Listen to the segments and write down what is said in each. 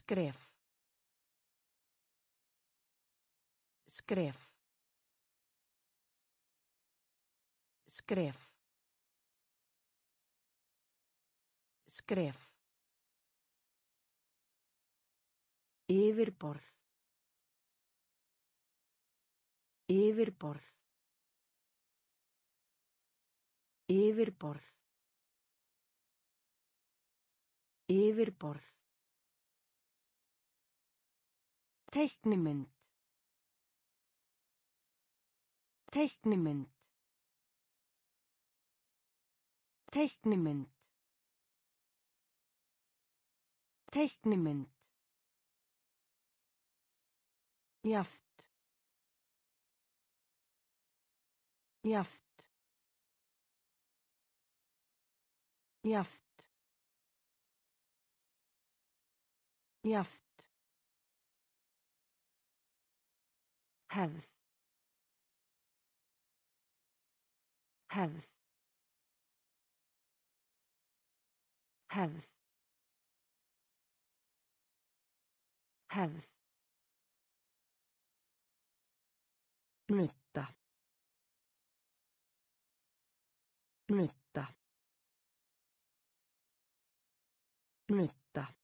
Skref. Skref. Skref. Skref. Yfirborð. Yfirborð. Yfirborð. Yfirborð. Teiknimynd. Teiknimynd. Teiknimynd. Teiknimynd. Jaft. Jaft. Jaft. Jaft. Hefð. Hefð. Hefð. Hefð. Nutta. Nutta. Nutta.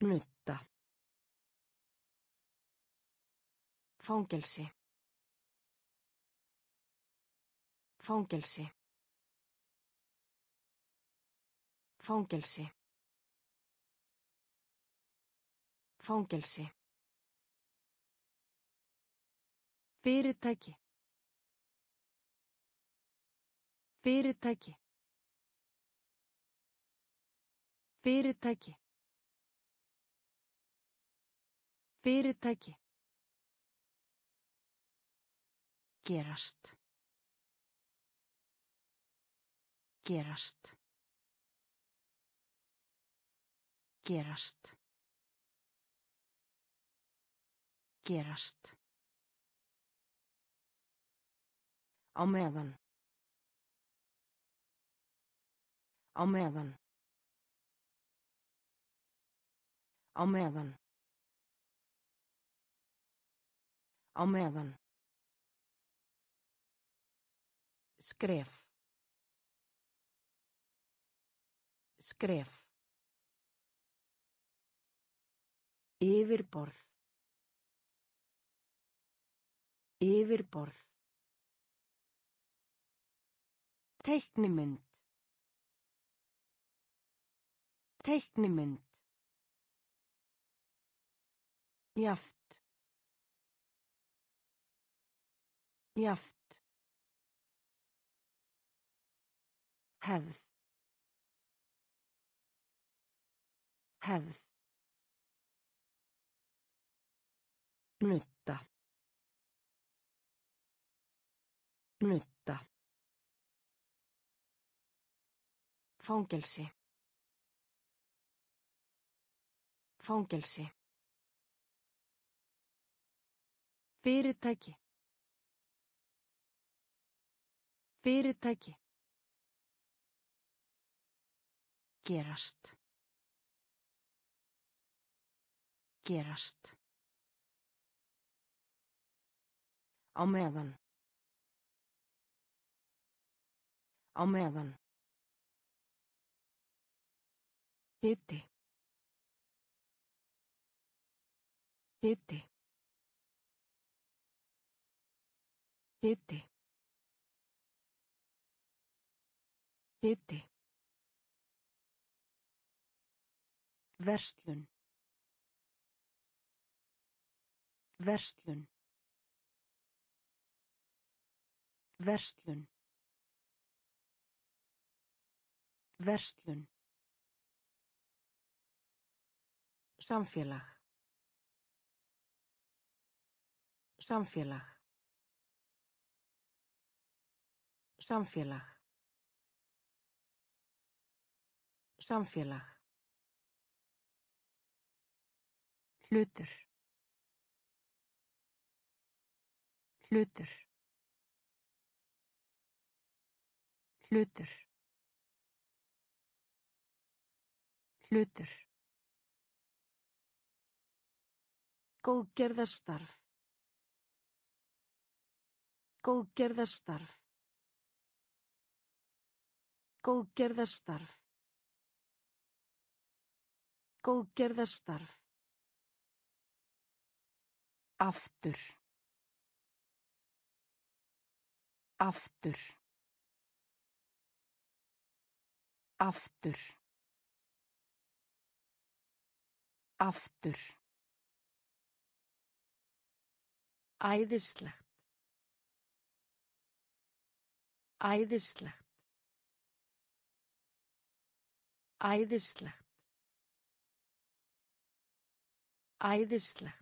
Nutta. Fangelsi. Fangelsi. Fangelsi. Fangelsi. Fyrirtæki. Fyrirtæki. Fyrirtæki. Fyrirtæki. Gerast. Gerast. Gerast. Gerast. Á meðan. Á meðan. Á meðan. Á meðan. Skref. Skref. Yfirborð. Yfirborð. Teiknimynd. Teiknimynd. Jaft. Jaft. Hefð. Hefð. Nutta. Nutta. Fangelsi. Fangelsi. Fyrirtæki. Fyrirtæki. Gerast. Gerast. Á meðan. Á meðan. Hiti. Hiti. Hiti. Hiti. Verslun. Verslun. Verslun. Verslun. Samfélag. Samfélag. Samfélag. Samfélag. Hlutur. Hlutur. Hlutur. Hlutur. Góðgerðarstarf. Góðgerðarstarf. Góðgerðarstarf. Góðgerðarstarf. Aftur. Aftur. Aftur. Aftur. Æðislegt. Æðislegt. Æðislegt. Æðislegt.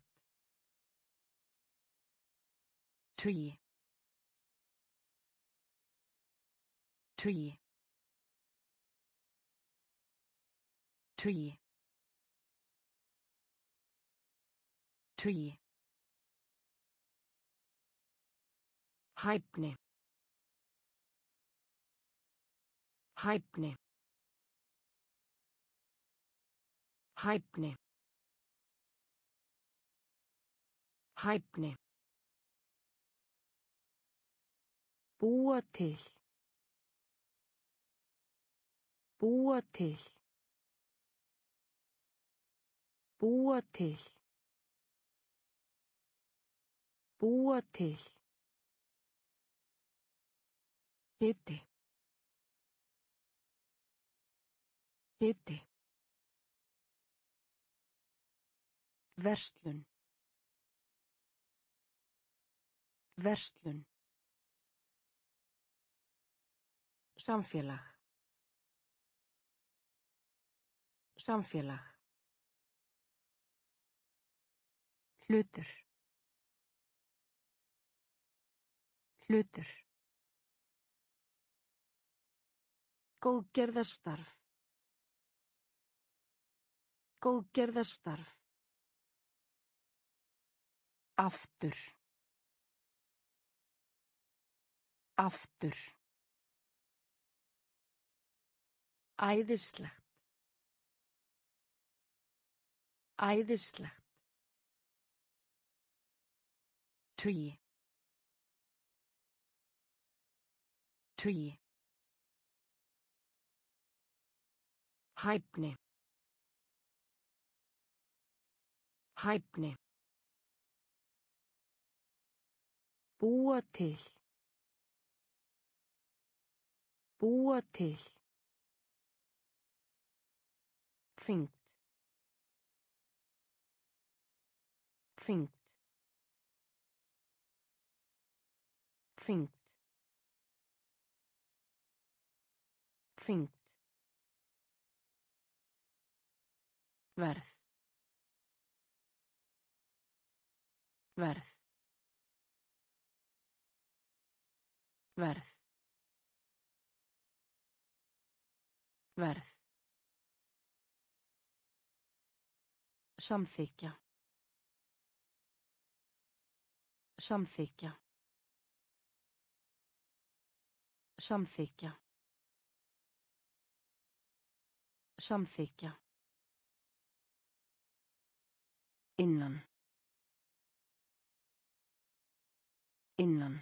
Tugi. Tugi. Tugi. Tugi. Hæfni. Hæfni. Hæfni. Hæfni. Búa til. Búa til. Búa til. Búa til. Hiti. Hiti. Verslun. Verslun. Samfélag. Samfélag. Hlutur. Hlutur. Góðgerðarstarf. Góðgerðarstarf. Aftur. Aftur. Æðislegt. Æðislegt. Tugi. Tugi. Hæfni. Hæfni. Búa til. Búa til. Þyngd. Þyngd. Þyngd. Þyngd. Verð. Verð. Verð. Verð. Samþykja. Samþykja. Samþykja. Samþykja. Innan. Innan.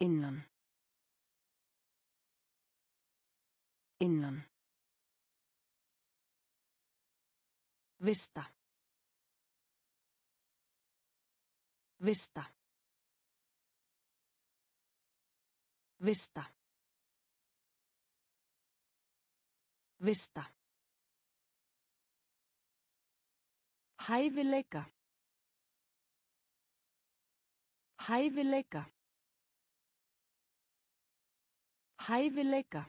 Innan. Innan. Vista. Vista. Vista. Vista. Hæfileika. Hæfileika. Hæfileika.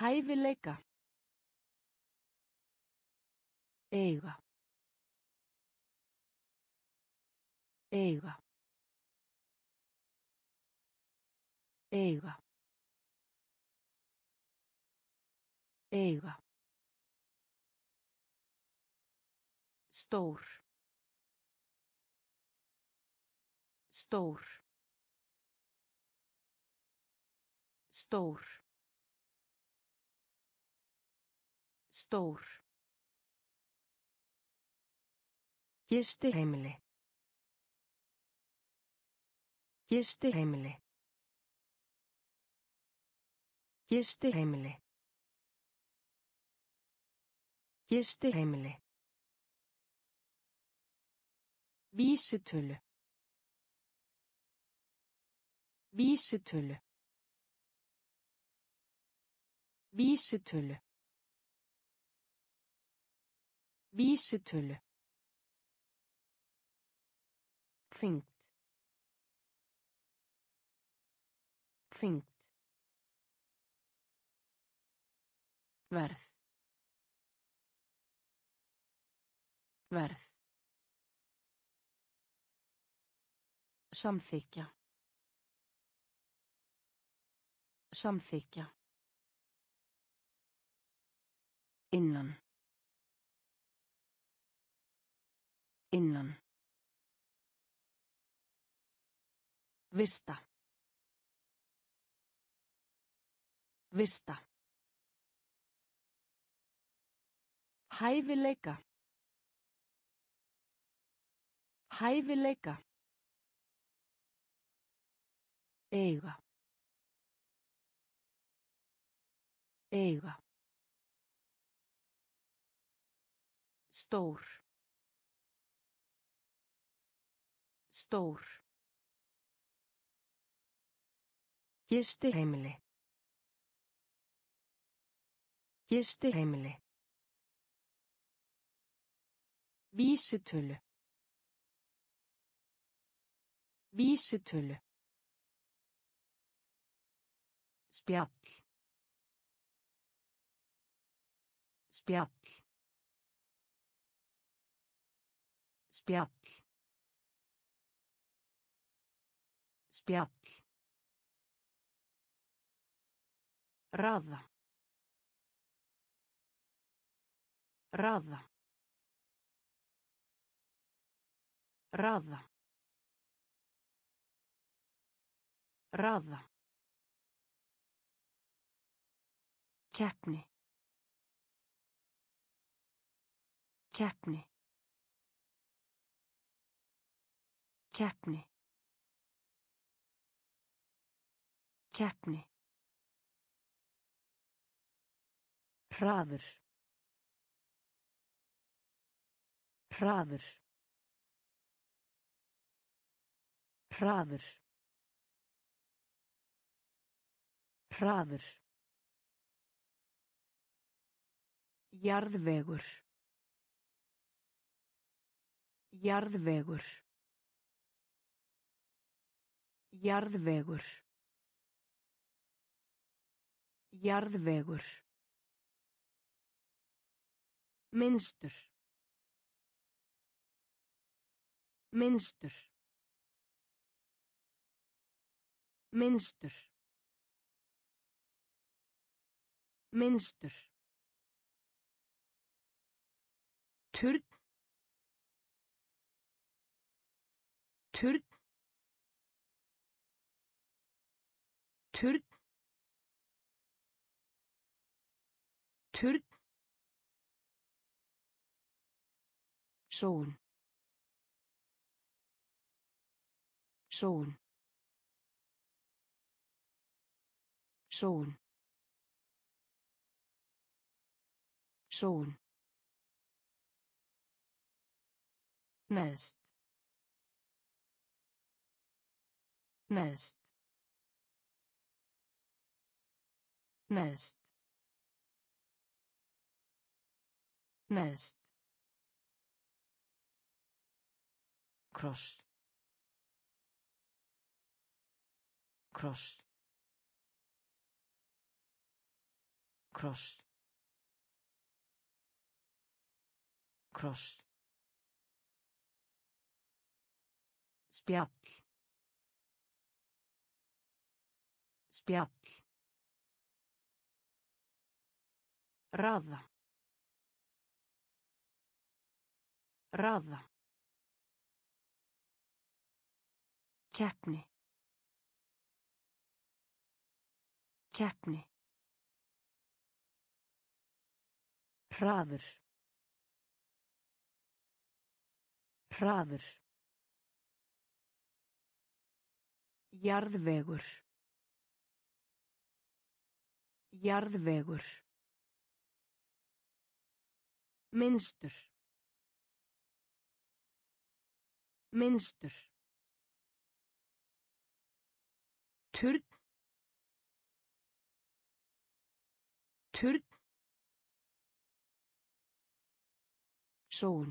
Hæfileika. Eiga. Eiga. Eiga. Eiga. Stór. Stór. Stór. Stór. Gisti heimili. Gisti heimili. Gisti heimili. Gisti heimili. Vísitölu. Vísitölu. Vísitölu. Vísitölu. Þyngd. Þyngd. Verð. Verð. Samþykja. Samþykja. Innan. Innan. Vista. Vista. Hæfileika. Hæfileika. Eiga. Eiga. Stór. Stór. Gisti heimili. Gisti heimili. Vísitölu. Vísitölu. Spjall. Spjall. Spjall. Spjall. Raða. Raða. Raða. Raða. Keppni. Keppni. Keppni. Keppni. Hraður. Hraður. Hraður. Hraður. Jarðvegur. Jarðvegur. Jarðvegur. Jarðvegur. Minnstur. Minnstur. Minnstur. Minnstur. Turn. Turn. Turn. Turn. Sól. Sól. Sól. Sól. Neðst. Neðst. Neðst. Neðst. Kross. Kross. Kross. Kross. Spjall. Spjall. Raða. Raða. Keppni. Keppni. Hraður. Hraður. Jarðvegur. Jarðvegur. Minnstur. Minnstur. Turn. Turn. Sól.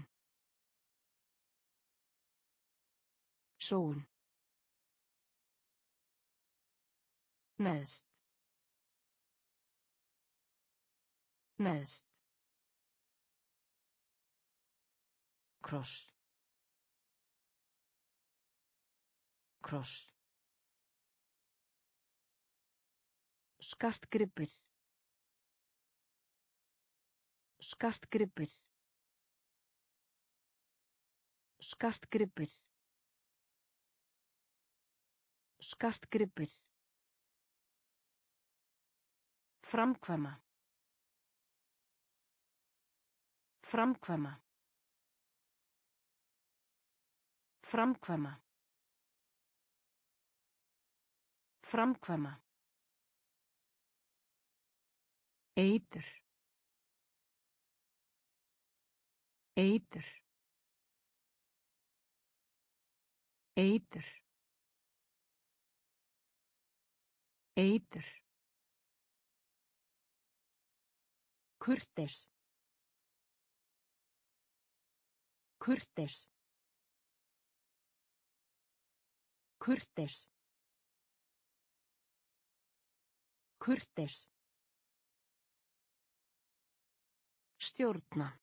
Sól. Neðst. Neðst. Kross. Kross. Skartgripir. Skartgripir. Skartgripir. Skartgripir. Framkvæma. Framkvæma. Framkvæma. Framkvæma. Eitur. Eitur. Eitur. Eitur. Kurteis. Kurteis. Kurteis. Kurteis. Stjórna.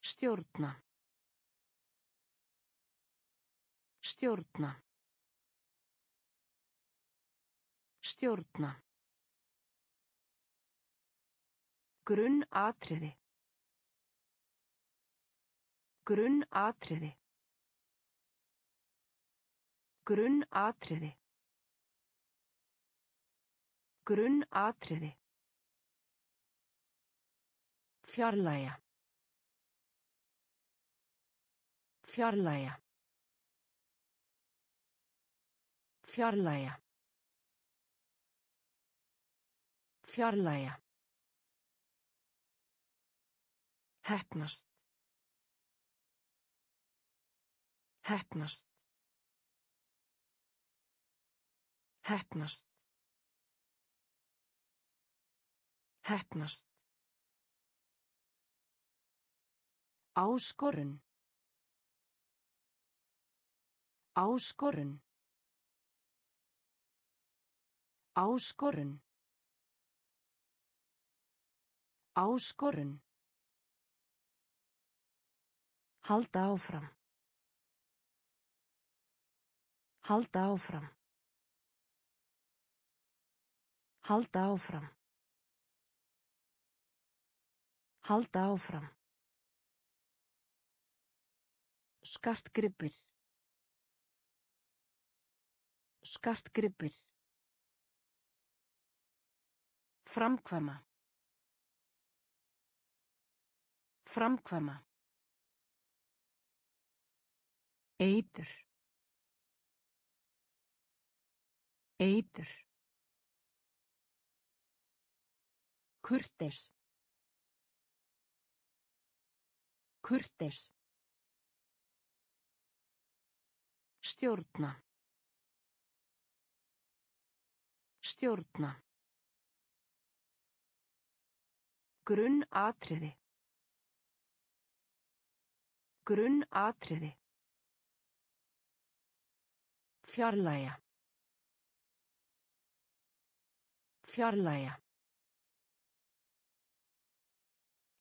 Stjórna. Stjórna. Stjórna. Grunn atriði. Grunn atriði. Grunn atriði. Grunn atriði. Fjarlæga. Fjarlæga. Fjarlæga. Fjarlæga. Heppnast. Heppnast. Heppnast. Heppnast. Áskorun. Áskorun. Áskorun. Áskorun. Halda áfram. Halda áfram. Halda áfram. Halda áfram. Skartgripir. Skartgripir. Framkvæma. Framkvæma. Eitur. Eitur. Kurteis. Kurteis. Stjórna. Stjórna. Grunn atriði. Grunn atriði. Fjarlæga. Fjarlæga.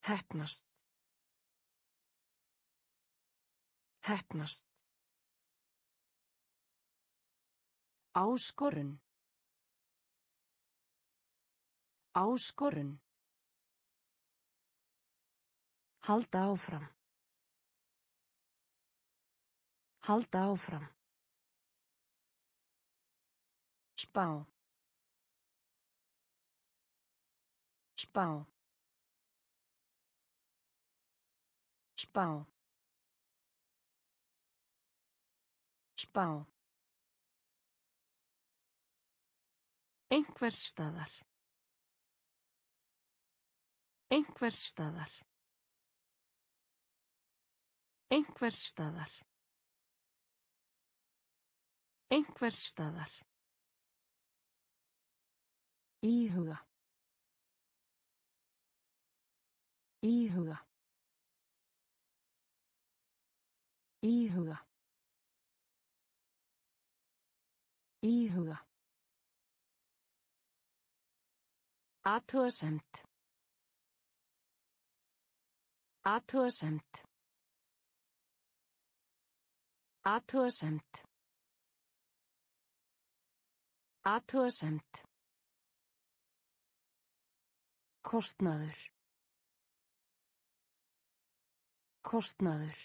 Heppnast. Heppnast. Áskorun. Áskorun. Halda áfram. Halda áfram. Spá. Spá. Spá. Spá. Einhvers staðar. Einhvers staðar. Einhvers staðar. Einhvers staðar. Íhuga. Íhuga. Íhuga. Íhuga. Athugasemd. Athugasemd. Athugasemd. Athugasemd. Kostnaður. Kostnaður.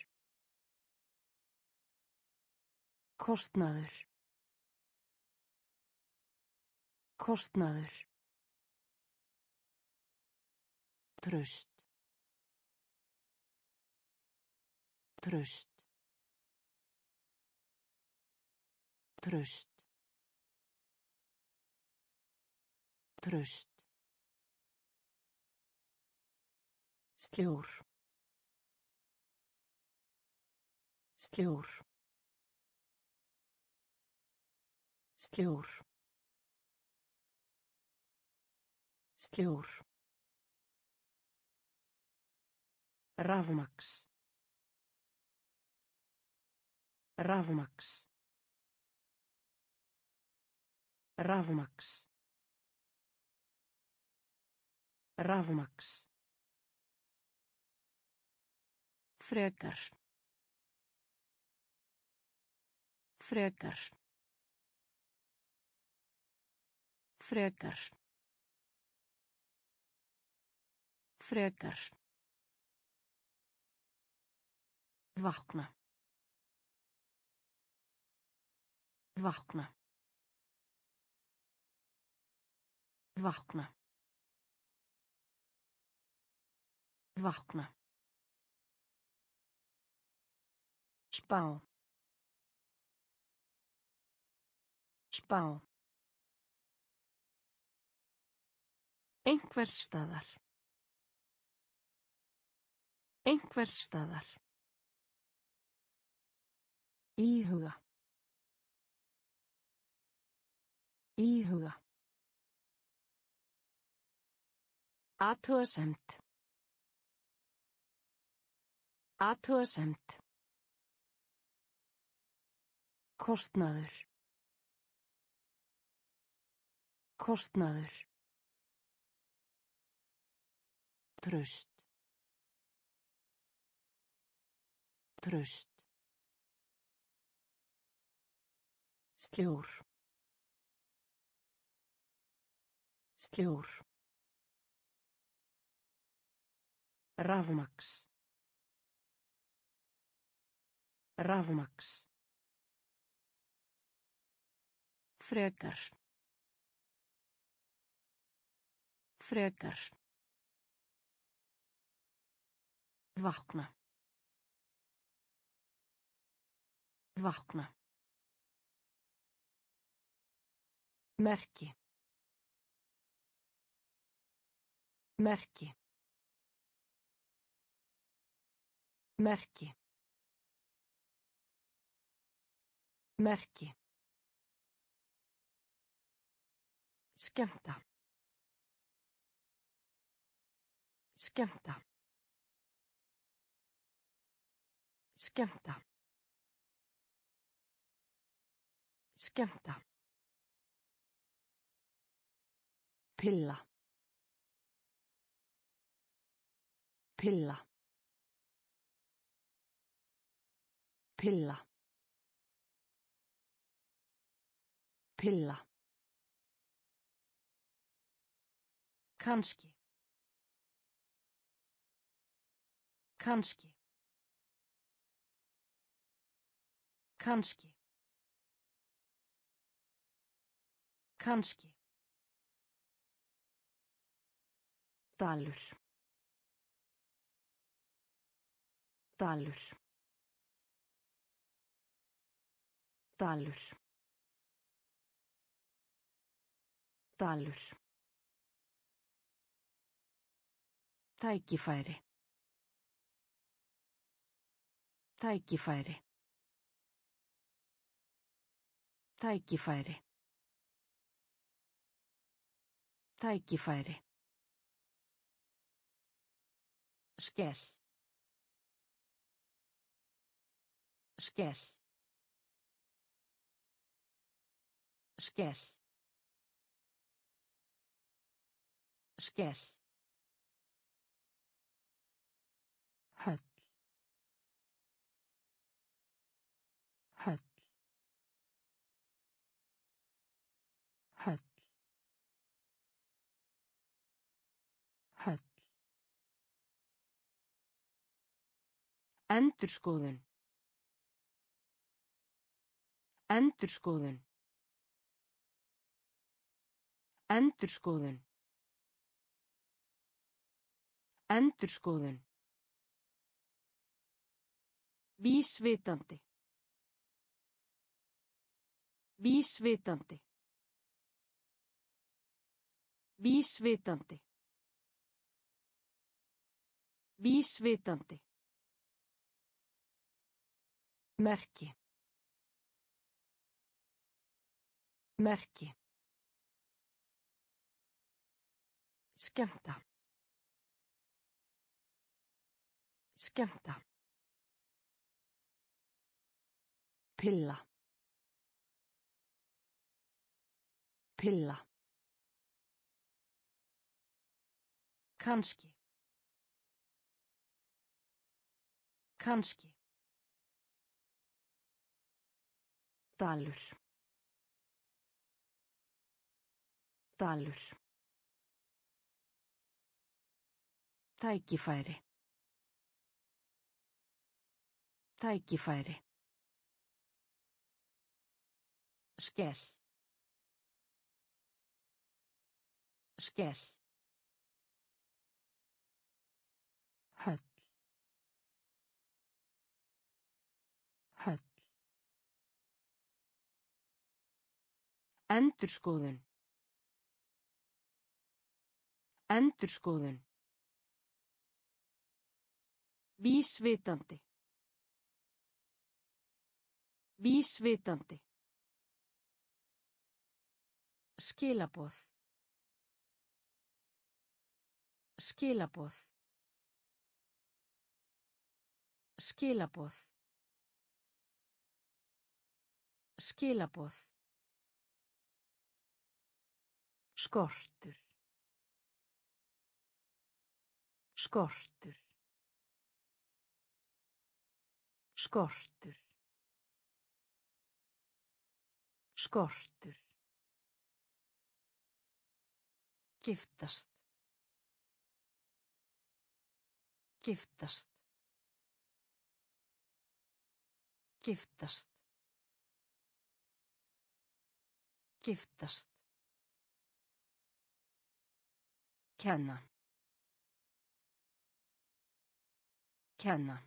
Kostnaður. Kostnaður. Tröst. Tröst. Tröst. Tröst. Sljór. Sljór. Sljór. Sljór. Rafmaks. Rafmaks. Rafmaks. Rafmaks. Frekar. Frekar. Frekar. Frekar. Vakna. Vakna. Vakna. Vakna. Spá. Spá. Einhvers staðar. Einhvers staðar. Íhuga. Íhuga. Athugasemd. Athugasemd. Kostnaður. Kostnaður. Tröst. Tröst. Sljór. Sljór. Rafmaks. Rafmaks. Frekar. Frekar. Vakna. Vakna. Merki. Merki. Merki. Merki. Skemmta. Skemmta. Skemmta. Skemmta. Pilla. Pilla. Pilla. Pilla. Kanski. Kanski. Kanski. Kanski. Dalur. Dalur. Dalur. Dalur. Tækifæri. Tækifæri. Tækifæri. Tækifæri. Skell. Skell. Skell. Skell. Endurskoðun. Endurskoðun. Endurskoðun. Endurskoðun. Vísvitandi. Vísvitandi. Vísvitandi. Vísvitandi. Merki. Merki. Skemmta. Skemmta. Pilla. Pilla. Kanski. Kanski. Dalur. Dalur. Tækifæri. Tækifæri. Skell. Skell. Endurskoðun. Endurskoðun. Vísvitandi. Vísvitandi. Skilaboð. Skilaboð. Skilaboð. Skilaboð. Skortur. Skortur. Skortur. Skortur. Giftast. Giftast. Giftast. Giftast. Kenna. Kenna.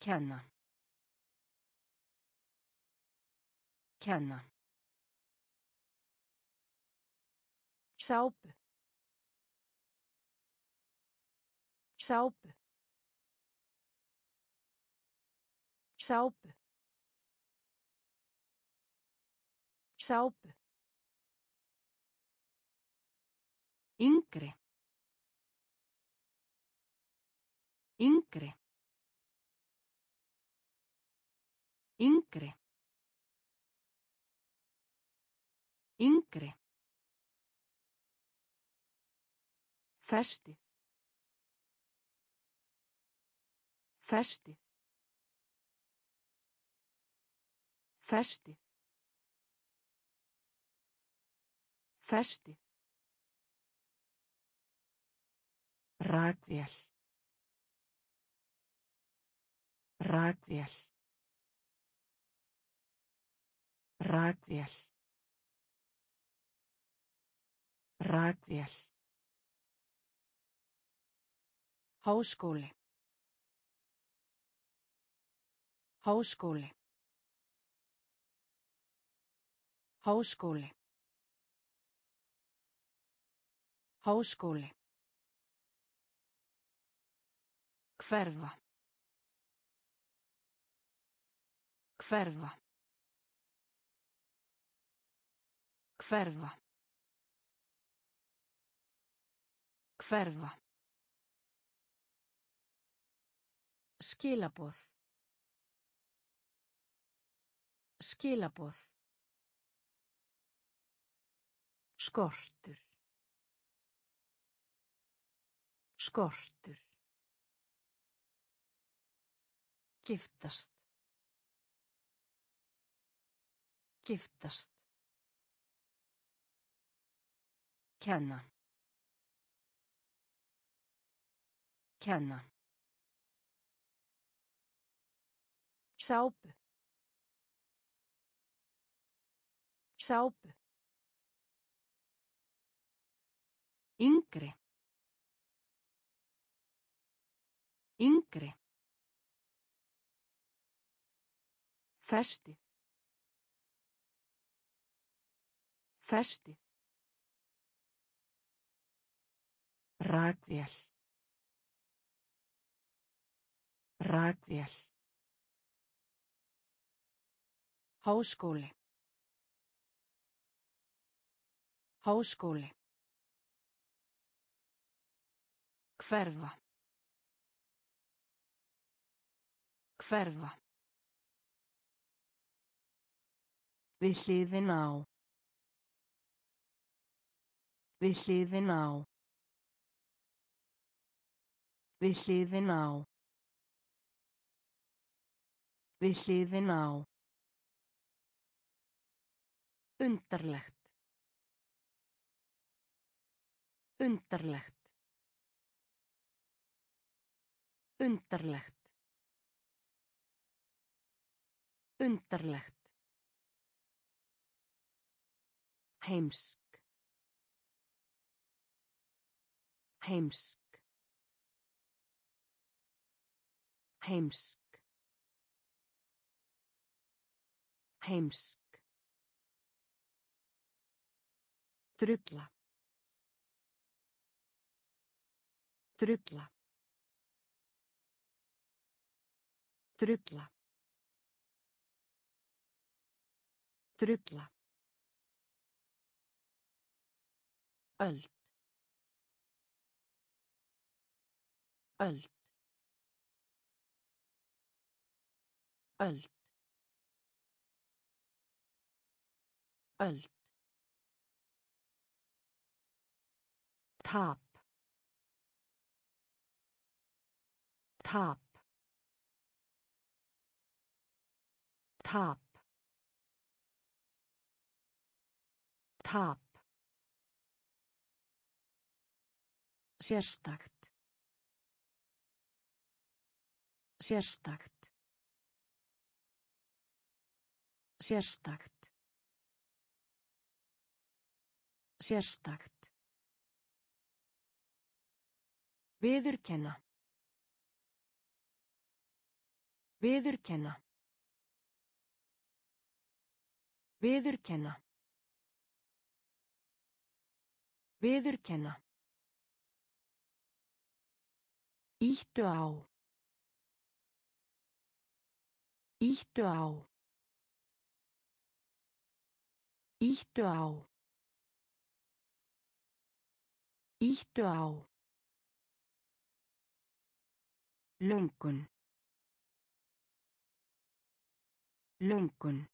Kenna. Kenna. Sápu. Sápu. Sápu. Sápu. Yngri. Yngri. Yngri. Yngri. Festið. Festið. Festið. Festið. Rakvél. Rakvél. Rakvél. Rakvél. Háskóli. Háskóli. Háskóli. Háskóli. Hverfa. Hverfa. Hverfa. Hverfa. Skilaboð. Skilaboð. Skortur. Skortur. Giftast. Giftast. Kenna. Kenna. Sápu. Sápu. Yngri. Yngri. Festið. Festið. Rakvél. Rakvél. Háskóli. Háskóli. Hverfa. Hverfa. Við hliðin á. Við hliðin á. Við hliðin á. Við hliðin á. Undarlegt. Undarlegt. Undarlegt. Undarlegt. Heimsk. Heimsk. Heimsk. Heimsk. Drulla. Drulla. Drulla. Drulla. Öld. Öld. Öld. Öld. Tap. Tap. Tap. Tap. Sérstakt. Sérstakt. Sérstakt. Sérstakt. Viðurkenna. Viðurkenna. Viðurkenna. Viðurkenna. Íttu á. Íttu á. Íttu á. Íttu á. Löngun. Löngun.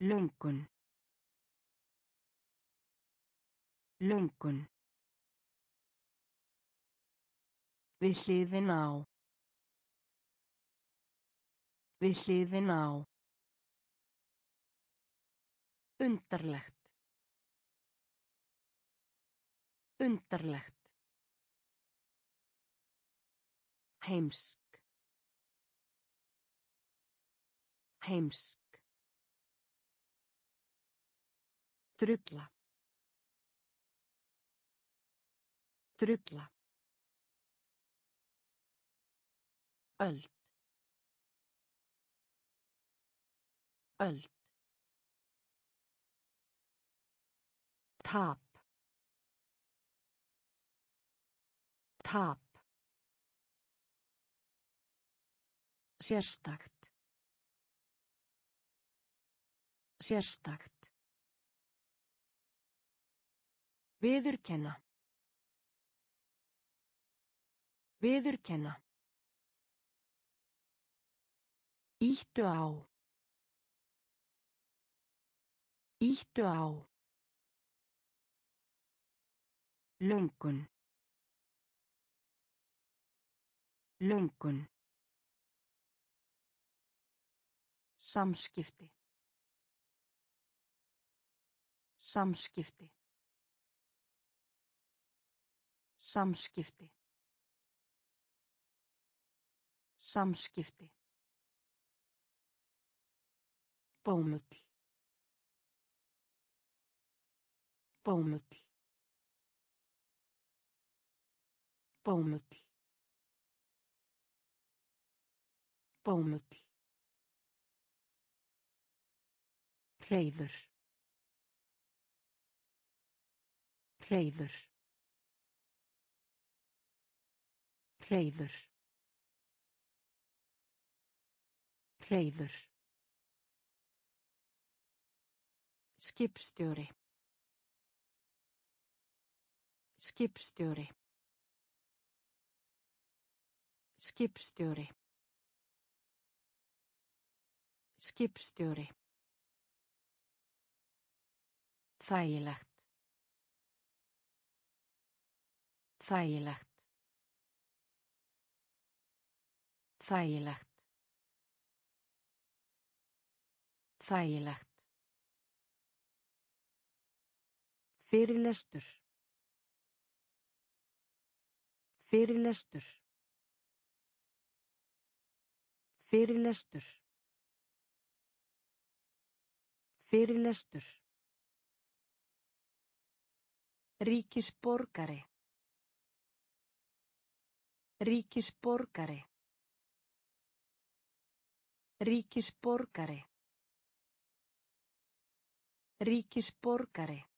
Löngun. Löngun. Við hliðin á. Við hliðin á. Undarlegt. Undarlegt. Heimsk. Heimsk. Drulla. Drulla. Öld. Öld. Tap. Tap. Sérstakt. Sérstakt. Viðurkenna. Viðurkenna. Íttu á. Íttu á. Löngun. Löngun. Samskipti. Samskipti. Samskipti. Samskipti. Bómull. Bómull. Bómull. Bómull. Hreyður. Hreyður. Hreyður. Hreyður. Skipstjóri. Skipstjóri. Skipstjóri. Skipstjóri. Þægilegt. Þægilegt. Þægilegt. Þægilegt. Fyrirlestur. Fyrirlestur. Fyrirlestur. Fyrirlestur. Ríkisborgari. Ríkisborgari. Ríkisborgari. Ríkisborgari.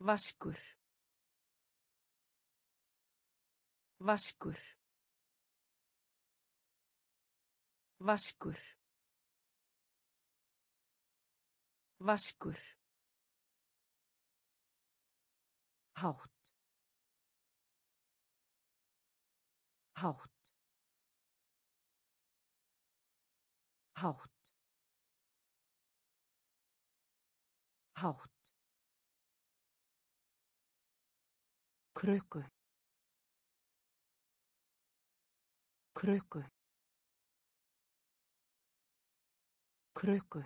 Vaskur. Vaskur. Vaskur. Vaskur. Hátt. Hátt. Hátt. Hátt. Krukku. Krukku. Krukku.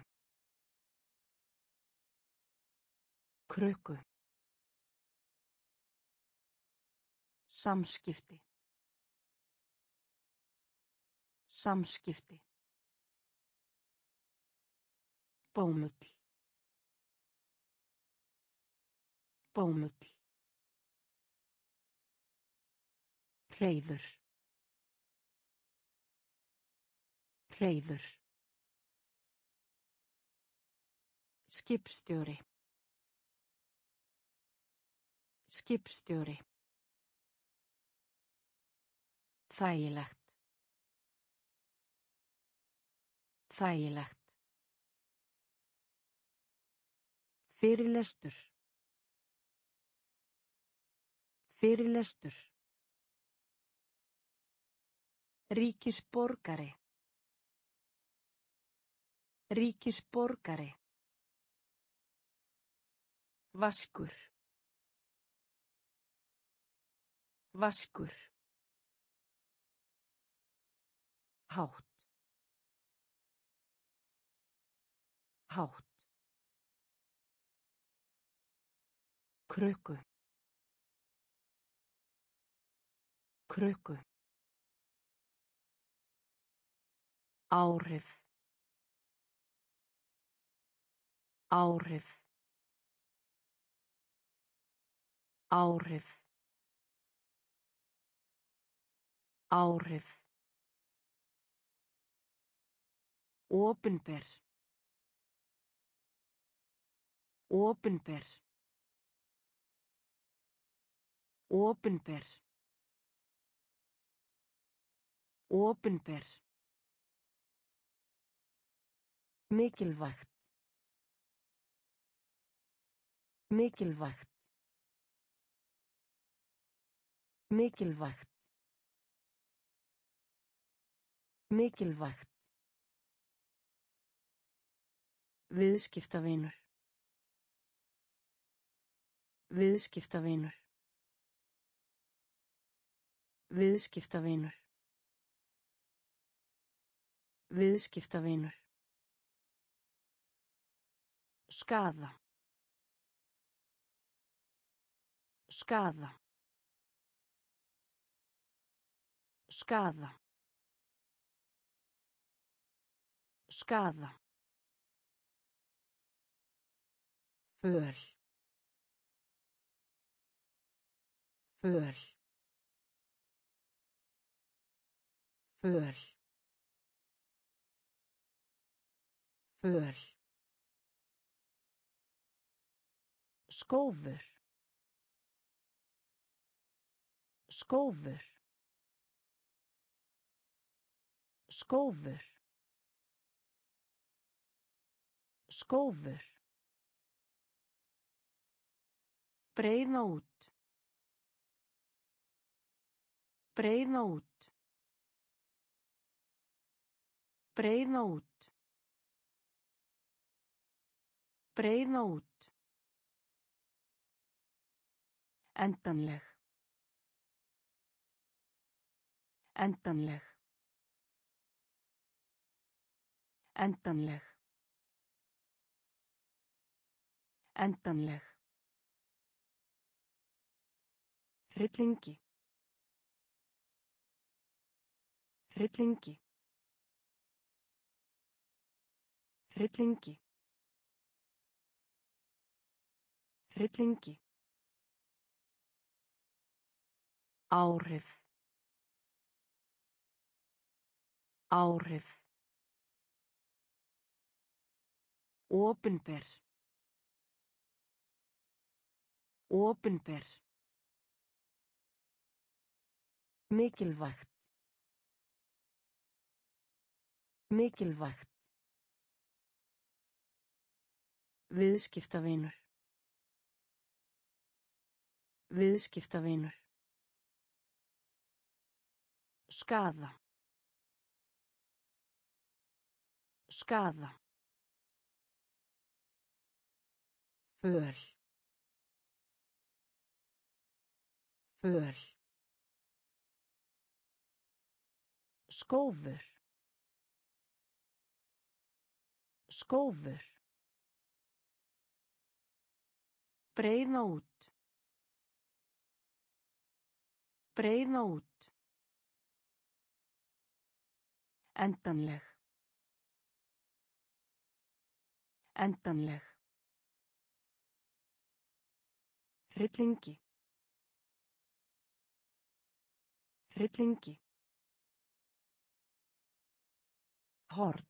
Krukku. Samskipti. Samskipti. Bómull. Bómull. Hreyður. Hreyður. Skipstjóri. Skipstjóri. Þægilegt. Þægilegt. Fyrirlestur. Fyrirlestur. Ríkisborgari. Ríkisborgari. Vaskur. Vaskur. Hátt. Hátt. Krukku. Krukku. Áhrif. Áhrif. Áhrif. Áhrif. Opinber. Opinber. Opinber. Opinber. Mikilvægt. Mikilvægt. Mikilvægt. Mikilvægt. Viðskiptavinur. Viðskiptavinur. Viðskiptavinur. Viðskiptavinur. Skaða. Skaða. Skaða. Skaða. Föl. Föl. Föl. Föl. Skófur. Skófur. Skófur. Skófur. Breiða út. Breiða út. Breiða út. Breiða út. Endanleg. Endanleg. Endanleg. Endanleg. Hryllingi. Hryllingi. Hryllingi. Hryllingi. Áhrif. Áhrif. Opinber. Opinber. Mikilvægt. Mikilvægt. Viðskiptavinur. Viðskiptavinur. Skaða. Skaða. Föl. Föl. Skófur. Skófur. Breiða út. Breiða út. Endanleg. Endanleg. Hryllingi. Hryllingi. Horn.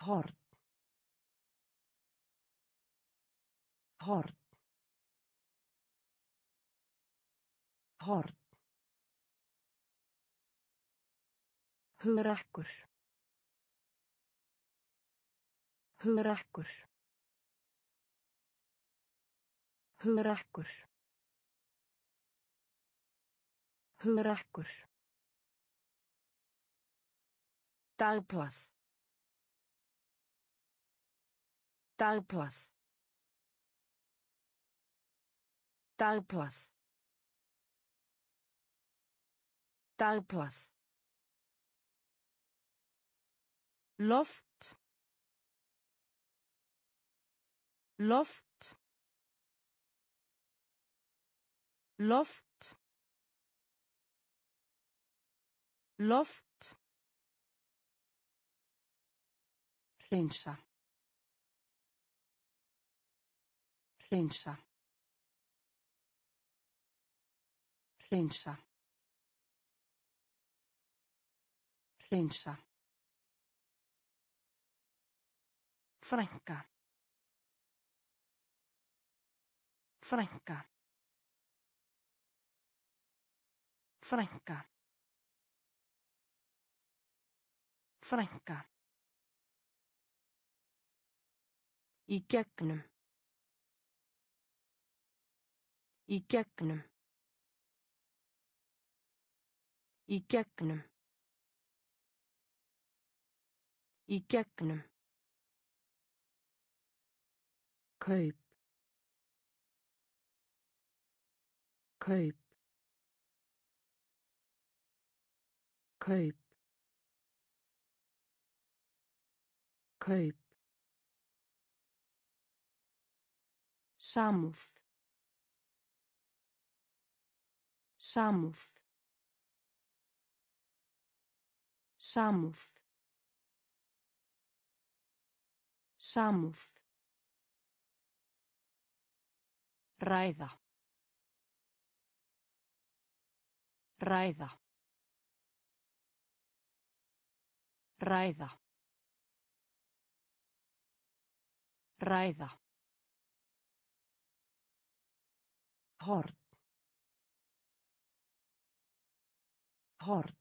Horn. Horn. Horn. Hugrakkur. Hugrakkur. Hugrakkur. Hugrakkur. Dagblað. Dagblað. Dagblað. Dagblað. Loft. Loft. Loft. Loft. Hreinsa. Hreinsa. Hreinsa. Hreinsa. Frænka. Frænka. Frænka. Frænka. Í gegnum. Í gegnum. Í gegnum. Í gegnum. Kaup. Kaup. Kaup. Kaup. Samúð. Samúð. Samúð. Samúð. Ræða. Ræða. Ræða. Ræða. Horn. Horn.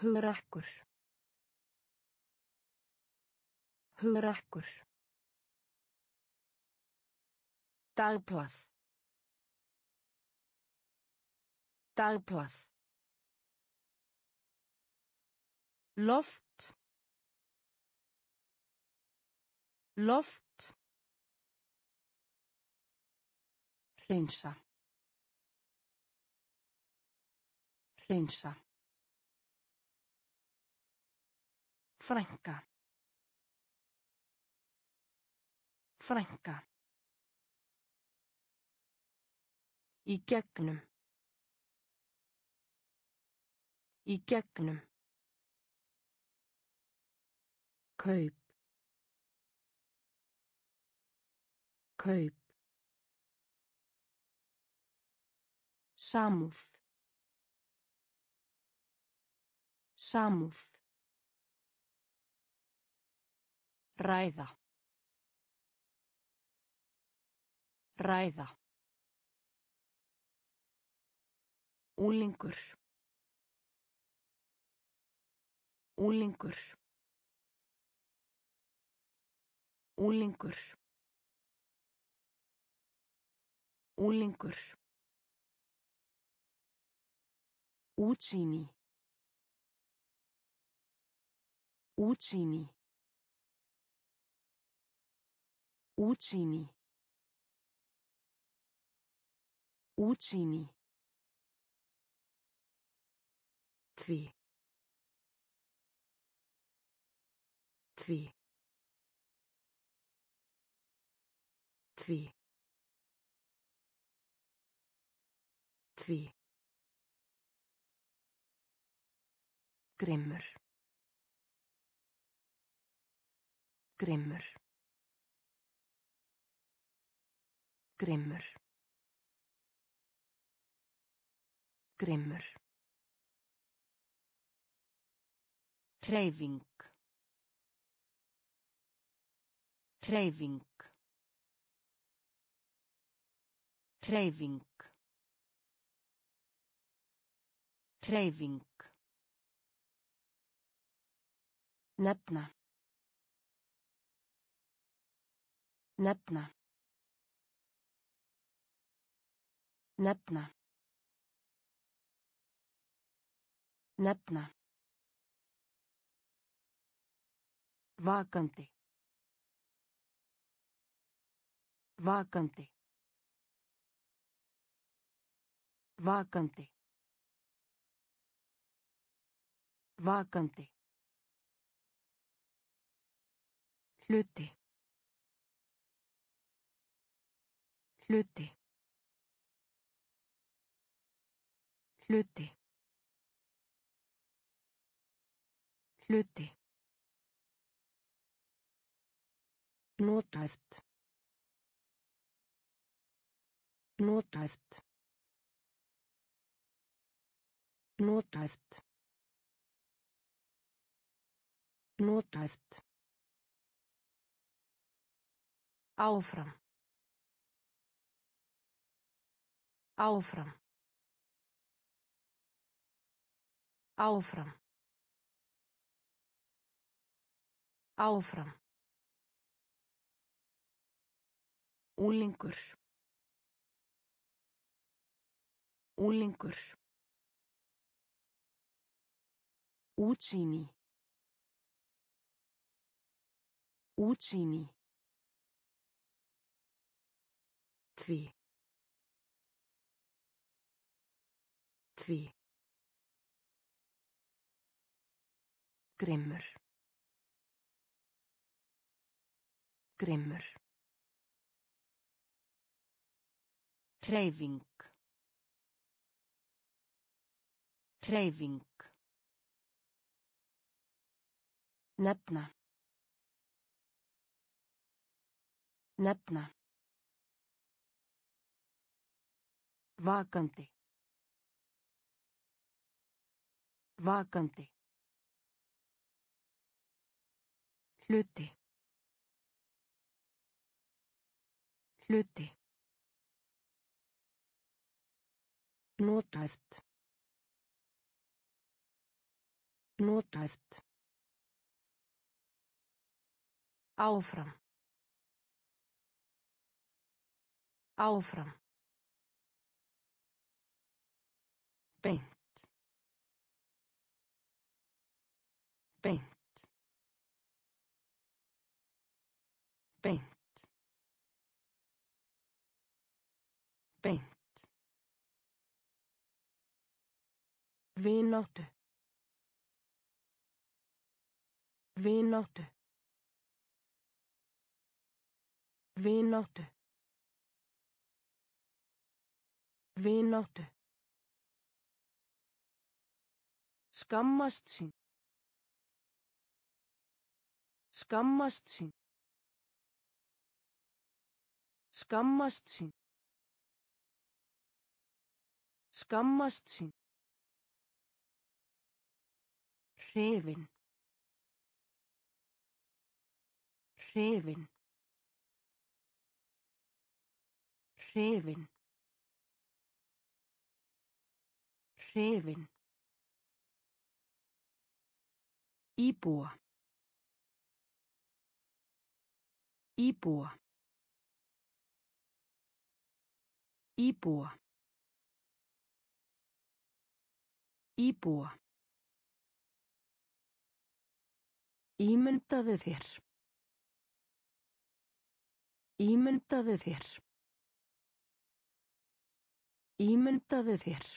Hugrakkur. Hugrakkur. Dagblað. Dagblað. Loft. Loft. Hreinsa. Hreinsa. Frænka. Frænka. Í gegnum. Í gegnum. Kaup. Kaup. Samúð. Samúð. Ræða. Ræða. Úlingur. Úlingur. Úlingur. Úlingur. Útsýni. Útsýni. Útsýni. Útsýni. Því. Því. Því. Því. Grimmur. Grimmur. Grimmur. Grimmur. Hreyfing. Hreyfing. Hreyfing. Hreyfing. Nefna. Nefna. Nefna. Nefna. Vakandi. Vakandi. Vakandi. Vakandi. Hluti. Hluti. Hluti. Hluti. Notæft. Notæft. Notæft. Notæft. Áfram. Áfram. Áfram. Áfram. Úlingur. Úlingur. Útsýni. Útsýni. Því. Því. Grimmur. Grimmur. Hreyfing. Hreyfing. Nefna. Nefna. Vakandi. Vakandi. Hluti. Hluti. Notæft. Notæft. Áfram. Áfram. Beint. Beint. Beint. Beint. Vináttu. Vináttu. Vináttu. Vináttu. Skammast sín. Skammast sín. Skammast sín. Skammast sín. Hrifin. Hrifin. Hrifin. Hrifin. Íbúa. Íbúa. Íbúa. Íbúa. Ímyndaðu þér. Ímyndaðu þér. Ímyndaðu þér.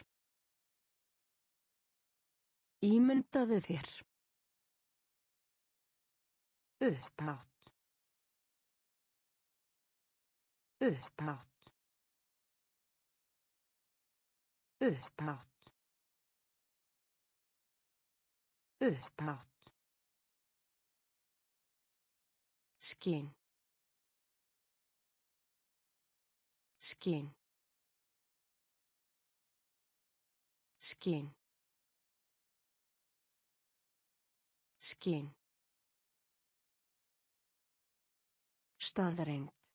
Ímyndaðu þér. Upphátt. Upphátt. Upphátt. Upphátt. Skinn. Skinn. Skinn. Skinn. Staðreind.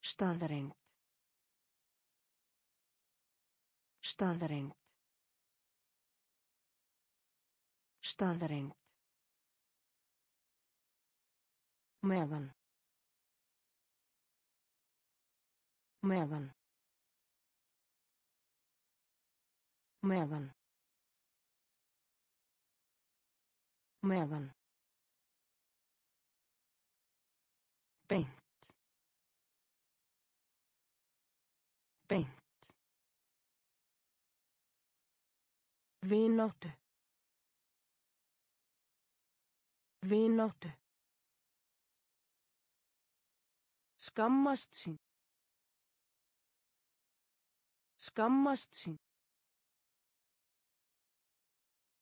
Staðreind. Staðreind. Staðreind. Meðan. Meðan. Meðan. Meðan. Beint. Beint. Vináttu. Vináttu. Skammast sín. Skammast sín.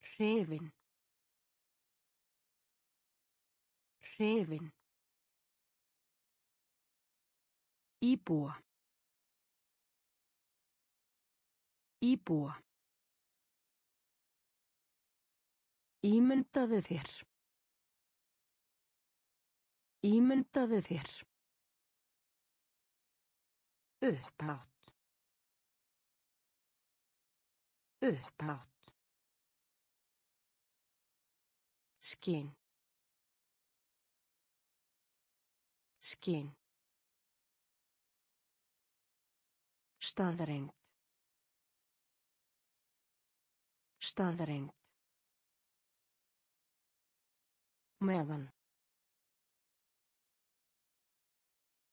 Hrifin. Hrifin. Íbúa. Íbúa. Ímyndaðu þér. Ímyndaðu þér. Upphátt. Upphátt. Skinn. Skinn. Staðrengt. Staðrengt. Meðan.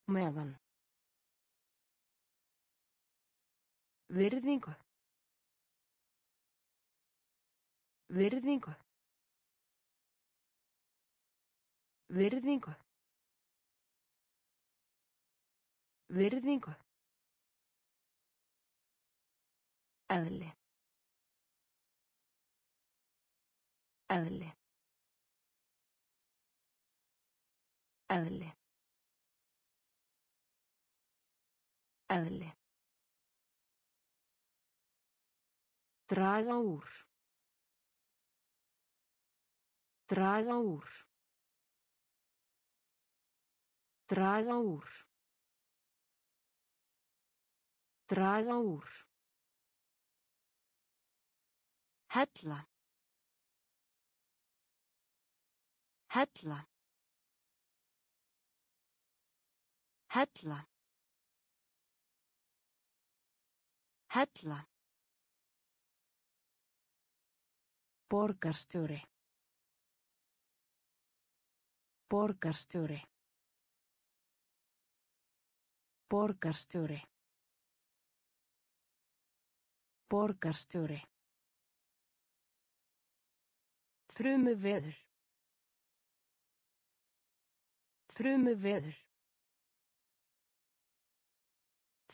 Meðan. Virðingu. Virðingu. Virðingu. Virðingu. Eðli. Eðli. Eðli. Eðli. Draga úr. Draga úr. Draga úr. Draga úr. Hella. Hella. Hella. Hella. Borgarstjóri. Borgarstjóri. Borgarstjóri. Borgarstjóri. Frumu veður. Frumu veður.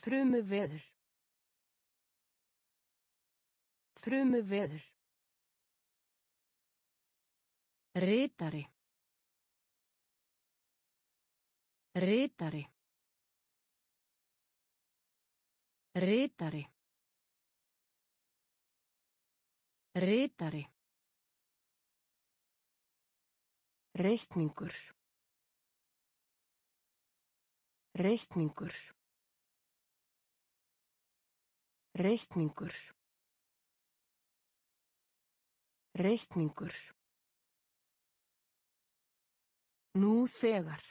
Frumu veður. Frumu veður. Ritari. Ritari. Ritari. Ritari. Reikningur. Reikningur. Reikningur. Reikningur. Nú þegar.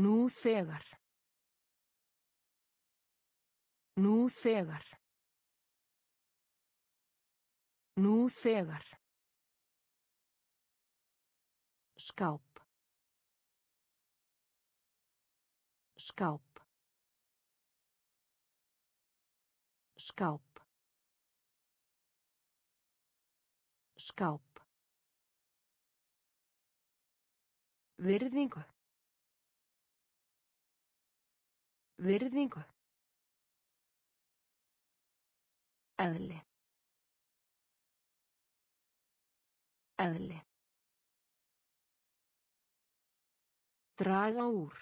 Nú þegar. Nú þegar. Nú þegar. Skáp. Skáp. Skáp. Skáp. Virðingu. Virðingu. Eðli. Eðli. Draga úr.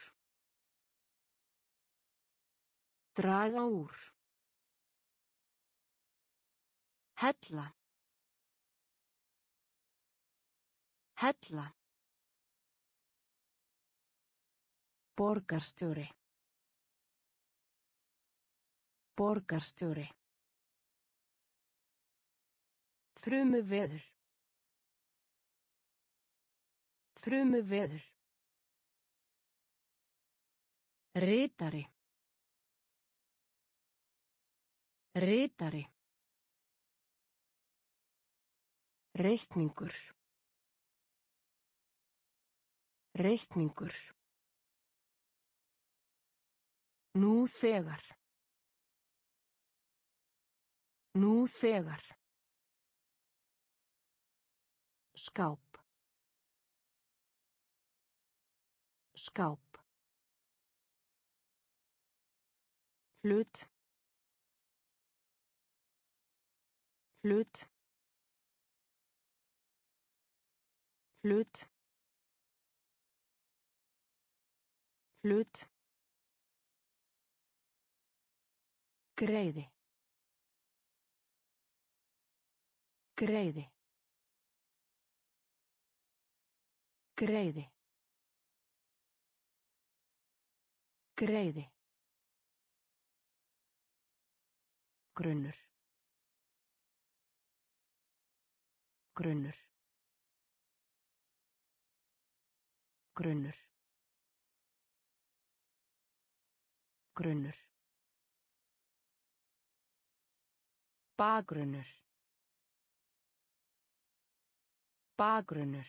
Draga úr. Hella. Hella. Borgarstjóri. Borgarstjóri. Frumu veður. Frumu veður. Ritari. Ritari. Reikningur. Reikningur. Nú þegar. Nú þegar. Skáp. Skáp. hlut hlut hlut hlut greiði. Greiði. Greiði. Greiði. Grunnur. Grunnur. Grunnur. Grunnur bakgrunnur bakgrunnur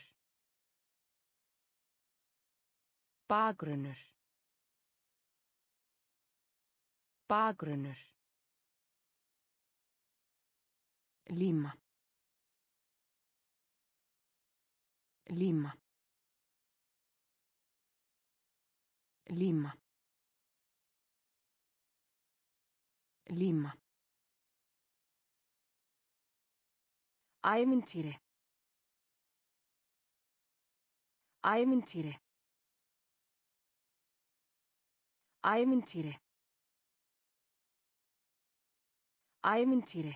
bakgrunnur bakgrunnur Líma. Líma. Líma. Líma. Ævintýri. Ævintýri. Ævintýri. Ævintýri.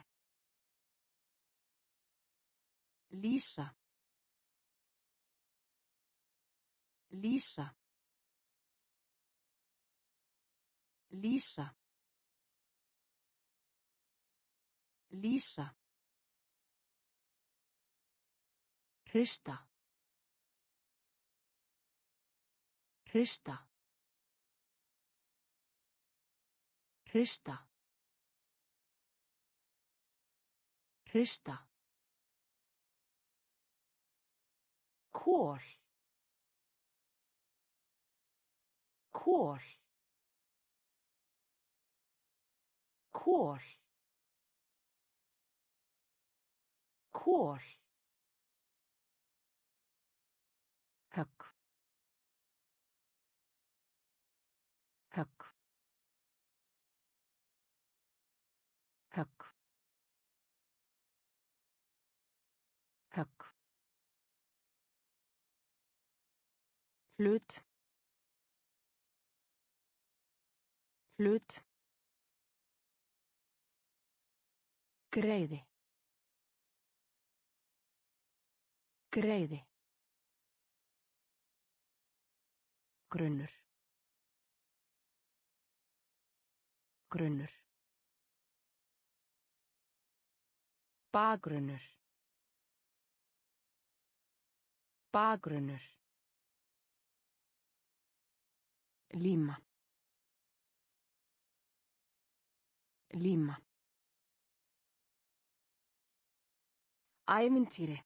Lýsa. Lýsa. Lýsa. Lýsa. Hrista. Hrista. Hrista. Hrista. Kól. Kól. Kól. Kól. Hlut hlut greiði. Greiði. Grunnur. Grunnur. Bakgrunnur. Bakgrunnur Líma. Líma. Ævintýri.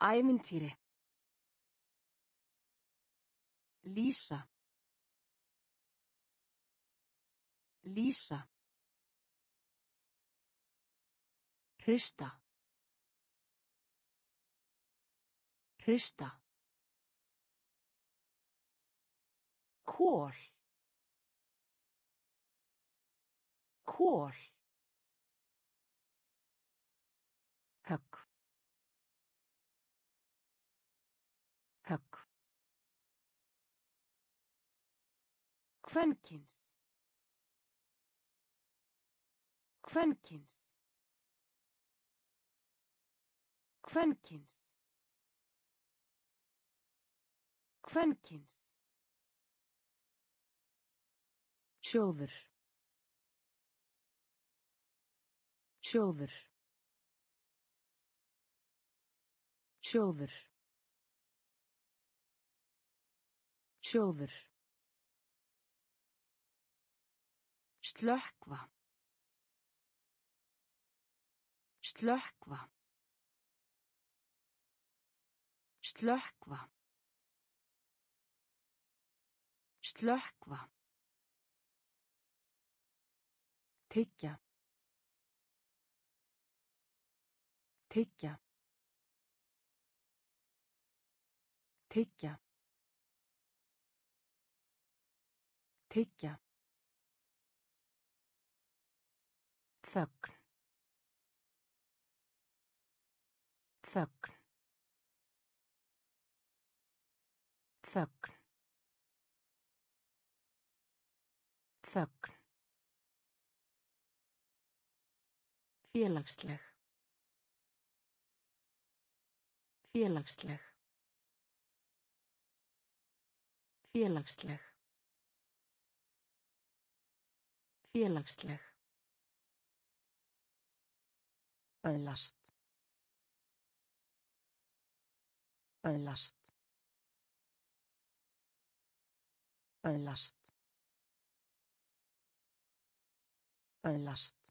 Ævintýri. Lýsa. Lýsa. Hrista. Hrista. Kól. Kól. Högg. Högg. Kvenkins. Kvenkins. Kvenkins. Kvenkins. Sjóður. Sjóður. Sjóður. Sjóður. Slökkva. Slökkva. Slökkva. Slökkva. Tyggja. Tyggja. Tyggja. Tyggja. Þögn. Þögn. Þögn. Þögn. Félagsleg. Félagsleg. Félagsleg. Félagsleg. Öðlast. Öðlast. Öðlast. Öðlast.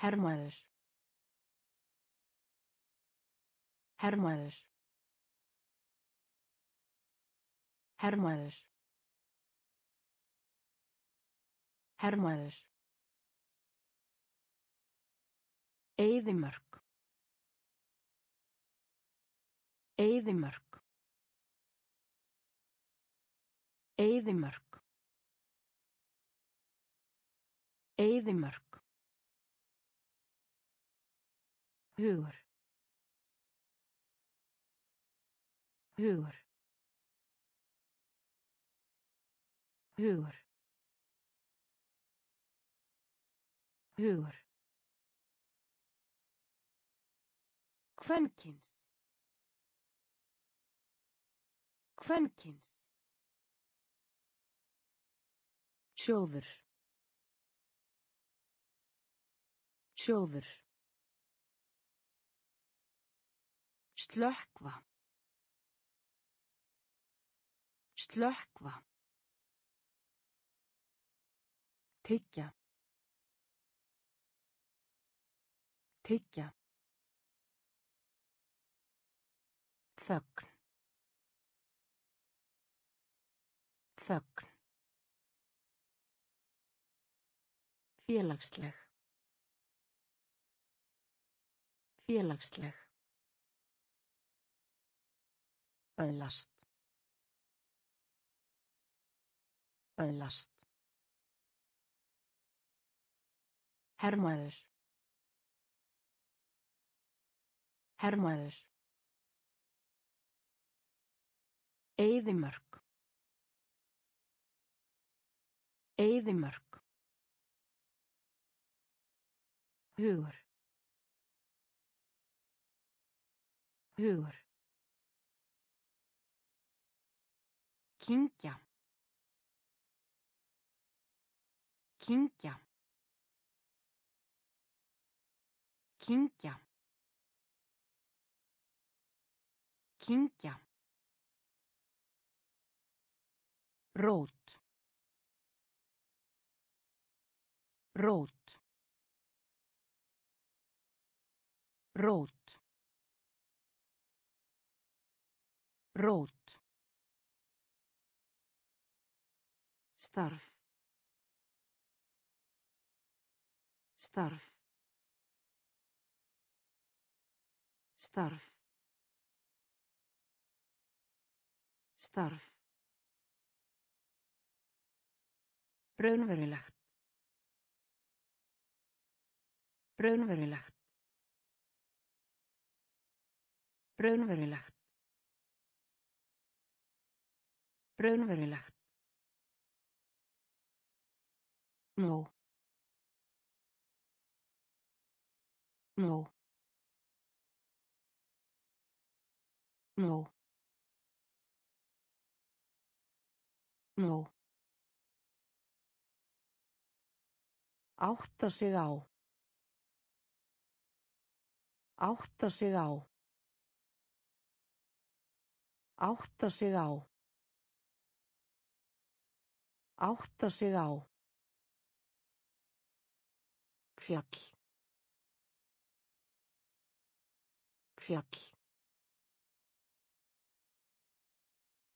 Hermaður. Hermaður. Hermaður. Hermaður. Eyðimörk. Eyðimörk. Eyðimörk. Eyðimörk. Hugur. Hugur. Hugur. Hugur. Kvenkins. Kvenkins. Sjóður. Sjóður. Slökkva. Slökkva. Tyggja. Tyggja. Þögn. Þögn. Félagsleg. Félagsleg. Öðlast. Öðlast. Hermaður. Hermaður. Eyðimörk. Eyðimörk. Hugur. Hugur. Kyngja. Kyngja. Kyngja. Kyngja. Rót. Rót. Rót. Rót. Starf. Starf. Starf. Starf. Raunverulegt. Raunverulegt. Raunverulegt. Raunverulegt. Nó. Nó. Nó. Nó. Átta sig á. Átta sig á. Átta sig á. Átta sig á. Fjall. Fjall.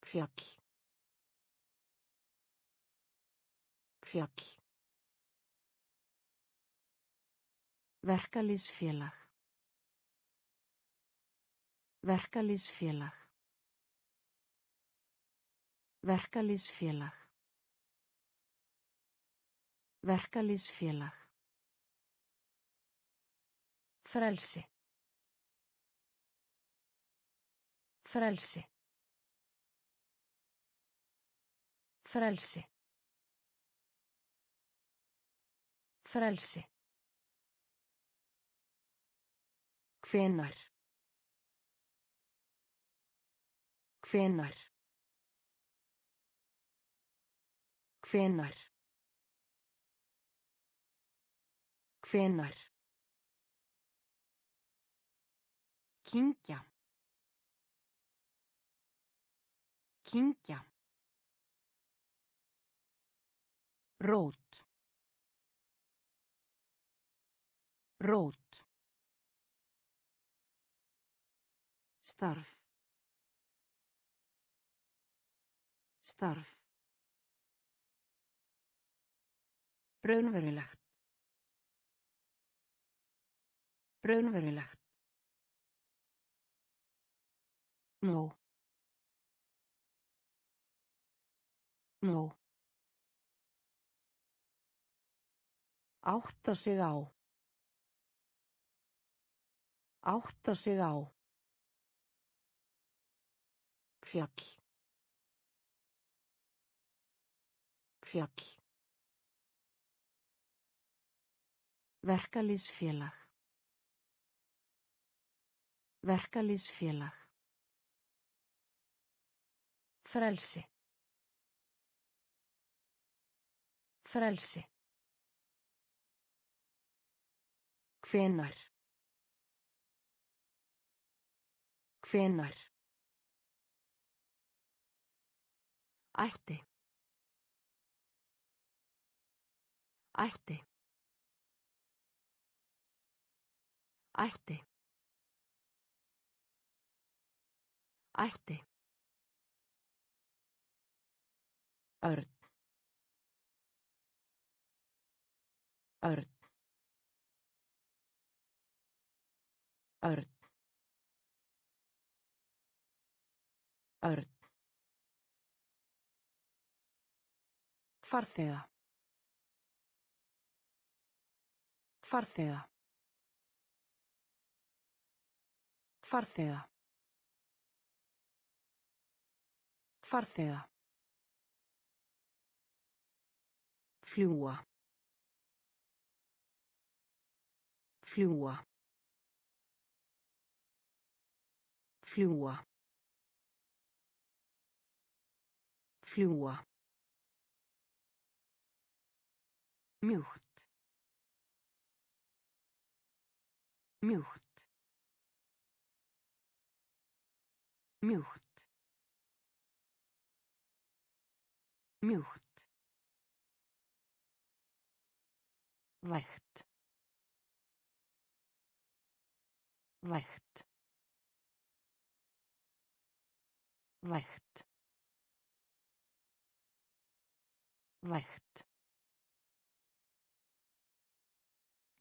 Fjall. Fjall. Verkalýsfélag. Verkalýsfélag. Verkalýsfélag. Verkalýsfélag. Frelsi. Frelsi. Frelsi. Frelsi. Hvenar. Hvenar. Hvenar. Hvenar. Kyngja. Kyngja. Rót. Rót. Starf. Starf. Raunverulegt. Raunverulegt. Nó. Nó. Átta sig á. Átta sig á. Fjall. Fjall. Verkalýsfélag. Verkalýsfélag. Frelsi. Frelsi. Hvenar. Hvenar. Ætti. Ætti. Ætti. Ætti. Örn. Örn. Örn. Örn. Farþega. Farþega. Farþega. Farþega. Fljúa. Fljúa. Fljúa. Fljúa. Mjúkt. Mjúkt. Mjúkt. Mjúkt. Vægt. Vægt. Vægt. Vægt.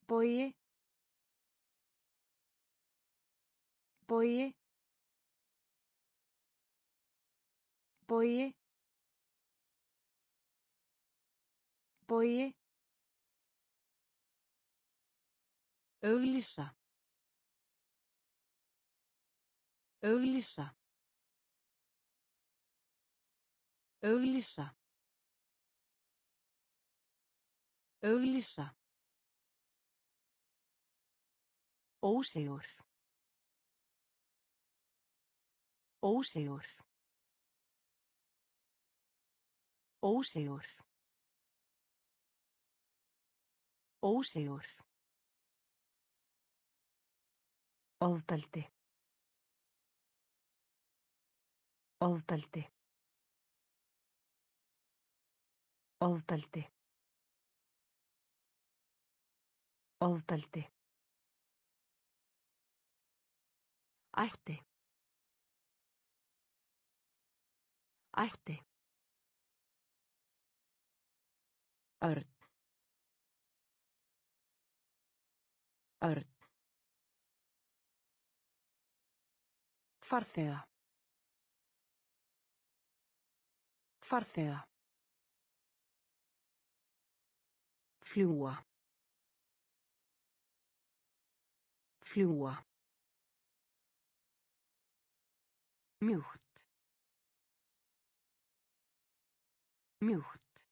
Bogi. Bogi. Bogi. Bogi. Auglýsa. Auglýsa. Auglýsa. Auglýsa. Ósigur. Ósigur. Ósigur. Ósigur. Ofbeldi. Ofbeldi. Ofbeldi. Ofbeldi. Ætti. Ætti. Örn. Örn. Farþega. Farþega. Fljúa. Fljúa. Mjúkt. Mjúkt.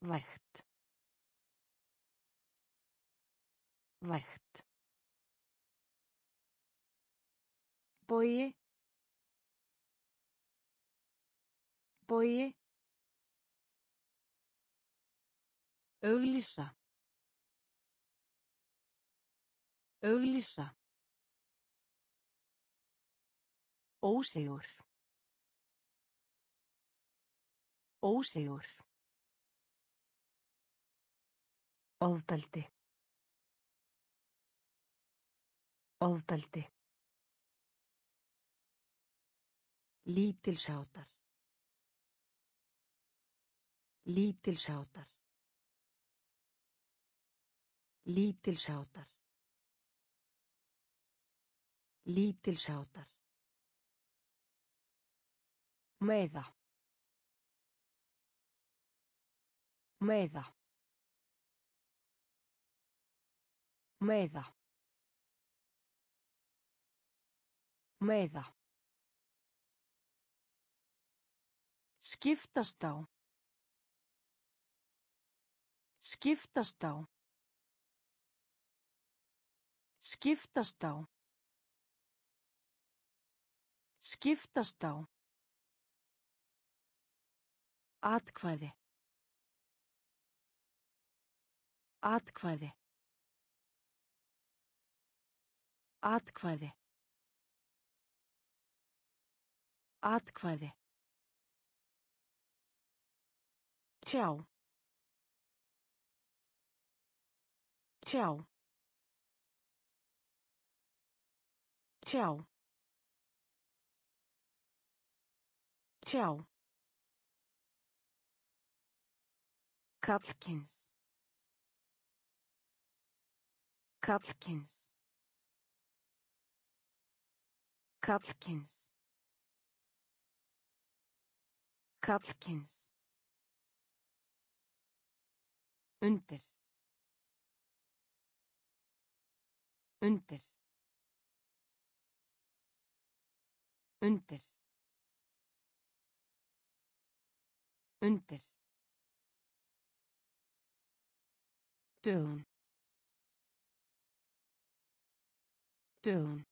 Vægt. Vægt. Bogi. Bogi. Auglýsa. Auglýsa. Ósigur. Ósigur. Ofbeldi. Ofbeldi. Lítilsáttar. Lítilsáttar. Lítilsáttar. Lítilsáttar. Meiða. Meiða. Meiða. Meiða. Skiptast á. Skiptast á. Skiptast á. Skiptast á. Atkvæði. Atkvæði. Atkvæði. Atkvæði. Tjá. Tjá. Tjá. Tjá. Kallkins. Kallkins. Kallkins. Kallkins. Undir. Undir. Undir. Undir. Dögun. Dögun.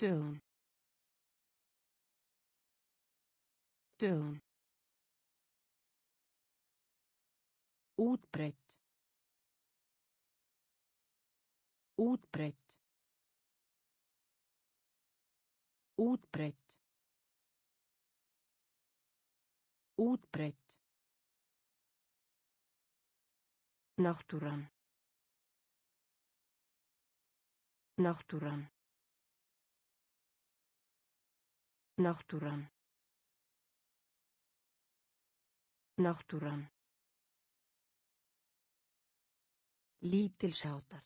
Dögun. Dögun. Útbreytt. Útbreytt. Útbreytt. Útbreytt. Náttúran. Náttúran. Náttúran. Náttúran. Lítilsáttar.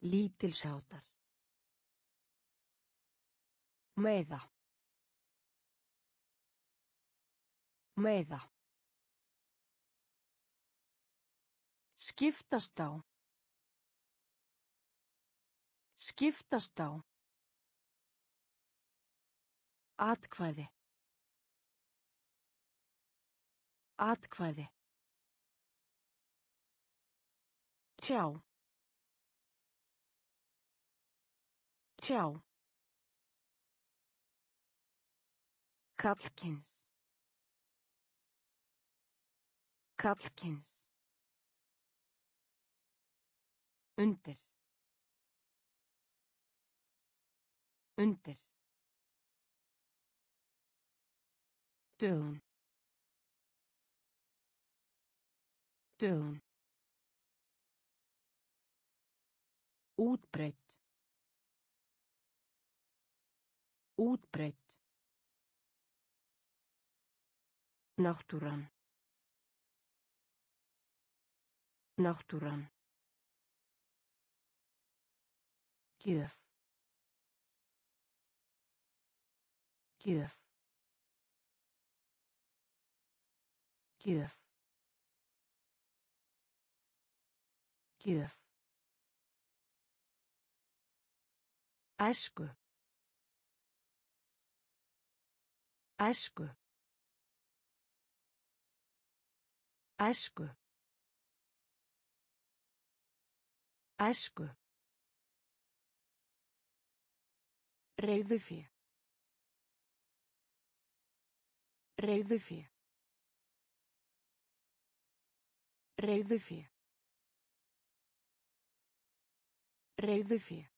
Lítilsáttar. Meiða. Meiða. Skiptast á. Skiptast á. Atkvæði. Atkvæði. Tjá. Tjá. Kallkins. Kallkins. Undir. Undir. Dögun. Dögun. Útbreytt. Útbreytt. Náttúran. Náttúran. Gjöf. Gjöf. Gjöf. Gjöf. Æsku. Æsku. Æsku. Æsku. Reyðufé. Reyðufé. Reyðufé. Reyðufé.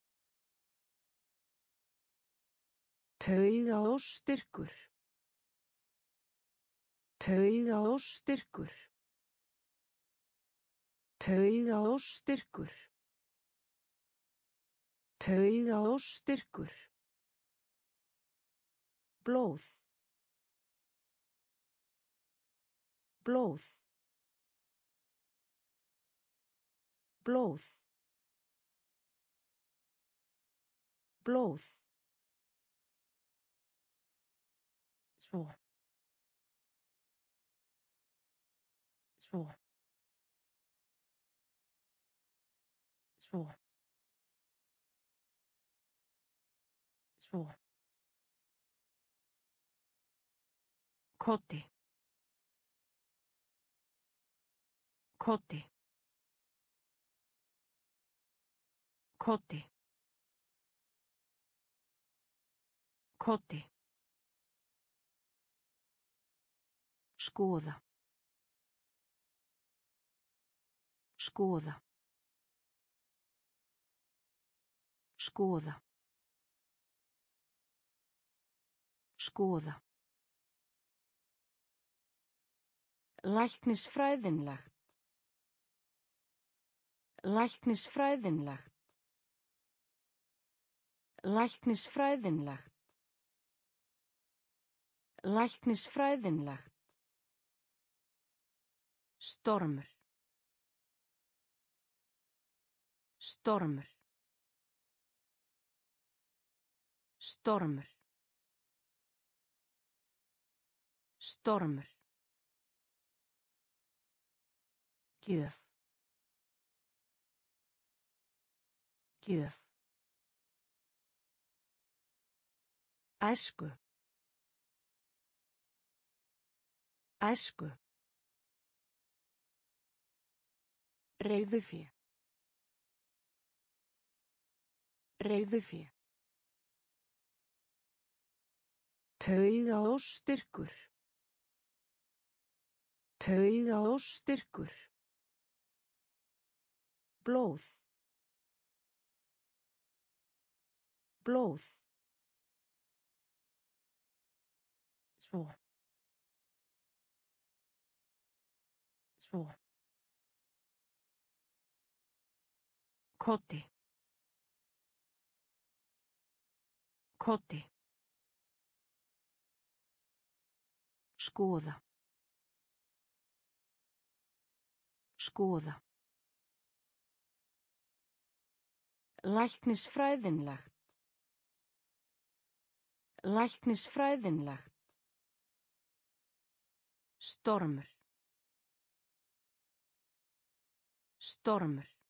Tauga og styrkur. Tauga og styrkur. Tauga og styrkur. Tauga og styrkur. Blóð. Blóð. Blóð. Blóð. Svo. Svo. Svo. Svo. Koti. Koti. Koti. Koti. Skoða. Skoða. Skoða. Skoða. Læknisfræðinlegt. Læknisfræðinlegt. Læknisfræðinlegt. Læknisfræðinlegt. Stormur. Stormur. Stormur. Stormur. Gjöf. Gjöf. Æsku. Æsku. Reyðufé. Reyðufé. Tauga og styrkur. Tauga og styrkur. Blóð. Blóð. Svo. Svo. Koti. Koti. Skoða. Skoða. Læknisfræðinlegt. Læknisfræðinlegt. Stormur. Stormur.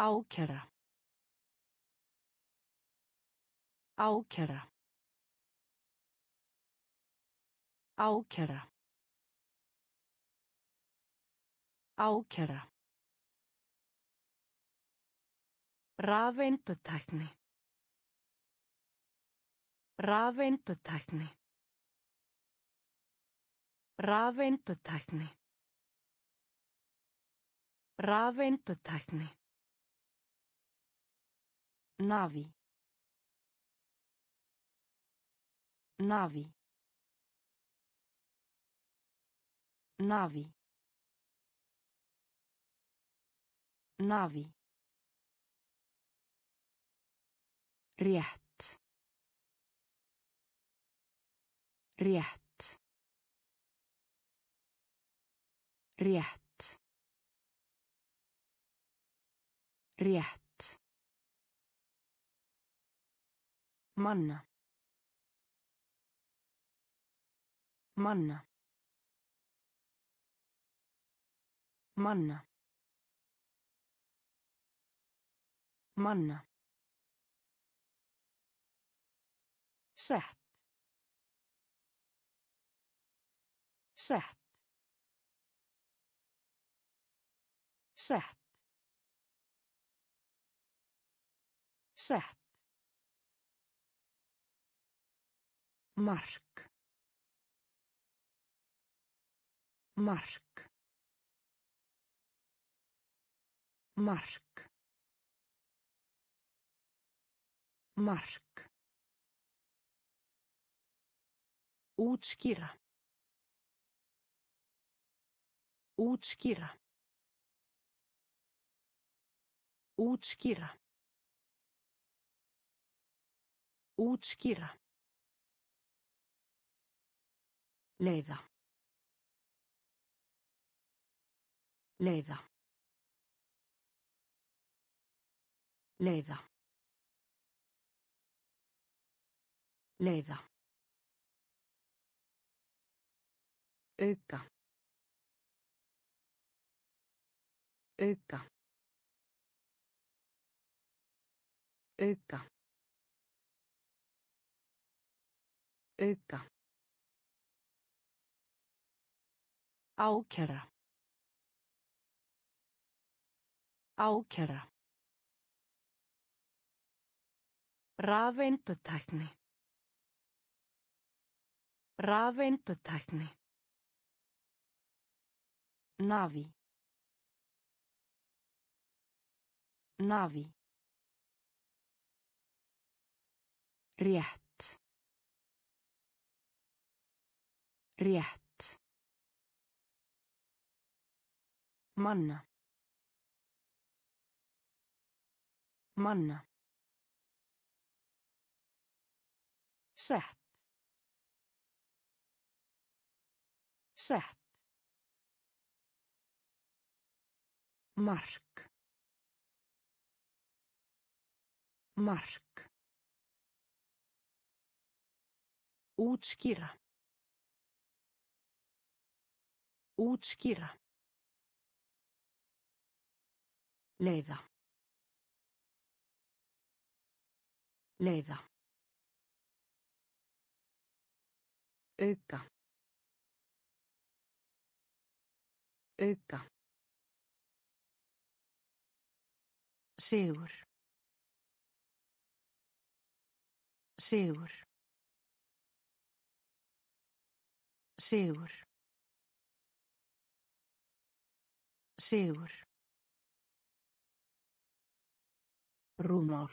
Ákjara. Ákjara. Ákjara. Ákjara. Rafeindutækni. Rafeindutækni. Rafeindutækni. Rafeindutækni. Navi. Navi. Navi. Navi. Rétt. Rétt. Rétt. Rétt. Manna. Manna. Manna. Manna. Sett. Sett. Sett. Sett. Mark. Mark. Mark. Mark. Útskýra. Útskýra. Útskýra. Útskýra. Leiða. Leiða. Leiða. Leiða. Auka. Auka. Auka. Auka. Ákæra. Ákæra. Rafeindatækni. Rafeindatækni. Navi. Navi. Rétt. Rétt. Manna. Manna. Sett. Sett. Mark. Mark. Útskýra. Útskýra. Leiða. Leiða. Auka. Auka. Sigur. Sigur. Sigur. Sigur. Rúmál.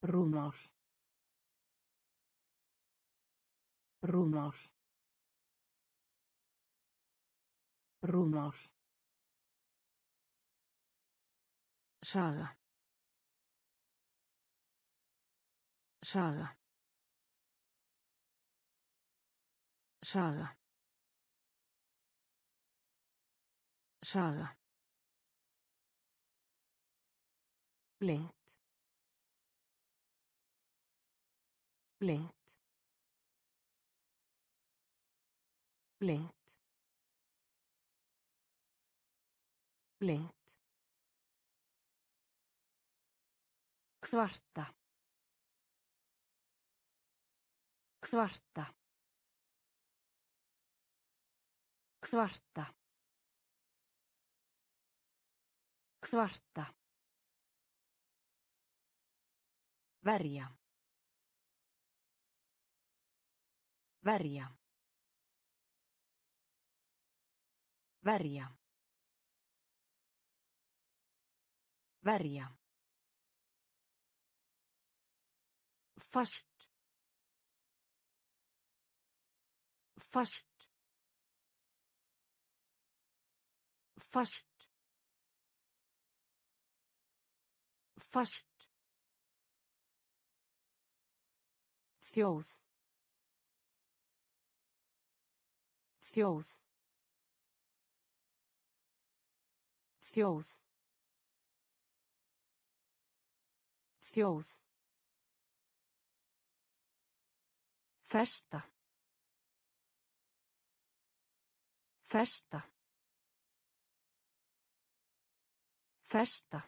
Rúmál. Rúmál. Rúmál. Saga. Saga. Saga. Saga. Lengt. Lengt. Lengt. Lengt. Kvarta. Kvarta. Kvarta. Kvarta. Verja. Verja. Verja. Verja. Fast. Fast. Fast. Fast. Þjóð. Þjóð. Þjóð. Þjóð. Festa. Festa. Festa.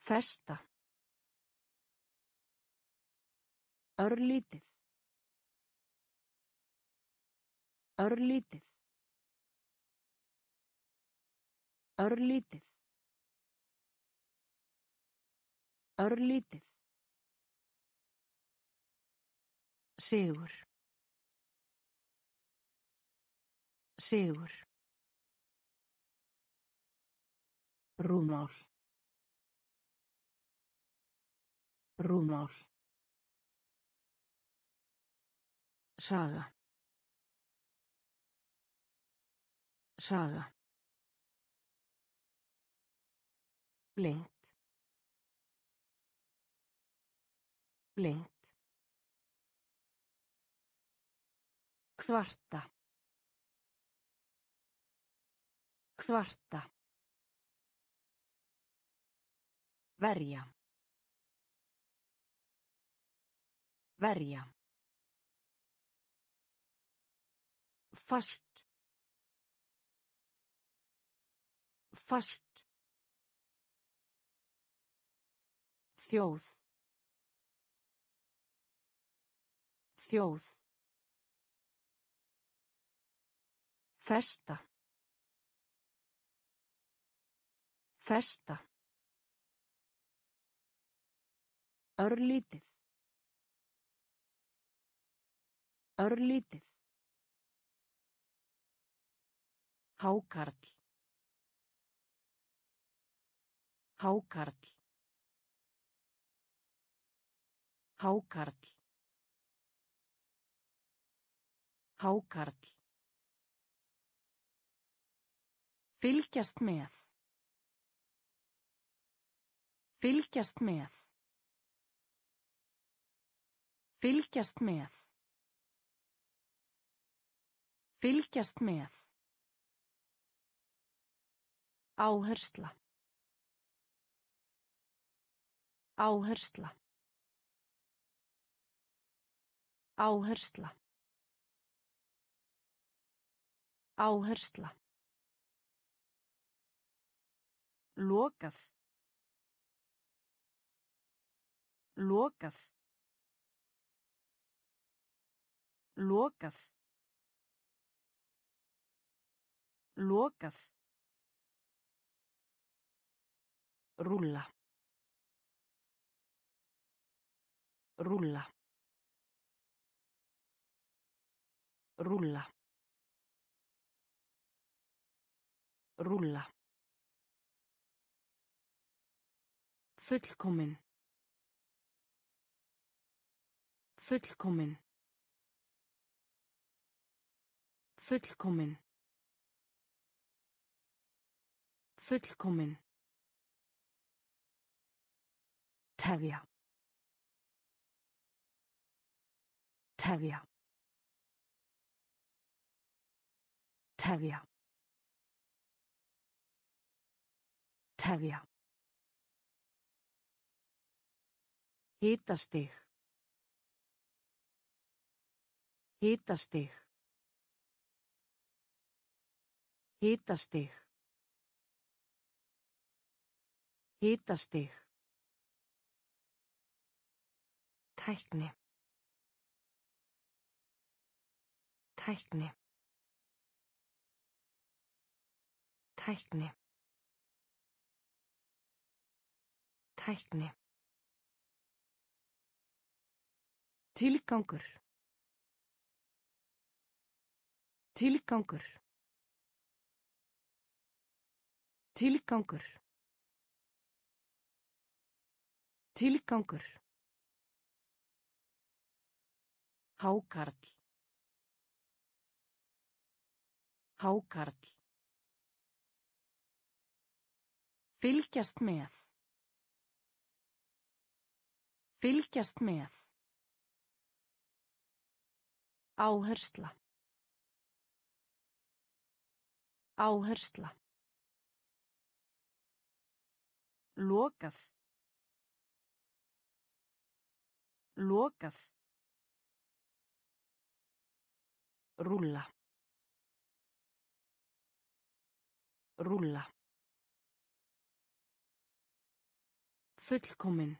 Festa. Örlítið. Örlítið. Örlítið. Örlítið. Sigur. Sigur. Rúmál. Rúmál. Saga. Saga. Lengt. Lengt. Kvarta. Kvarta. Verja. Verja. Fast. Fast. Þjóð. Þjóð. Festa. Festa. Örlítið. Örlítið. Hákarl. Hákarl. Hákarl. Hákarl. Fylgjast með. Fylgjast með. Fylgjast með. Fylgjast með. Áhersla. Áhersla. Áhersla. Áhersla. Lokað. Lokað. Lokað. Lokað. Rúlla. Rúlla. Rúlla. Rúlla. Fullkomin. Fullkomin. Fullkomin. Fullkomin. Tefja. Tefja. Tefja. Tefja. Hitastig. Hitastig. Hitastig. Hitastig. Tækni. Tækni. Tækni. Tækni. Tilgangur. Tilgangur. Tilgangur. Tilgangur. Hákarl. Hákarl. Fylgjast með. Fylgjast með. Áhersla. Áhersla. Lokað. Lokað. Rúlla. Rúlla. Fullkomin.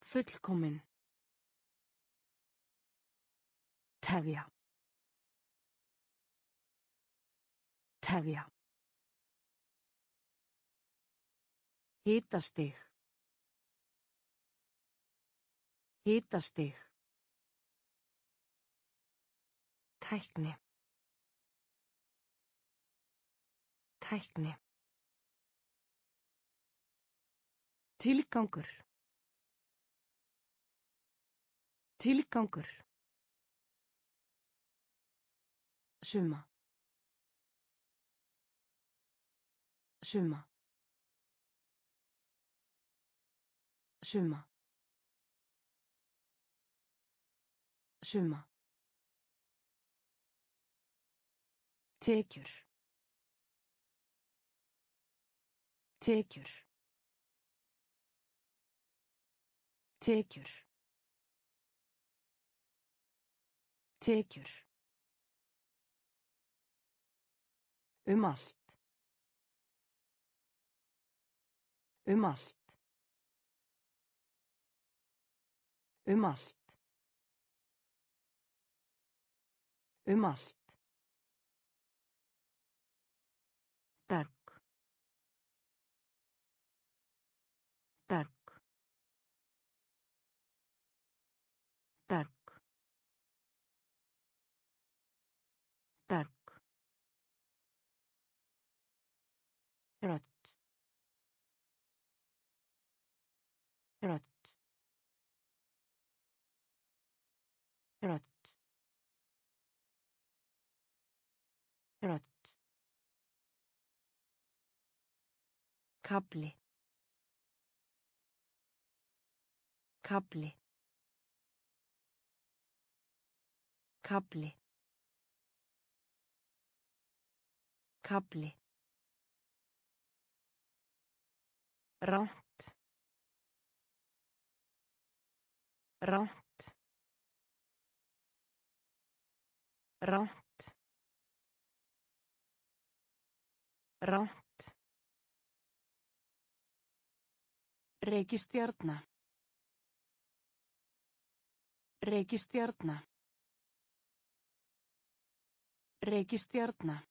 Fullkomin. Tefja. Tefja. Hitastig. Hitastig. Tækni. Tækni. Tilgangur. Tilgangur. Suma. Suma. Suma. Suma. Tekür. Tekür. Tekür. Tekür. Ümast. Ümast. Ümast. Ümast. Rödd. Rödd. Rödd. Rödd. Kabli. Kabli. Kabli. Kabli. Ránt. Ránt. Ránt. Ránt. Reykistjarna. Reykistjarna. Reykistjarna.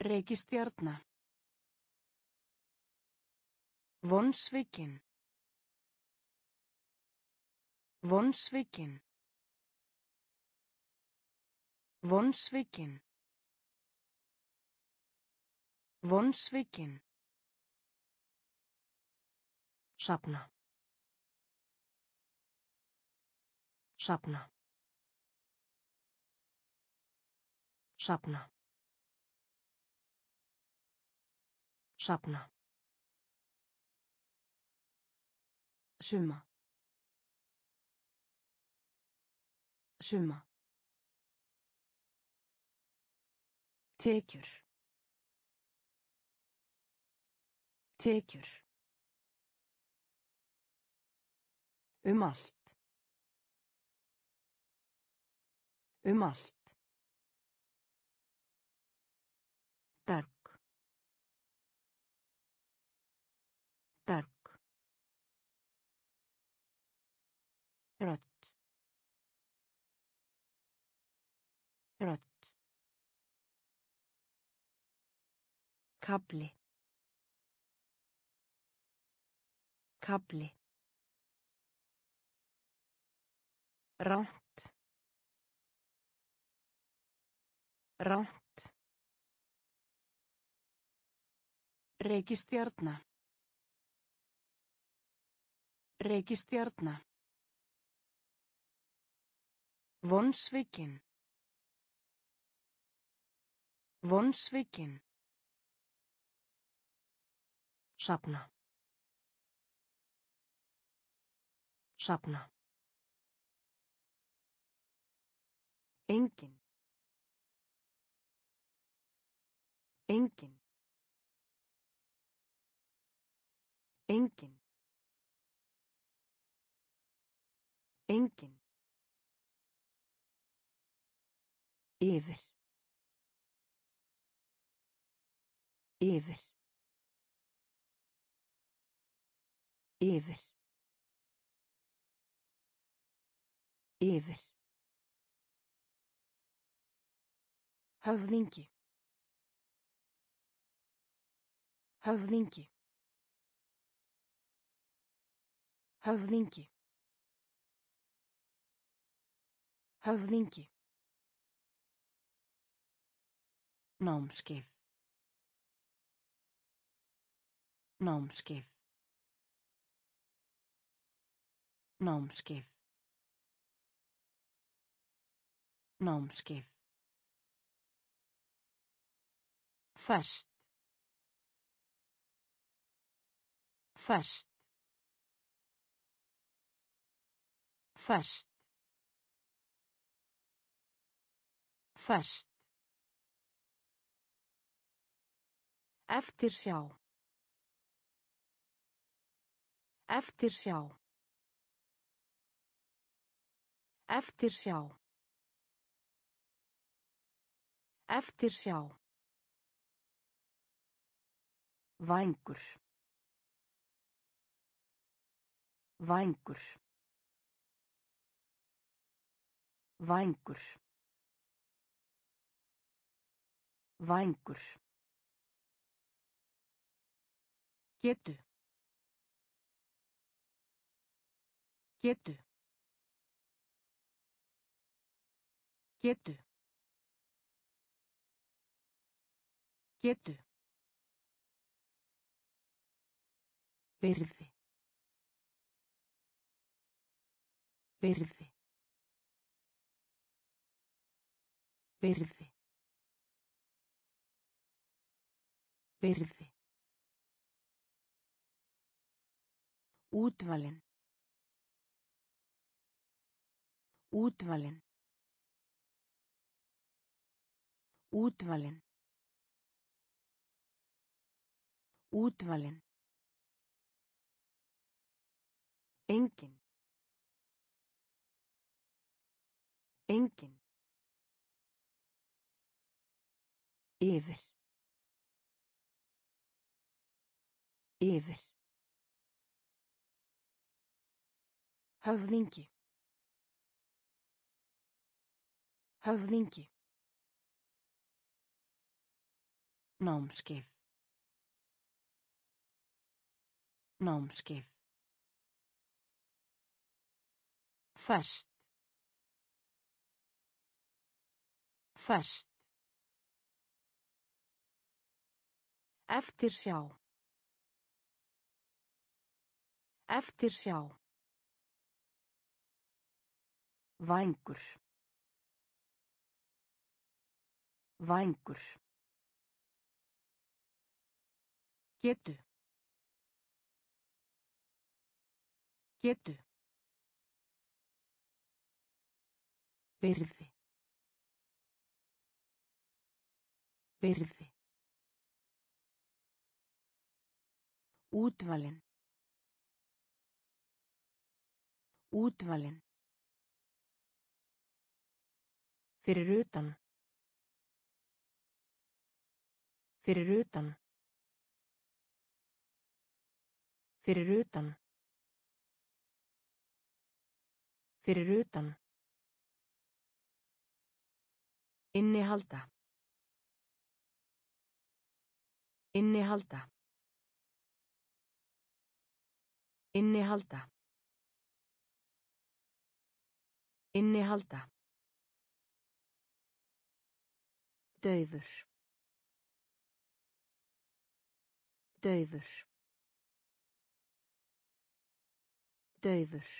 Reykistjarna. Vonsvikin. Vonsvikin. Vonsvikin. Vonsvikin. Sapna. Sapna. Sapna. Sapna. Chemin. Chemin. Tekür. Tekür. Ümalt. Ümalt. Rödd. Rödd. Kabli. Kabli. Ránt. Ránt. Reykistjarna. Reykistjarna. Vonsvikin. Vonsvikin. Sapna. Sapna. Engin. Engin. Engin. Engin. Yfir. Yfir. Yfir. Yfir. Höfðingi. Höfðingi. Höfðingi. Höfðingi. Námskeið. Námskeið. Námskeið. Námskeið. Fast. Fast. Fast. Fast. Eftirsjá. Eftirsjá. Eftirsjá. Eftirsjá. Vængur. Vængur. Vængur. Vængur. Getu. Getu. Getu. Getu. Byrði. Byrði. Byrði. Byrði. Útvalin. Útvalin. Útvalin. Útvalin. Engin. Engin. Yfir. Yfir. Höfðingi. Höfðingi. Námskeið. Námskeið. Fast. Fast. Eftirsjá. Eftirsjá. Vængur. Vængur. Getu. Getu. Byrði. Byrði. Útvalin. Útvalin. Fyrir utan. Fyrir utan. Fyrir utan. Fyrir utan. Innihalda. Innihalda. Innihalda. Innihalda. Dauður. Dauður. Dauður.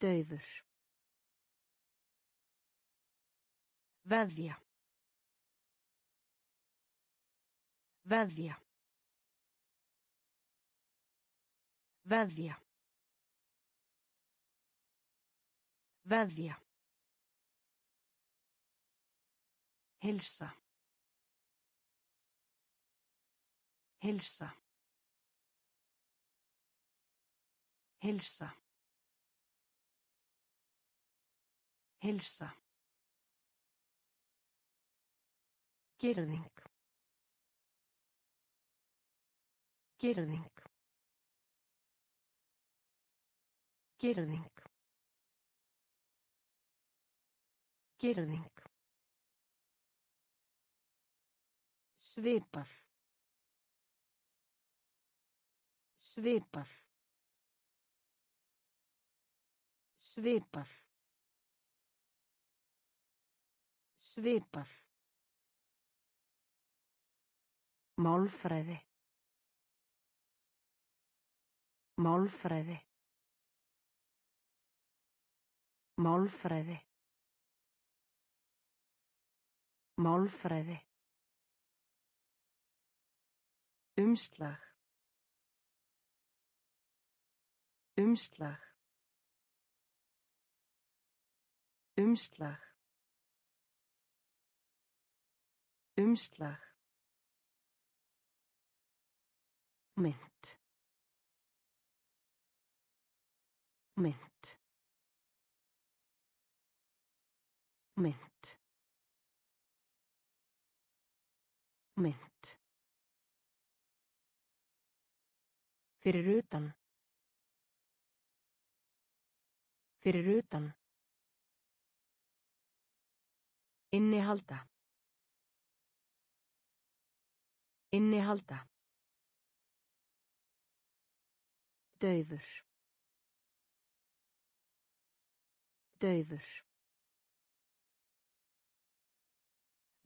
Dauður. Veðja. Veðja. Veðja. Veðja. Hilsa. Hilsa. Hilsa. Hilsa. Girðing. Girðing. Girðing. Girðing. Svipað. Svipað. Svipað. Svipað. Málfræði. Málfræði. Málfræði. Málfræði. Umslag. Umslag. Umslag. Umslag. Mynd. Mynd. Mynd. Mynd. Fyrir utan. Fyrir utan. Innihalda. Innihalda. Dauður. Dauður.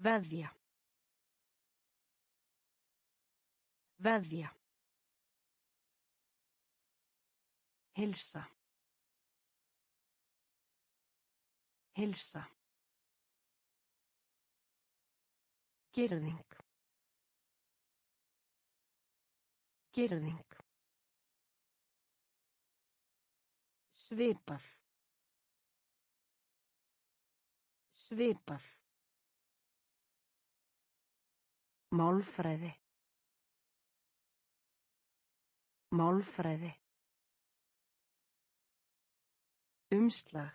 Veðja. Veðja. Hilsa. Hilsa. Girðing. Girðing. Svipað. Svipað. Málfræði. Málfræði. Umslag.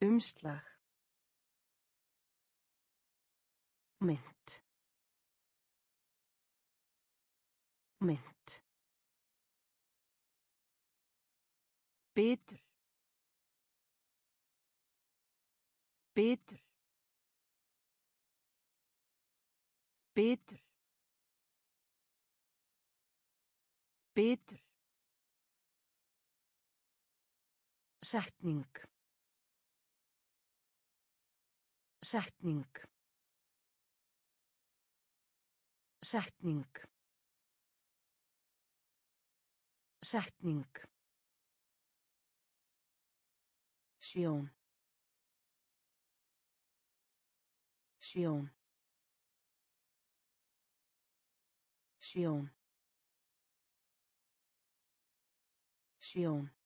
Umslag. Mynd. Mynd. Bitur. Bitur. Bitur. Bitur. Setning. Setning. Setning. Setning. Sjón. Sjón. Sjón. Sjón.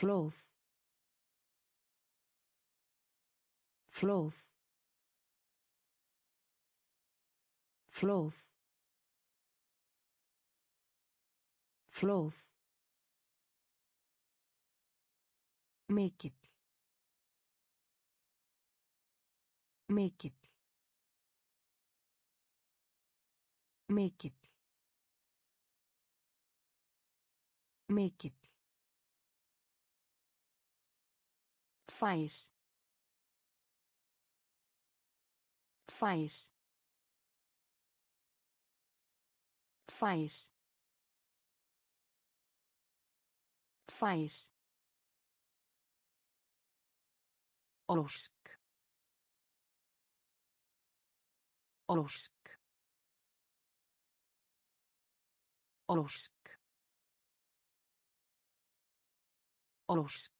Flóð. Flóð. Flóð. Flóð. Mikill. Mikill. Mikill. Mikill. Fær. Fær. Fær. Fær. Ósk. Ósk. Ósk. Ósk.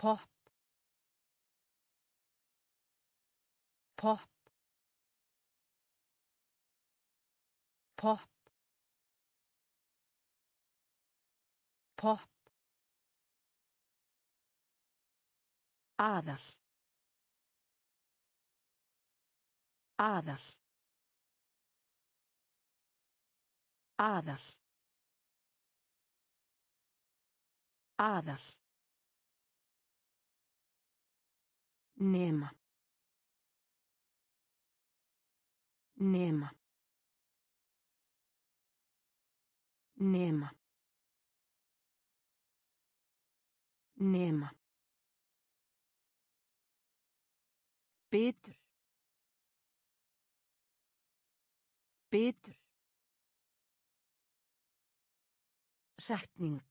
Pop pop Popp. Popp. Aðal. Aðal. Aðal. Aðal. Nema. Nema. Nema. Nema. Betur. Betur. Setning.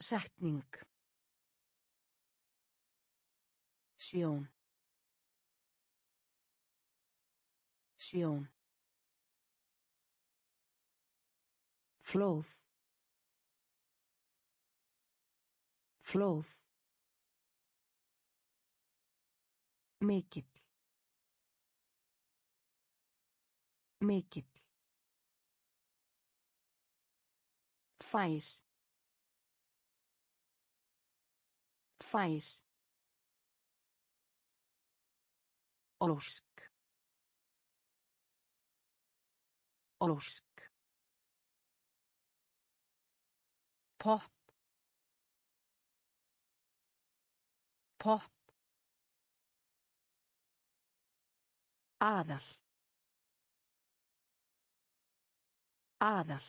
Setning. Sjón. Sjón. Flóð. Flóð. Mikill. Mikill. Fær. Fær. Ósk. Ósk. Popp. Popp. Aðal. Aðal.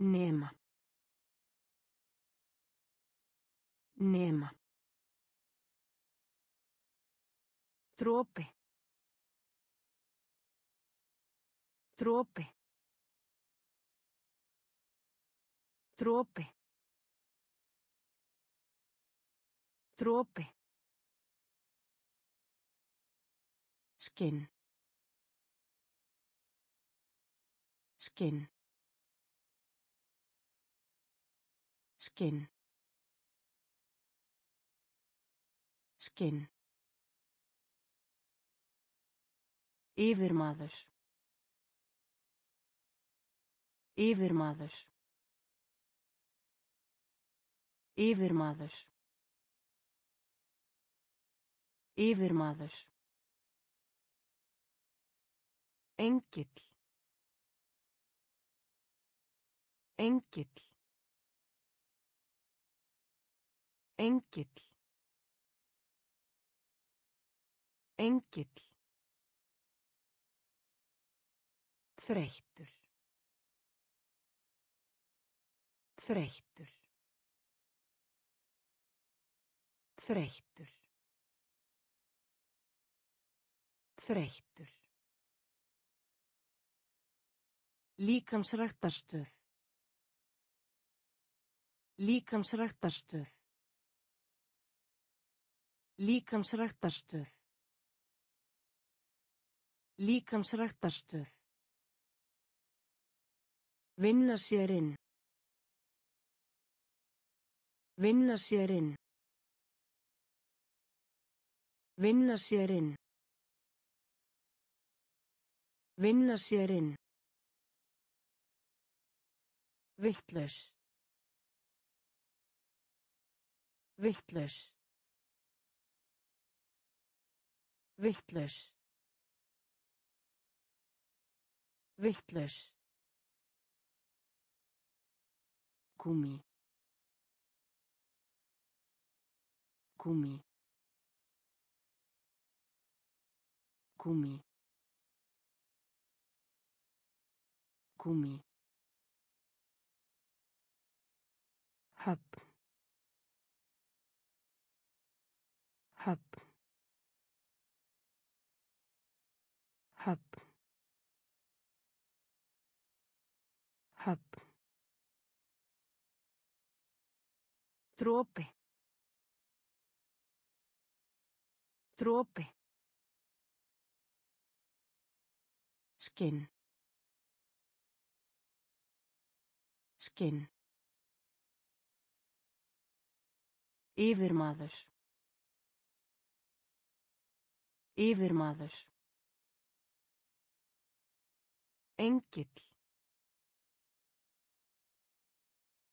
Nema. Nema. Dropi. Dropi. Dropi. Dropi. Skinn. Skinn. Skinn. Skinn. Yfirmaður. Yfirmaður. Yfirmaður. Yfirmaður. Engill. Engill. Engill. Engill. Þreyttur. Þreyttur. Þreyttur. Þreyttur. Líkamsræktarstöð. Líkamsræktarstöð. Líkamsræktarstöð. Líkamsræktarstöð. Vinna sér inn. Vinna sér inn. Vinna sér inn. Vinna sér inn. Vittlaus. Vittlaus. Vittlaus. Vittlaus. Gummi. Gummi. Gummi. Gummi. Dropi. Dropi. Skinn. Skinn. Yfirmaður. Yfirmaður. Engill.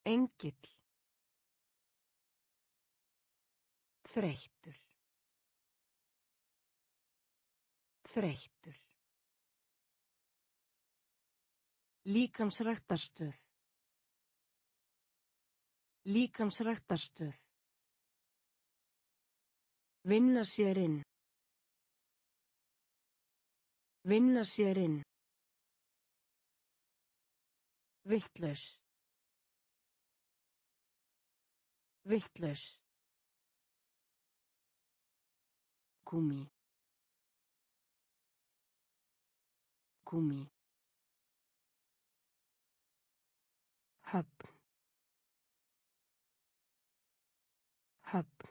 Engill. Þreyttur. Þreyttur. Líkamsræktarstöð. Líkamsræktarstöð. Vinna sér inn. Vinna sér inn. Vittlaus. Vittlaus. Gúmi. Gúmi. Höfn. Höfn.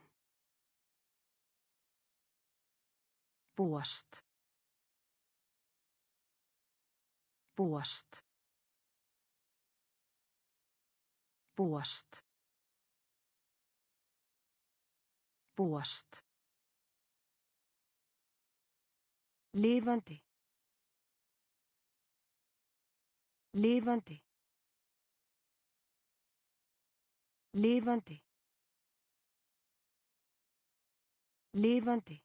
Búast. Búast. Búast. Búast. Lifandi. Lifandi. Lifandi. Lifandi.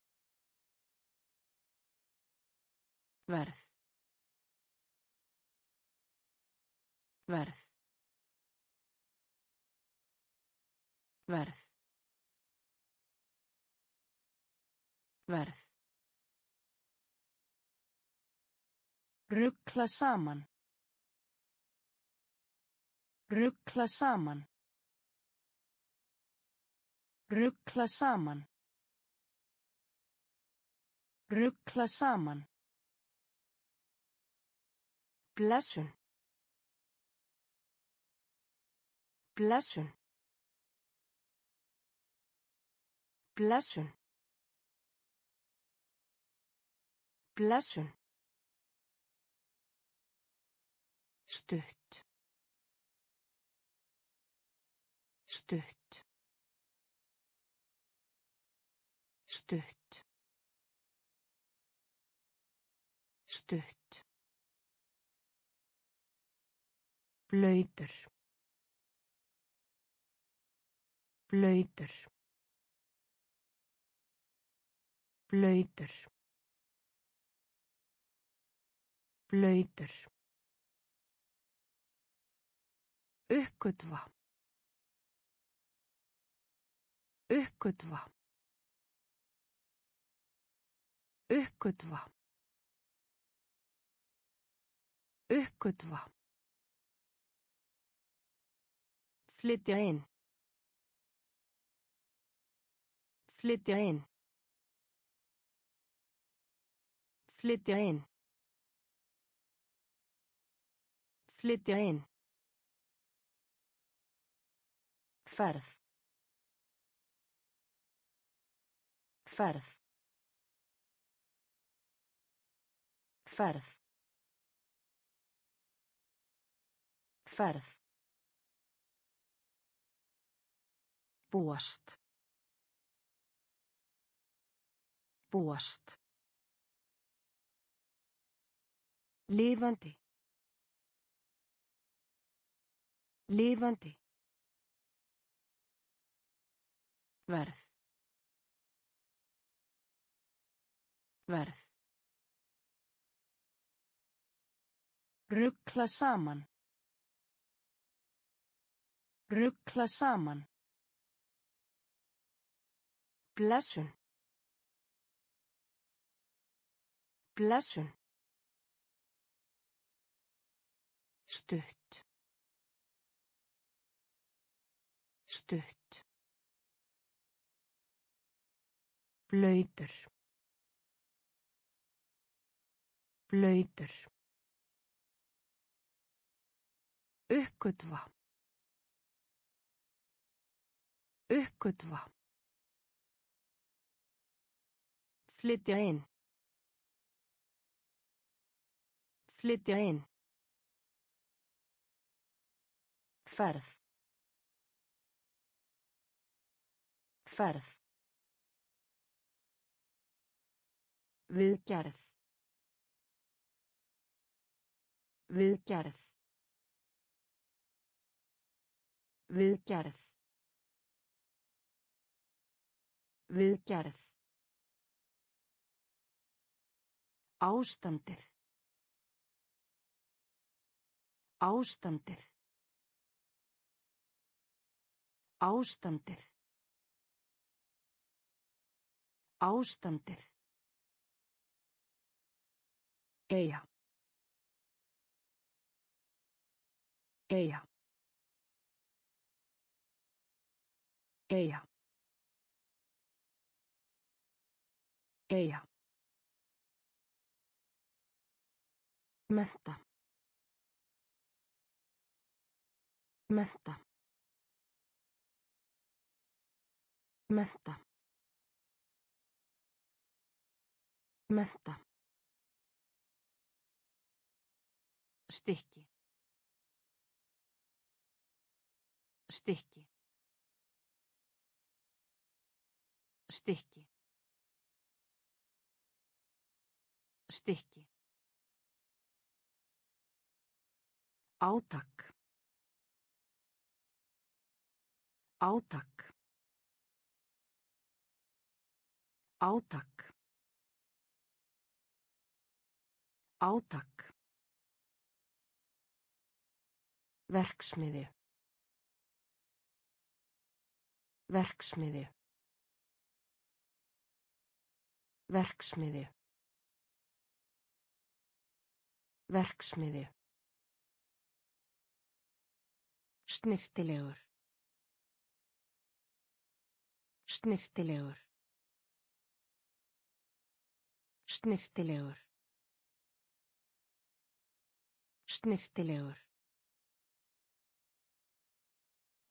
Verð. Verð. Verð. Verð. Ruggla saman. Ruggla saman. Ruggla saman. Ruggla saman. Blessun. Blessun. Blessun. Blessun. Stutt. Stutt. Stutt. Stutt. Blöytur. Blöytur. Blöytur. Blöytur. Uppgötva. Uppgötva. Uppgötva. Uppgötva. Flytja inn. Flytja inn. Flytja inn. Flytja inn. Ferð. Ferð. Ferð. Ferð. Búast. Búast. Lifandi. Lifandi. Verð. Verð. Ruggla saman. Ruggla saman. Blessun. Blessun. Stutt. Blöytur. Blöytur. Uppgötva. Uppgötva. Flytja inn. Flytja inn. Ferð. Ferð. Viðgerð. Viðgerð. Viðgerð. Viðgerð. Ástandið. Ástandið. Ástandið. Ástandið. Eyja. Eyja. Eyja. Eyja. Menta. Menta. Menta. Menta. Stykki. Stykki. Stykki. Stykki. Átak. Átak. Átak. Átak. Verksmiði. Verksmiði. Verksmiði. Verksmiði. Snirtilegur. Snirtilegur. Snirtilegur. Snirtilegur.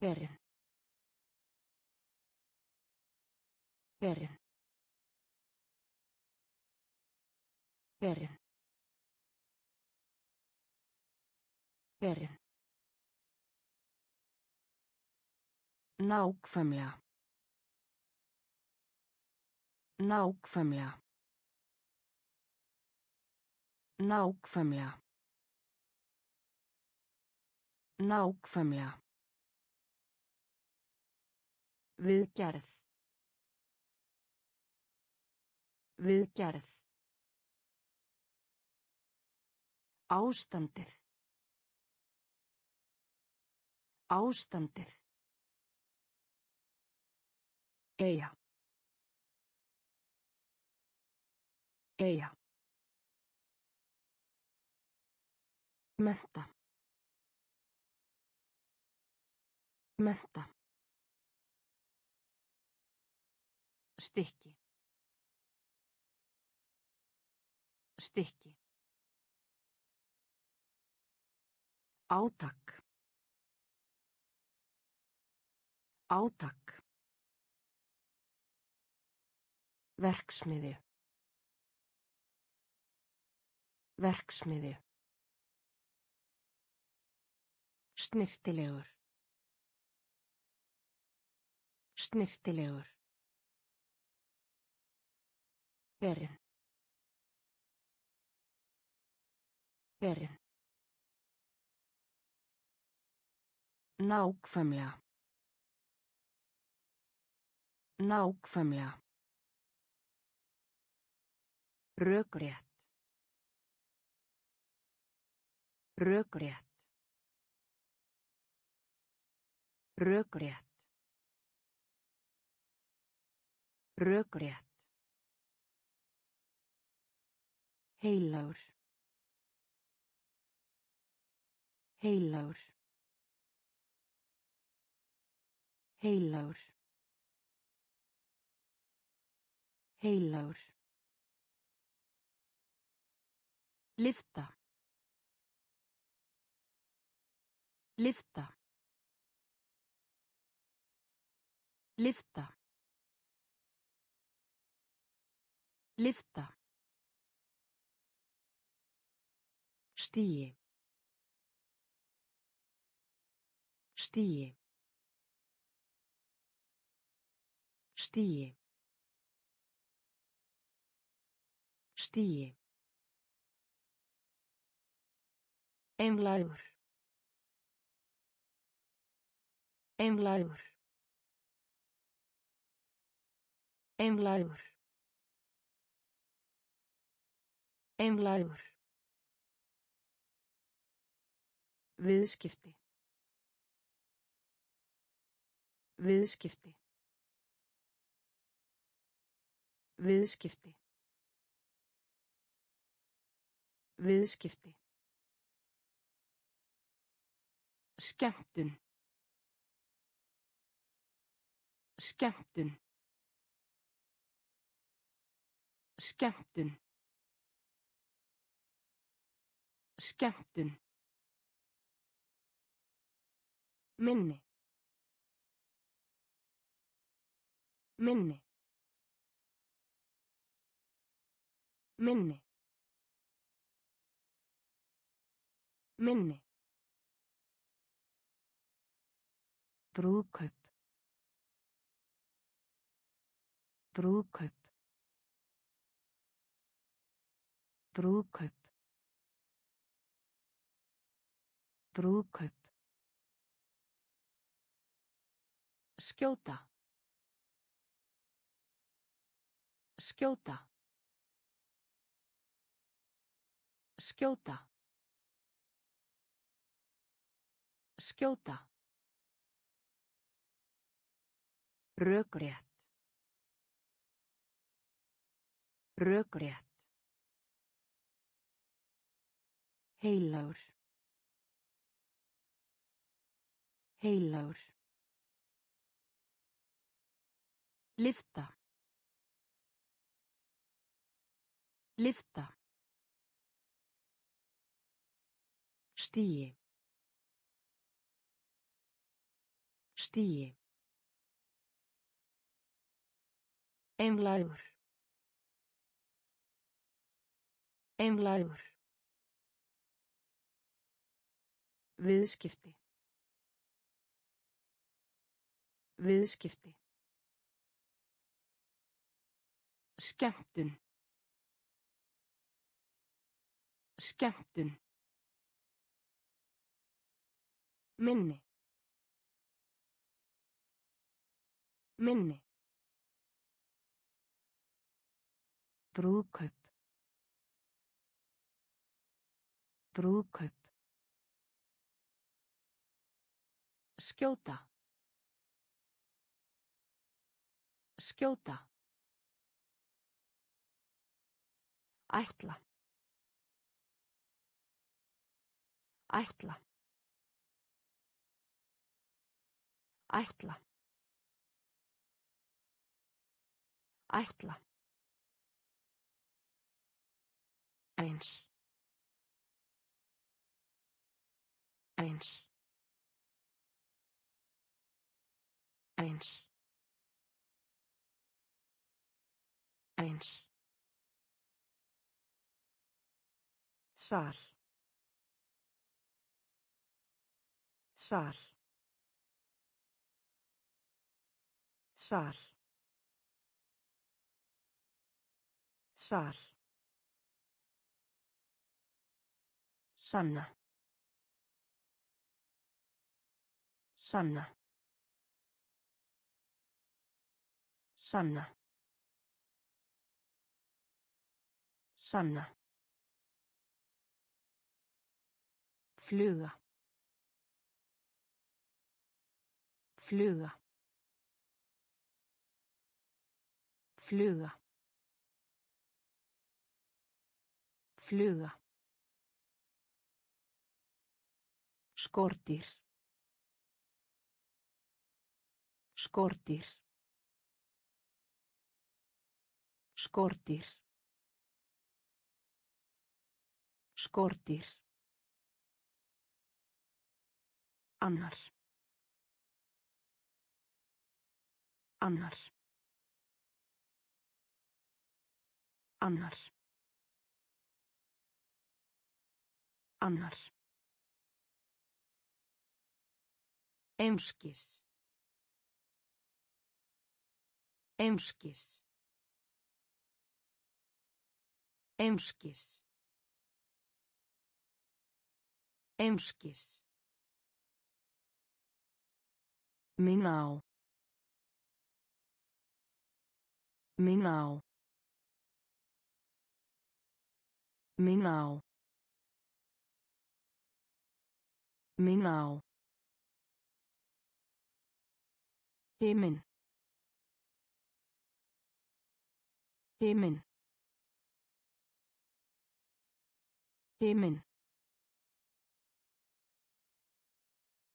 Berin. Berin. Berin. Berin. Nákvæmlega. Nákvæmlega. Nákvæmlega. Nákvæmlega. Viðgerð. Viðgerð. Ástandið. Ástandið. Eyja. Eyja. Menta. Menta. Átak. Átak. Verksmiði. Verksmiði. Snirtilegur. Snirtilegur. Berin. Berin. Nákvæmlega. Nákvæmlega. Rökrétt. Rökrétt. Rökrétt. Rökrétt. Heilagur. Heilagur. Heilagur. Heilagur. Lyfta. Lyfta. Lyfta. Lyfta. Stíi. Stíi. Stíi. Stíi. Einlægur. Einlægur. Einlægur. Einlægur. Viðskipti. Viðskipti. Viðskipti. Viðskipti. Skemmtun. Skemmtun. Skemmtun. Skemmtun. Minni. Minni. Minni. Minni. Brúðkaup. Brúðkaup. Brúðkaup. Brúðkaup. Skjóta. Skjóta. Skjóta. Skjóta. Rökrétt. Rökrétt. Heilagur. Heilagur. Lyfta. Lyfta. Stíi. Stíi. Einlægur. Einlægur. Viðskipti. Viðskipti. Skemmtun. Skemmtun. Minni. Minni. Brúðkaup. Brúðkaup. Skjóta. Skjóta. Ætla. Ætla. Ætla. Ætla. Eins. Eins. Eins. Eins. Sal. Sal. Sal. Sal. Sanna. Sanna. Sanna. Sanna. Fluga. Fluga. Fluga. Fluga. Skortir. Skortir. Skortir. Skortir. Annar. Annar. Annar. Annar. Einskis. Einskis. Einskis. Einskis. Minna á. Minna á. Minna á. Minna á. Himinn. Himinn. Himinn.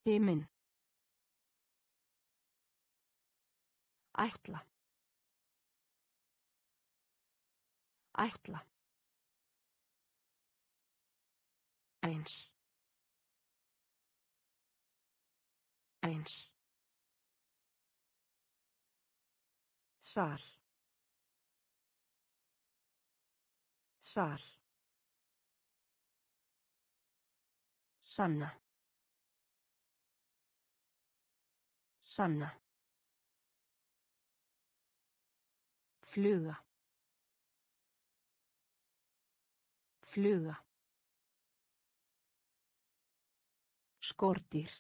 Himinn. Ætla. Ætla. Eins. Eins. Sal. Sal. Sanna. Sanna. Fluga. Fluga. Skortir.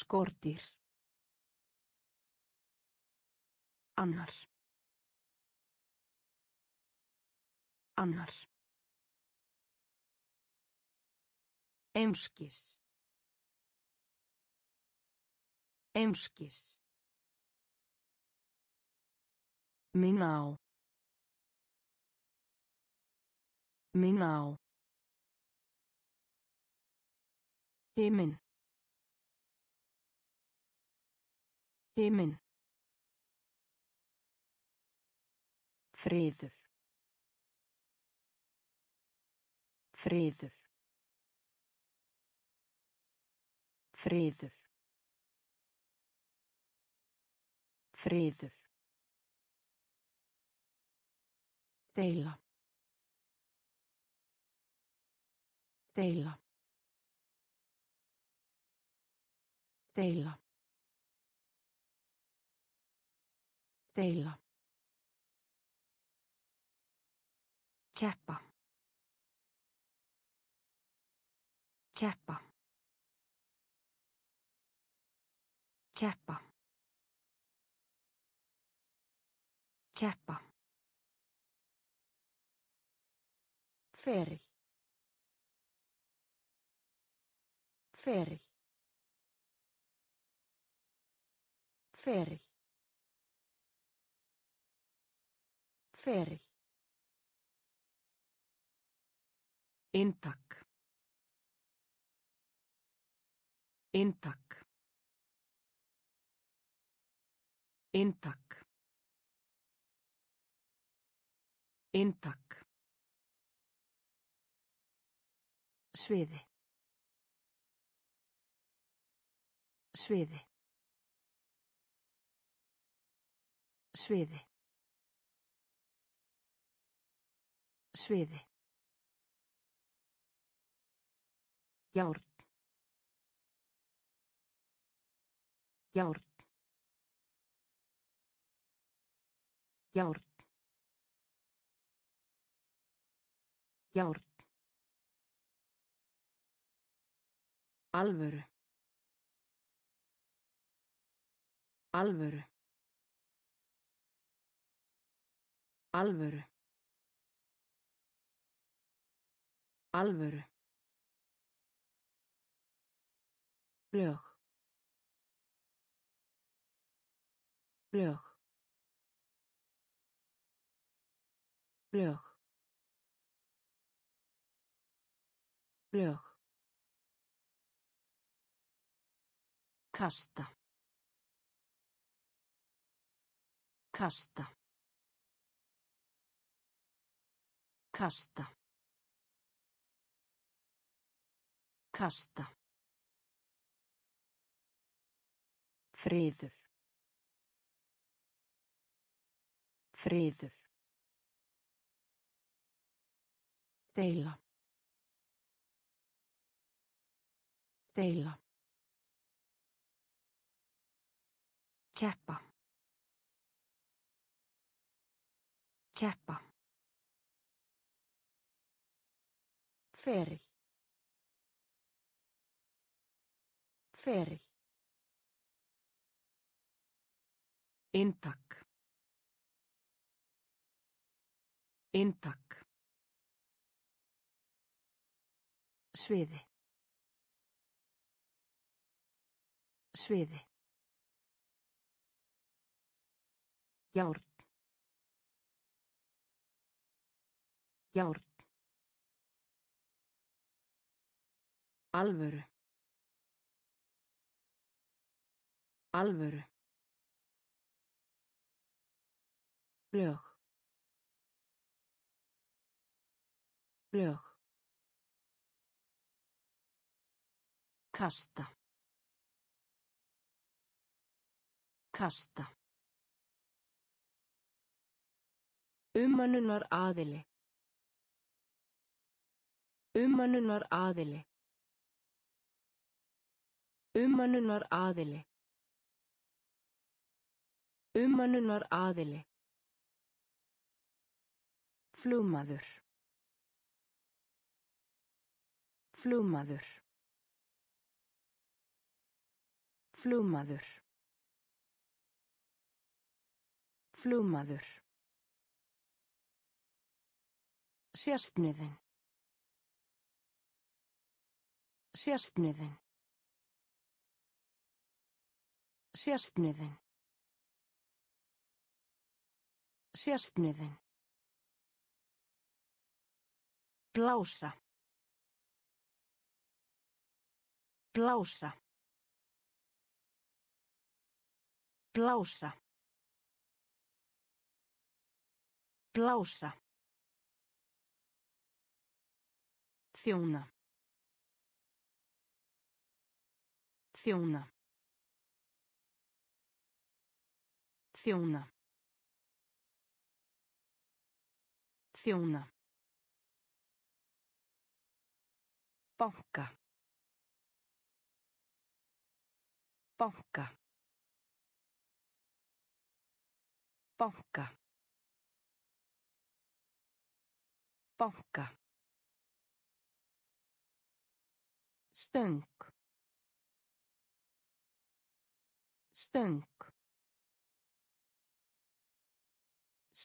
Skortir. Annar. Annar. Einskis. Einskis. Minna á. Minna á. Himinn. Himinn. Friður. Friður. Friður. Friður. Deila. Deila. Deila. Deila. Keppa. Keppa. Keppa. Keppa. Feril. Feril. Feril. Feril. Inntak. Inntak. Inntak. Inntak. Sviði. Sviði. Sviði. Sviði. Járn. Járn. Járn. Járn. Alvöru. Alvöru. Alvöru. Alvöru. Lög. Lög. Lög. Lög. Kasta. Kasta. Kasta. Kasta. Friður. Friður. Deila. Deila. Keppa. Keppa. Ferill. Ferill. Inntak. Inntak. Sviði. Sviði. Járn. Járn. Alvöru. Alvöru. Lög. Lög. Kasta. Kasta. Ummannunar aðili. Ummannunar aðili. Ummannunar aðili. Ummannunar aðili. Flugmaður. Flugmaður. Flugmaður. Flugmaður. Sérstniðin. Sérstniðin. Sérstniðin. Sérstniðin. Blása. Blása. Blása. Blása. Þjóna. Þjóna. Þjóna. Þjóna. Banka. Banka. Banka. Banka. Stöng. Stöng.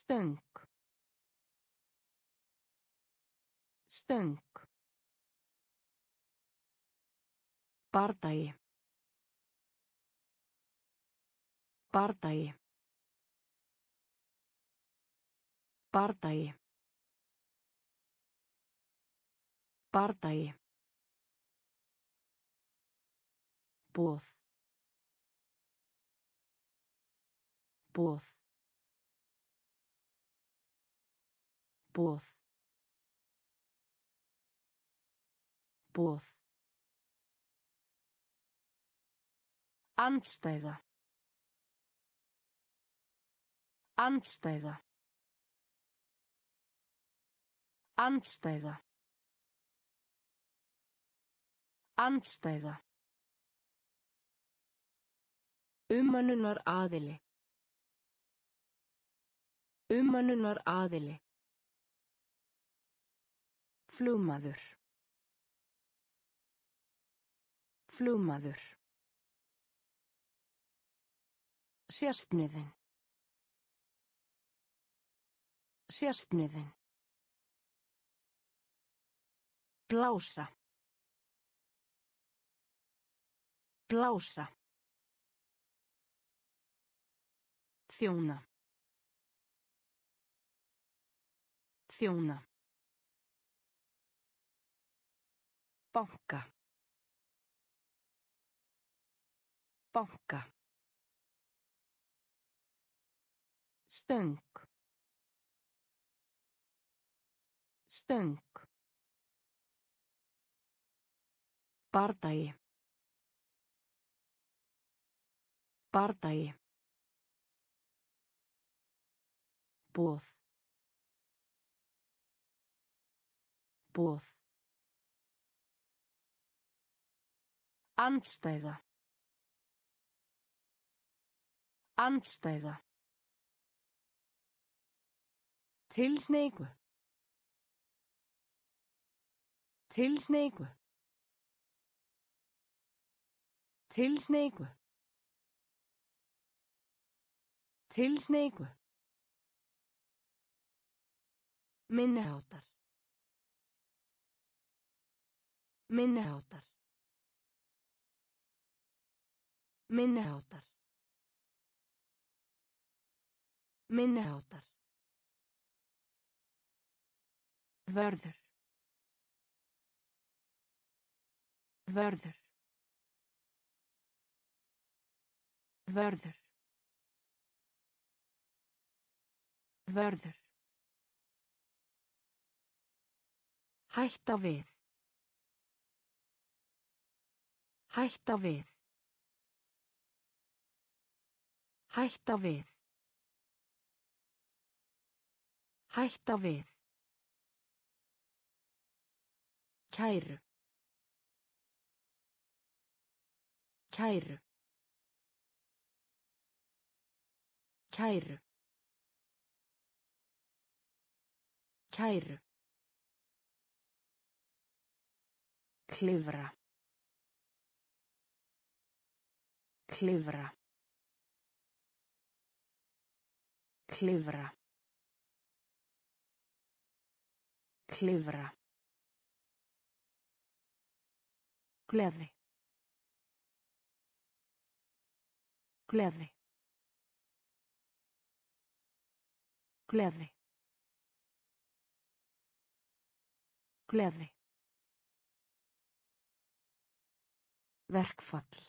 Stöng. Stöng. Bardagi. Bardagi. Bardagi. Bardagi. Bóð. Bóð. Bóð. Bóð. Andstæða. Andstæða. Andstæða. Andstæða. Ummannunar aðili. Ummannunar aðili. Flugmaður. Flugmaður. Sérstniðin. Sérstniðin. Blása. Blása. Þjóna. Þjóna. Banka. Banka. Stöng. Stöng. Bardagi. Bardagi. Bóð. Bóð. Andstæða. Andstæða. Tilhneigu. Tilhneigu. Tilhneigu. Tilhneigu. Minniháttar. Minniháttar. Minniháttar. Minniháttar. Vörður. Vörður. Vörður. Vörður. Hætta við. Hætta við. Hætta við. Hætta við. Kæru. Kæru. Kæru. Kæru. Klifra. Klifra. Klifra. Klifra. Gleði. Gleði. Gleði. Gleði. Verkfall.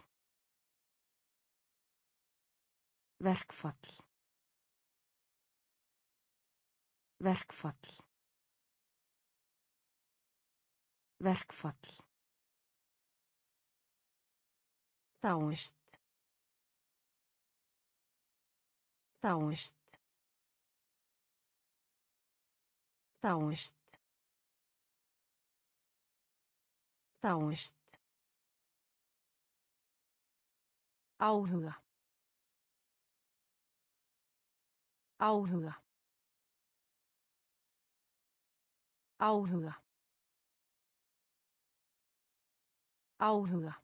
Verkfall. Verkfall. Verkfall. Dáist. Dáist. Dáist. Dáist. Áhuga. Áhuga. Áhuga. Áhuga.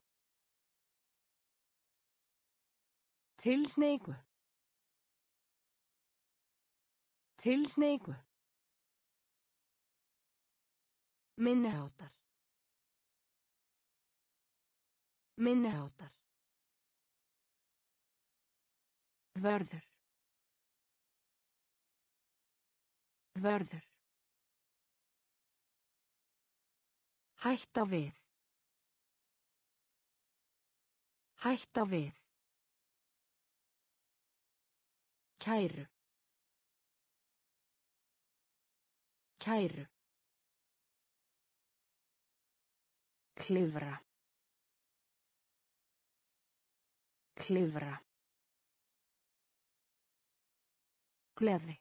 Tilhneigu. Tilhneigu. Minniháttar. Minniháttar. Vörður. Vörður. Hætta við. Hætta við. Kæru. Kæru. Klifra. Klifra. Gleði.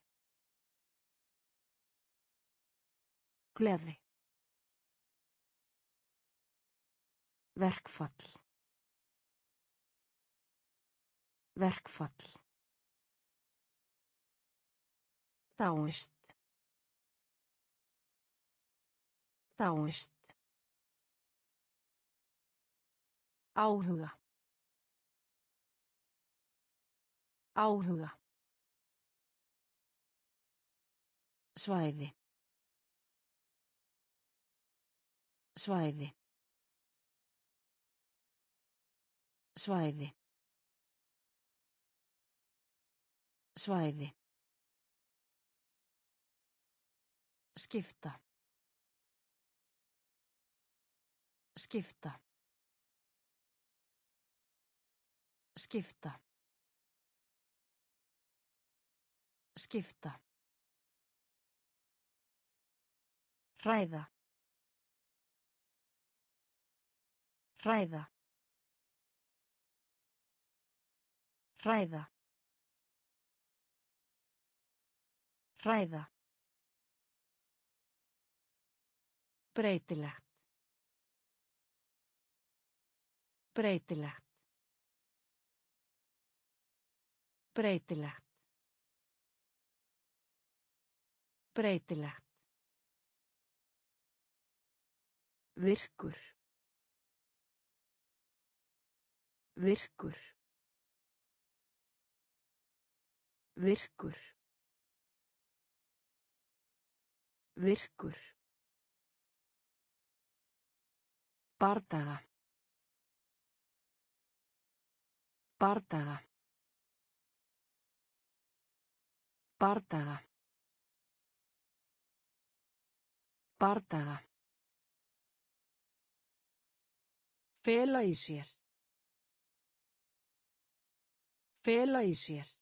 Gleði. Verkfall. Verkfall. Dáist. Dáist. Áhuga. Áhuga. Svæði. Svæði. Svæði. Svæði. Skipta. Skipta. Skipta. Skipta. Hræða. Hræða. Hræða. Hræða. Breytilegt. Breytilegt. Breytilegt. Breytilegt. Virkur. Virkur. Virkur. Virkur. Bardaga. Bardaga. Bardaga. Bardaga. Fela í sér. Fela í sér.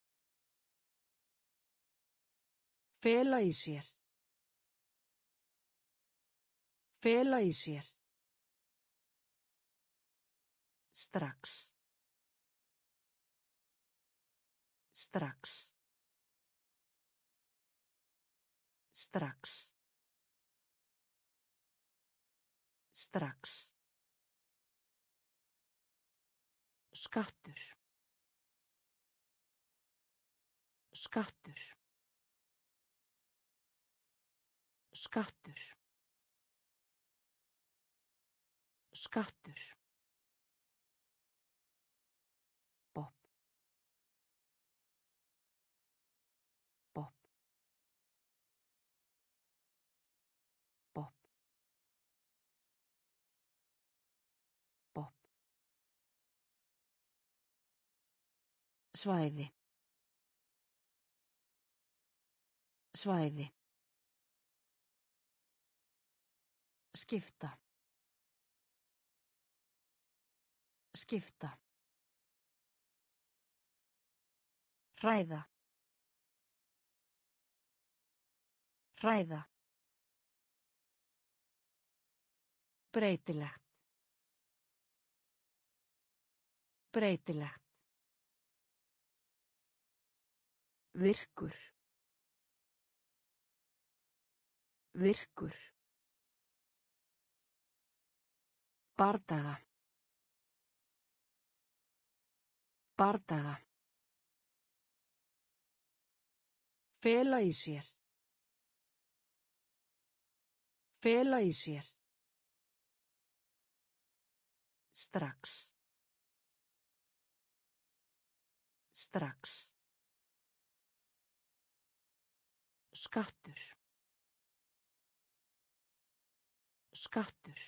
Fela í sér. Fela í sér. Strax. Strax. Strax. Strax. Skattur. Skattur. Bopp. Bopp. Bopp. Bopp. Svæði. Svæði. Skipta. Skipta. Hræða. Hræða. Breytilegt. Breytilegt. Virkur. Virkur. Bardaga. Bardaga. Fela í sér. Fela í sér. Strax. Strax. Skattur. Skattur.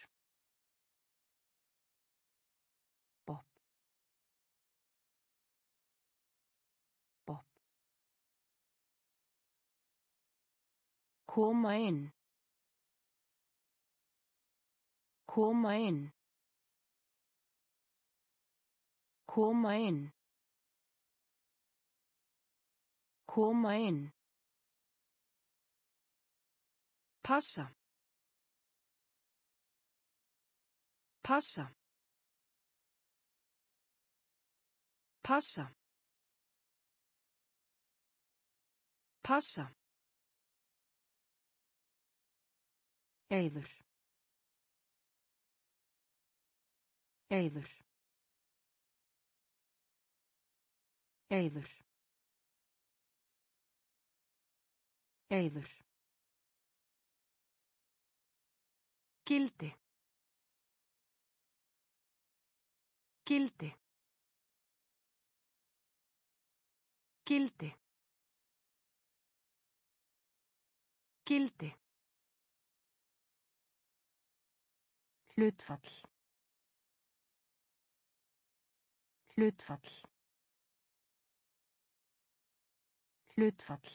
Koma inn. Koma inn. Koma inn. Koma inn. Passa. Passa. Passa. Passa. Eyður. Eyður. Eyður. Eyður. Gildi. Gildi. Gildi. Gildi. Hlutfall. Hlutfall. Hlutfall.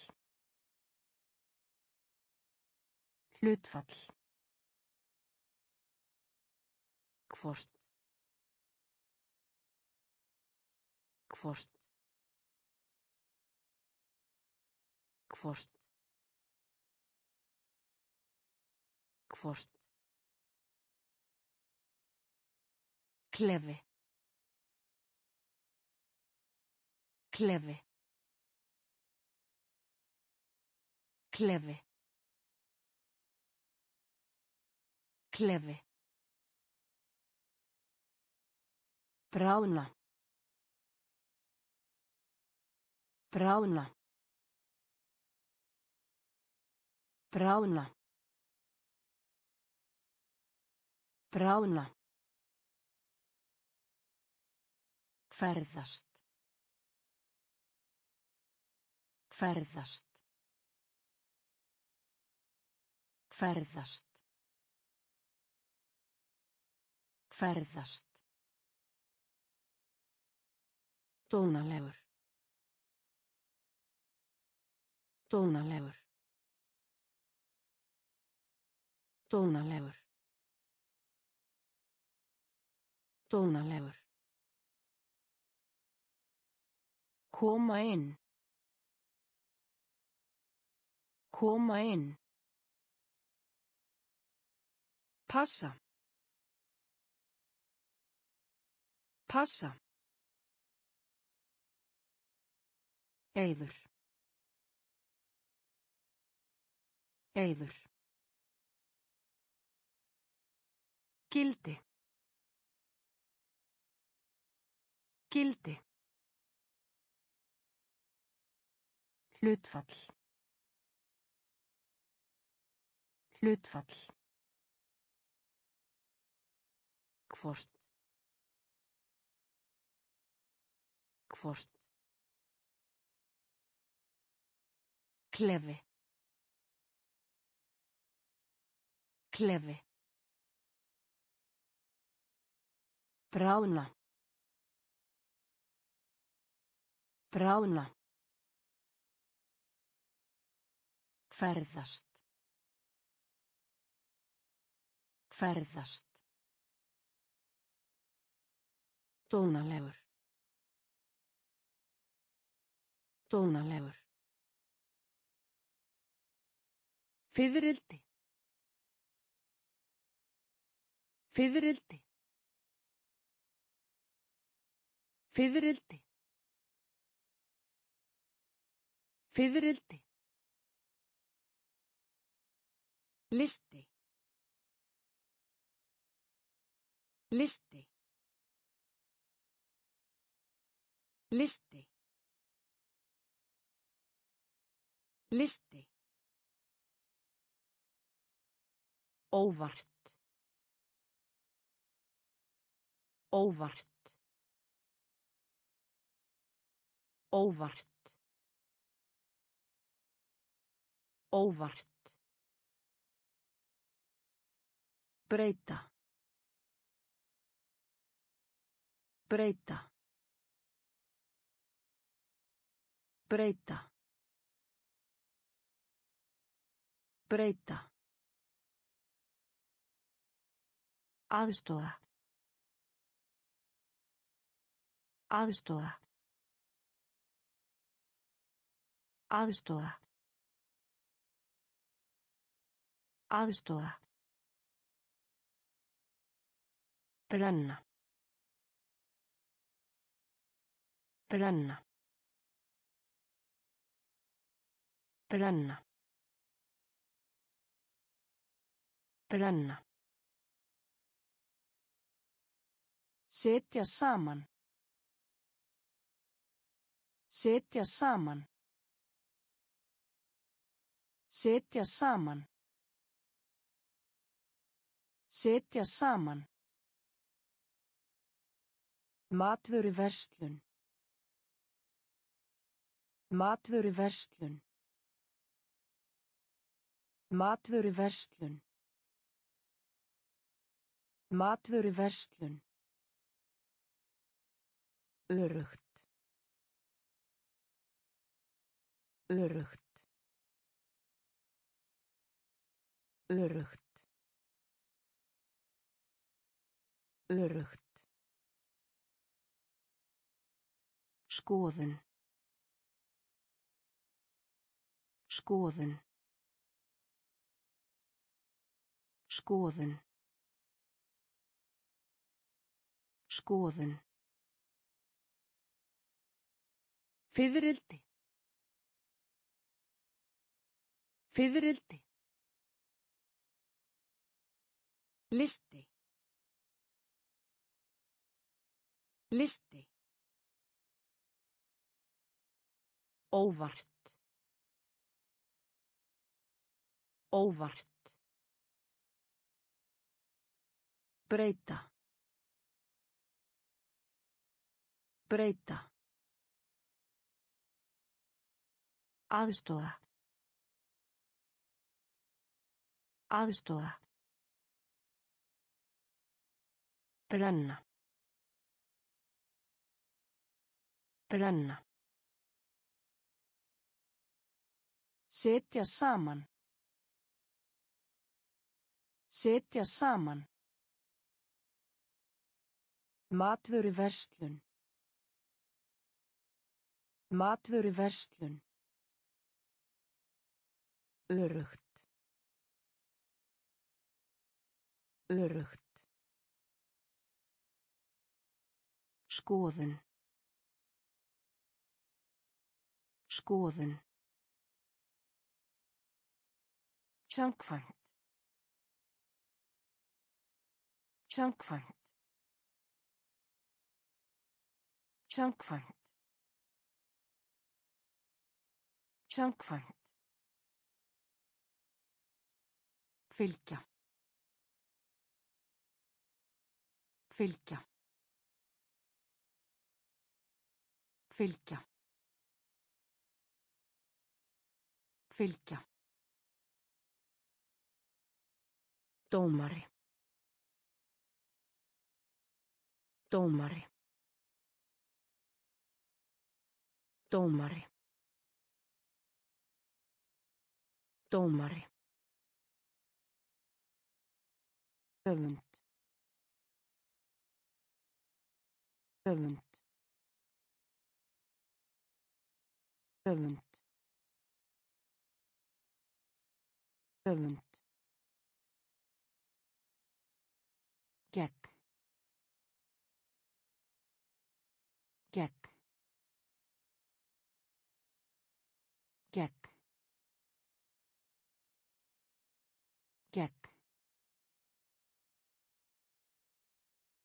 Hlutfall. Hvort. Hvort. Hvort. Hvort. Klefi. Klefi. Klefi. Klefi. Bráðna. Bráðna. Bráðna. Bráðna. Ferðast. Ferðast. Ferðast. Ferðast. Dónalegur. Dónalegur. Dónalegur. Dónalegur. Koma inn. Koma inn. Passa. Passa. Eyður. Eyður. Gildi. Gildi. Hlutfall. Hlutfall. Hvort. Hvort. Klefi. Klefi. Bráðna. Bráðna. Ferðast. Ferðast. Dónalegur. Dónalegur. Fiðrildi. Fiðrildi. Fiðrildi. Fiðrildi. Listi. Listi. Listi. Listi. Óvart. Óvart. Óvart. Óvart. Breyta. Breyta. Breyta. Breyta. Aðstóða. Aðstóða. Aðstóða. Aðstóða. Brenna. Brenna. Brenna. Brenna. Setja saman. Setja saman. Setja saman. Setja saman. Matvöru verslun. Matvöru verslun. Matvöru verslun. Matvöru verslun. Örugt. Örugt. Örugt. Örugt. Skoðun. Skoðun. Skoðun. Skoðun. Fiðrildi. Fiðrildi. Listi. Listi. Óvart. Óvart. Breyta. Breyta. Aðstóða. Aðstóða. Brenna. Brenna. Setja saman. Setja saman. Matvöru verslun. Matvöru verslun. Örugt. Örugt. Skoðun. Skoðun. Samkvæmt. Samkvæmt. Samkvæmt. Samkvæmt. Fylgja. Fylgja. Fylgja. Fylgja. Dómari. Dómari. Dómari. Dómari. Öfund. Öfund. Öfund. Öfund.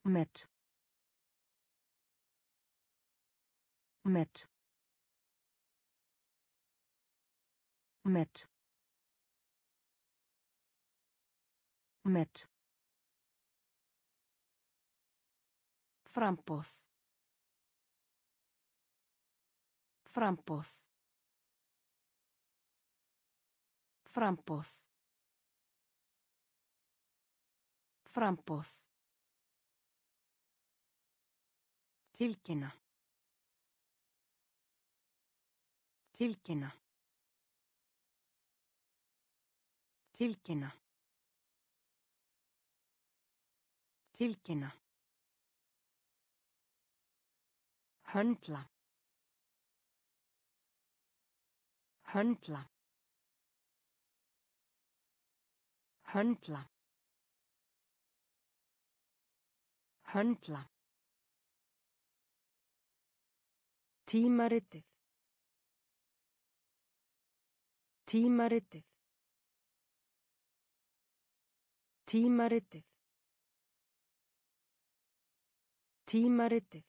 Met. Met. Met. Met. Framboð. Framboð. Framboð. Framboð. Tilkynna. Tilkynna. Tilkynna. Tilkynna. Höndla. Höndla. Höndla. Höndla. Tímaritið. Tímaritið. Tímaritið. Tímaritið.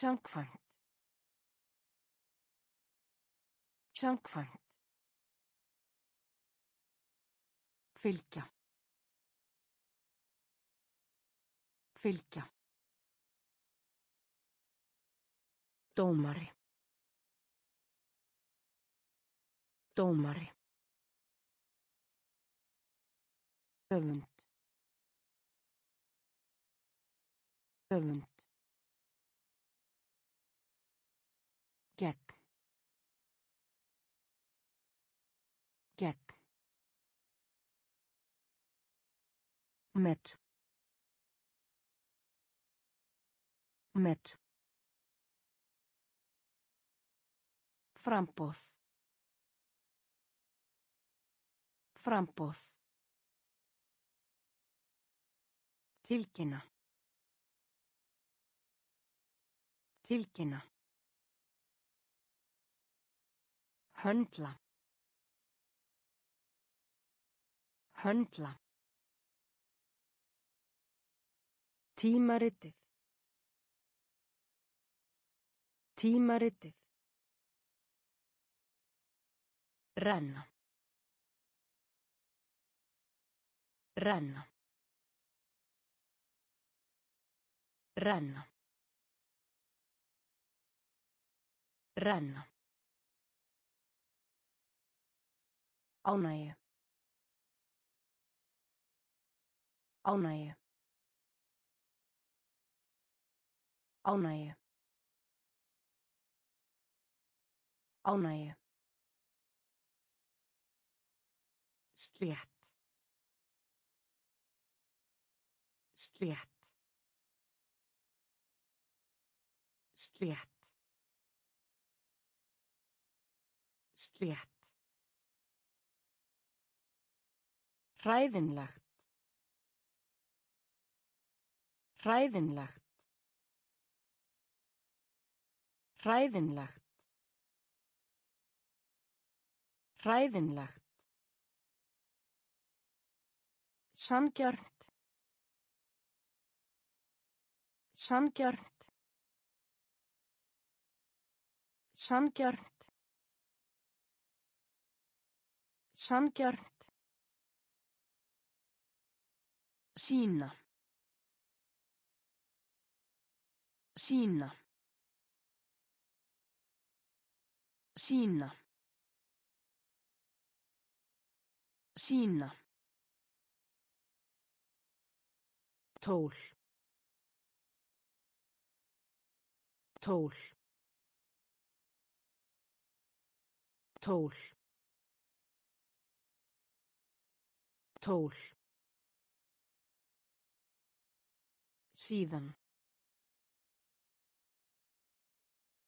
Samkvæmt. Samkvæmt. Fylgja. Fylgja. Dómari. Dómari. Öfund. Öfund. Gegn. Gegn. Met. Met. Framboð. Framboð. Tilkynna. Tilkynna. Höndla. Höndla. Tímaritið. Tímaritið. Renna. Renna. Renna. Renna. Ánægju. Ánægju. Ánægju. Ánægju Slétt. Slétt. Slétt. Slétt. Hræðinlegt. Hræðinlegt. Hræðinlegt. Hræðinlegt. Sanngjarnt. Sanngjarnt. Sanngjarnt. Sanngjarnt. Sína. Sína. Sína. Sína. Tól. Tól. Tól. Tól. Síðan.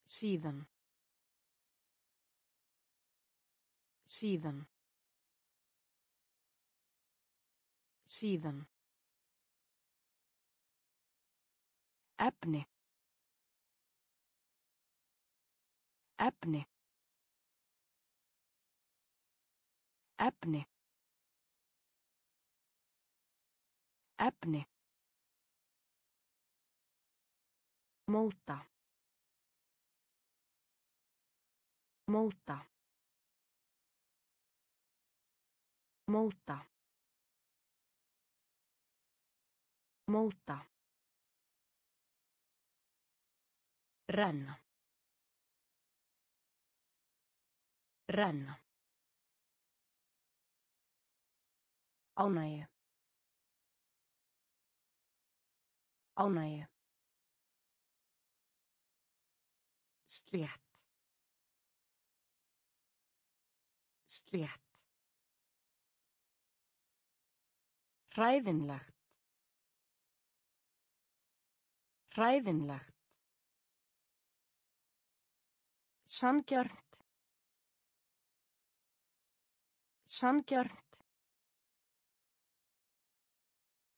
Síðan. Síðan. Síðan. Efni. Efni. Efni. Efni. Móta. Móta. Móta. Móta. Renna. Renna. Ánægju. Ánægju. Slétt. Slétt. Hræðinlegt. Hræðinlegt. Sanngjarnt. Sanngjarnt.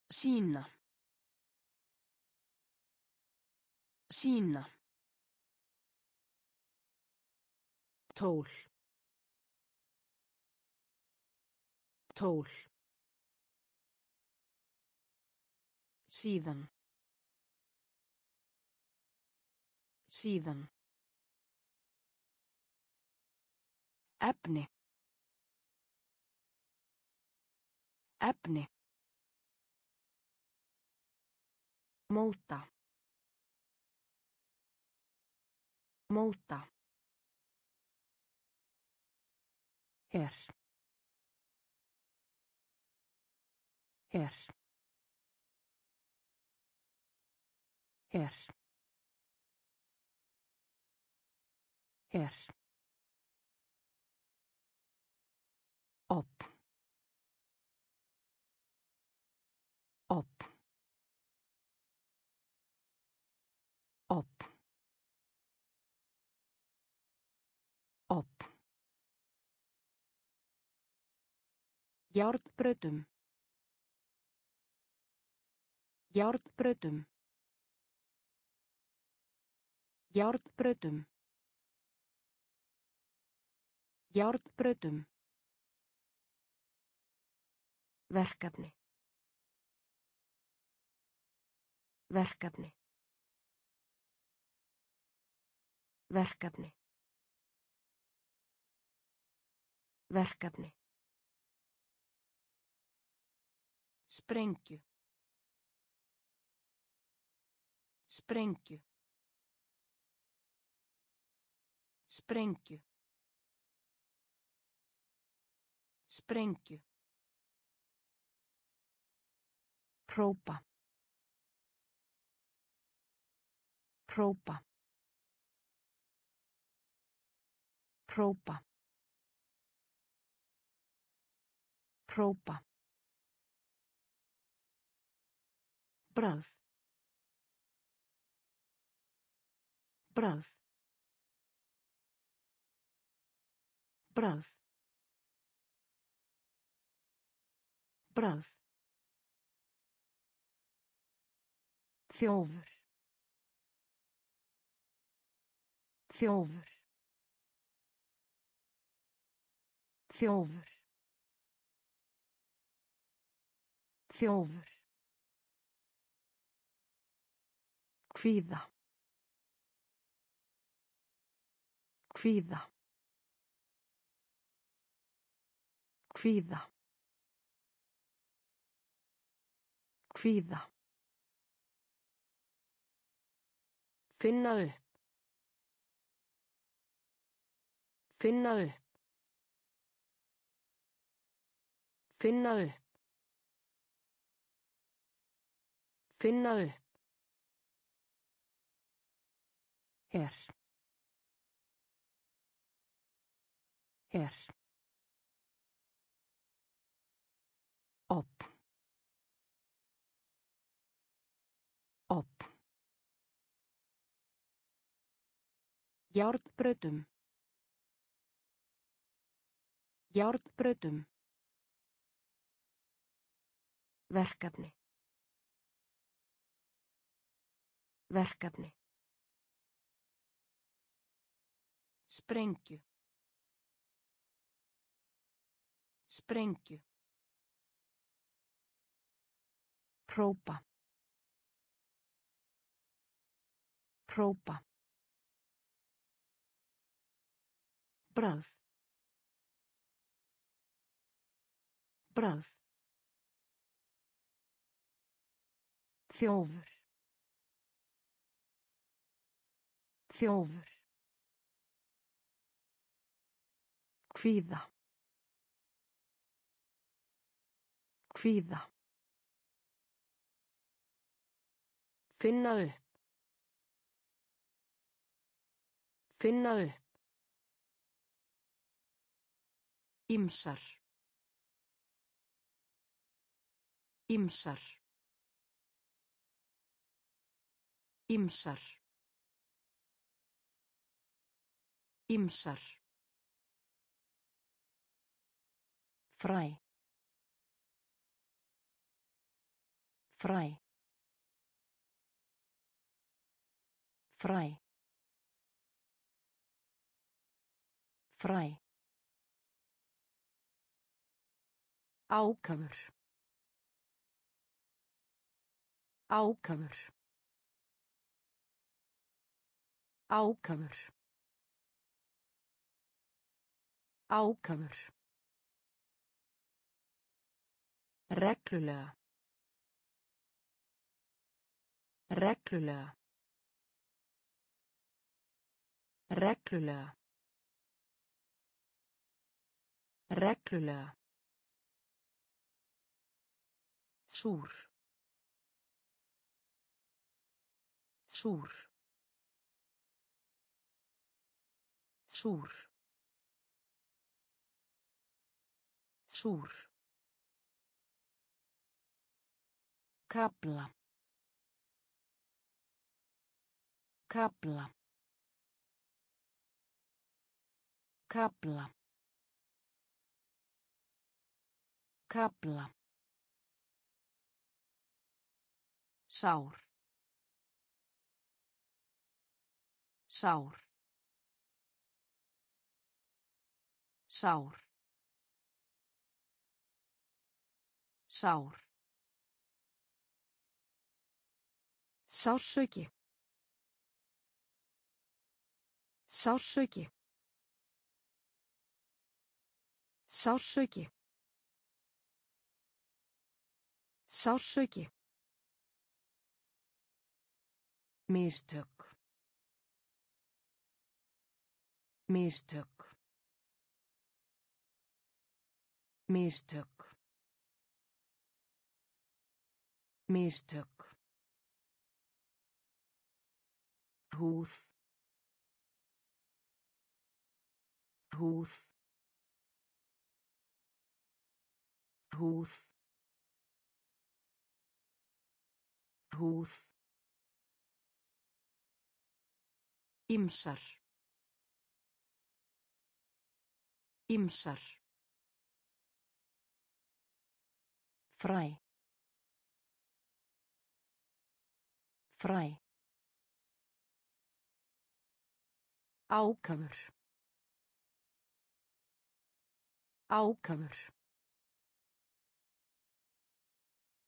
Sína. Sína. Tól. Tól. Síðan. Síðan. Efni. Efni. Móta. Móta. Her. Her. Her. Her. Járnbrautum. Járnbrautum. Járnbrautum. Járnbrautum. Verkefni. Verkefni. Verkefni. Verkefni. Sprengju. Sprengju. Sprengju. Sprengju. Própa. Própa. Própa. Própa. Bragð. Bragð. Bragð. Bragð. Þjófur. Þjófur. Þjófur. Þjófur. Kvíða. Kvíða. Kvíða. Kvíða. Finna upp. Finna upp. Finna upp. Finna upp. Her. Her. Opp. Opp. Járnbrautum. Járnbrautum. Verkefni. Verkefni. Sprengju. Sprengju. Própa. Própa. Bragð. Bragð. Þjófur. Þjófur. Kvíða. Kvíða. Finna upp. Finna upp. Ímsar. Ímsar. Ímsar. Ímsar. Fræ. Fræ. Fræ. Fræ. Ákafur. Ákafur. Ákafur. Ákafur. Reglulega. Reglulega. Reglulega. Reglulega. Súr. Súr. Súr. Súr. Kapla. Kapla. Kapla. Kapla. Sár. Sár. Sár. Sár. Sársauki. Sársauki. Sársauki. Sársauki. Mistök. Mistök. Mistök. Mistök. Húð. Húð. Húð. Húð. Ímsar. Ímsar. Fræ. Fræ. Ákafur. Ákafur.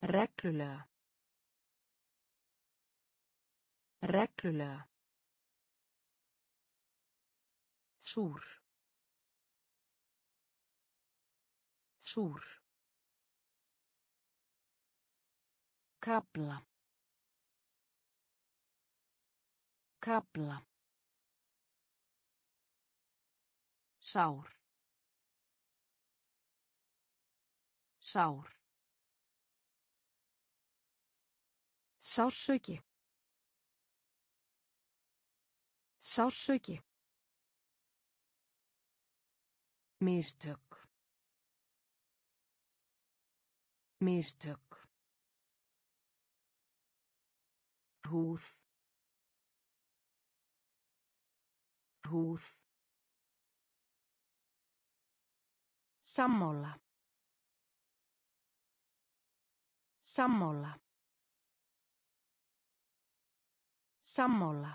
Reglulega. Reglulega. Súr. Súr. Kapla. Kapla. Sár. Sár. Sársauki. Sársauki. Mistök. Mistök. Húð. Húð. Sammála. Sammála. Sammála.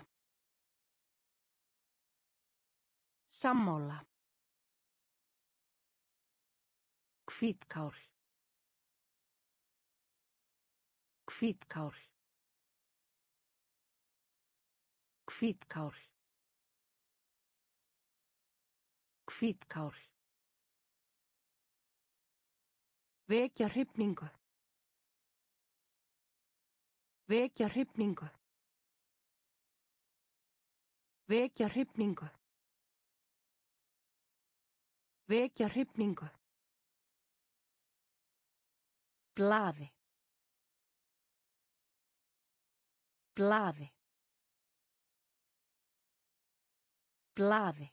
Sammála. Hvítkál. Hvítkál. Hvítkál. Hvítkál. Vekja hrifningu. Vekja hrifningu. Vekja hrifningu. Vekja hrifningu. Blaði. Blaði. Blaði.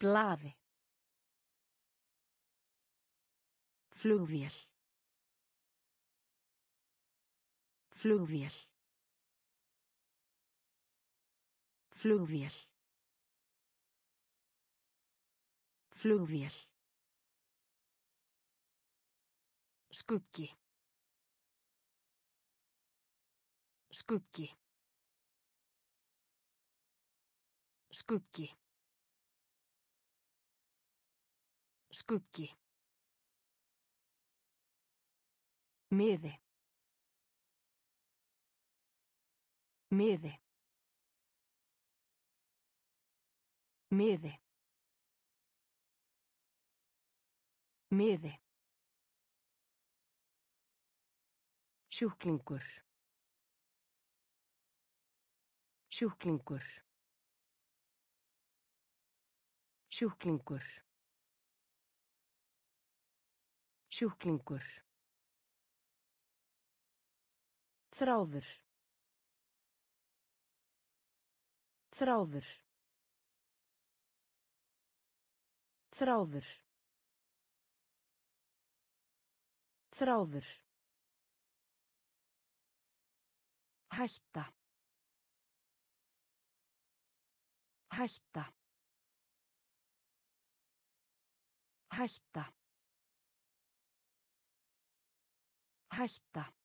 Blaði. Flugvél. Flugvél. Flugvél. Flugvél. Skuggi. Skuggi. Skuggi. Skuggi. Miði. Miði. Miði. Miði. Sjúklingur. Sjúklingur. Sjúklingur. Sjúklingur. Þráður. Þráður. Þráður. Þráður. Hætta. Hætta. Hætta. Hætta.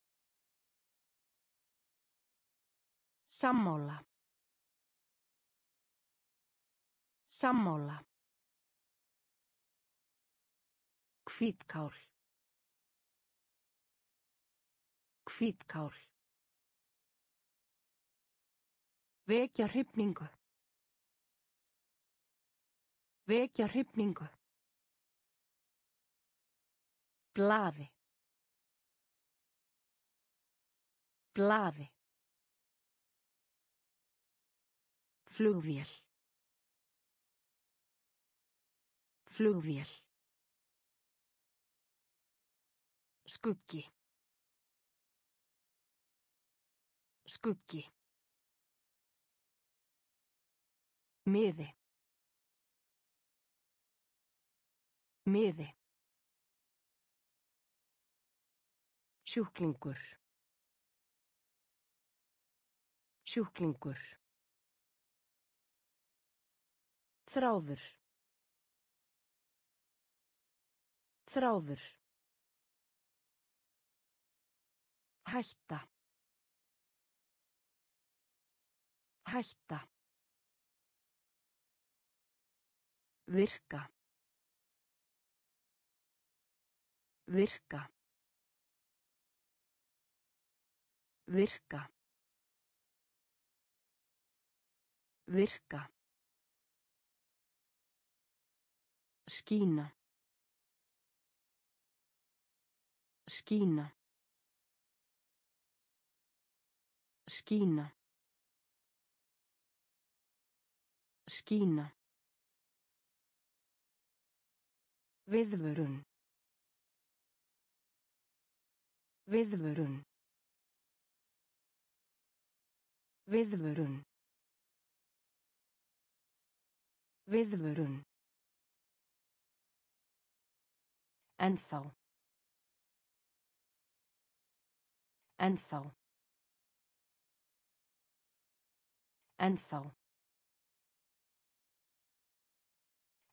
Sammála. Sammála. Hvítkál. Hvítkál. Vekja hrifningu. Vekja hrifningu. Glaði. Glaði. Flugvél. Flugvél. Skuggi. Skuggi. Miði. Miði. Sjúklingur. Sjúklingur. Þráður. Þráður. Hætta. Hætta. Virka. Virka. Virka. Virka. Skína. Skína. Skína. Skína. Viðvörun. Viðvörun. Viðvörun. Viðvörun. Ennþá. Ennþá. Ennþá.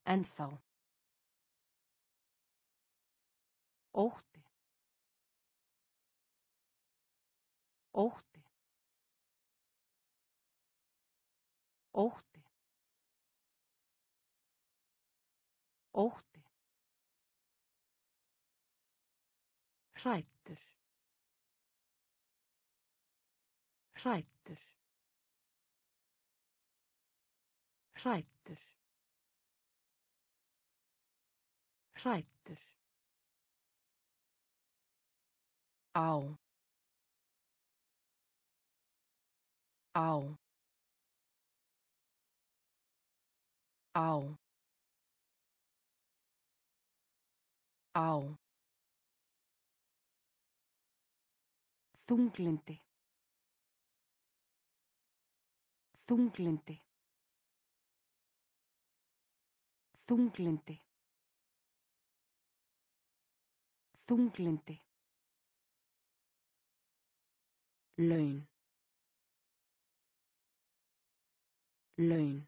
Ennþá. Ótti. Ótti. Ótti. Ótti. Hrættur. Hrættur. Hrættur. Hrættur. Á. Á. Á. Á. Þunglindi. Þunglindi. Þunglindi. Þunglindi. Laun. Laun.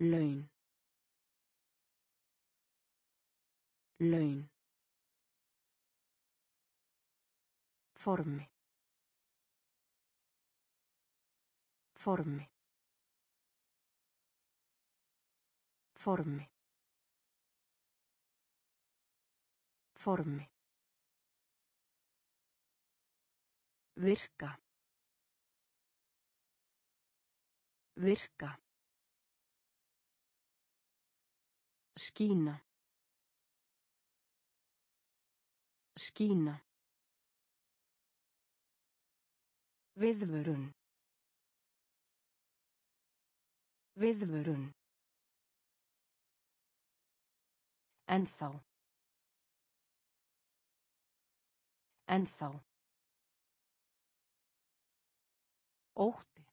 Laun. Laun. Formi. Formi. Formi. Formi. Virka. Virka. Skína. Skína. Viðvörun. Viðvörun. Ennþá. Ennþá. Ótti.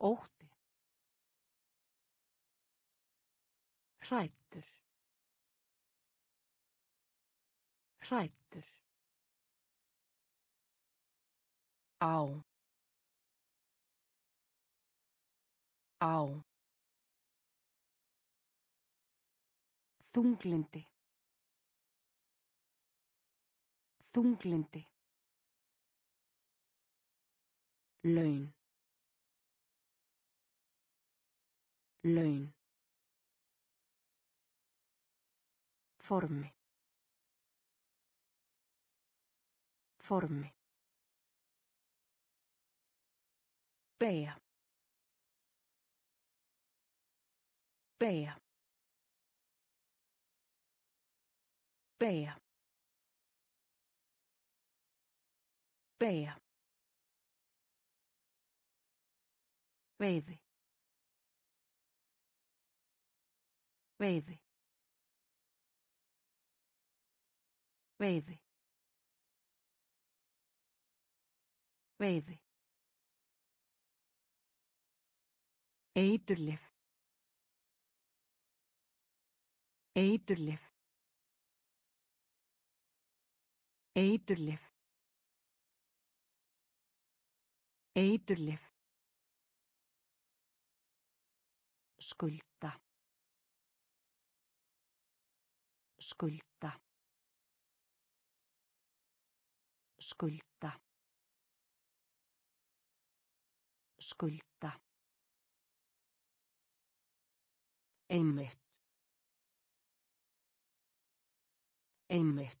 Ótti. Hrættur. Hrættur. Á. Á. Þunglindi. Þunglindi. Laun. Laun. Formi. Formi. Beygja. Beygja. Beygja. Beygja. Veiði. Veiði. Veiði. Veiði. Eiturlif. Eiturlif. Eiturlif. Eiturlif. Skulda. Skulda. Skulda. Skulda. Einmitt. Einmitt.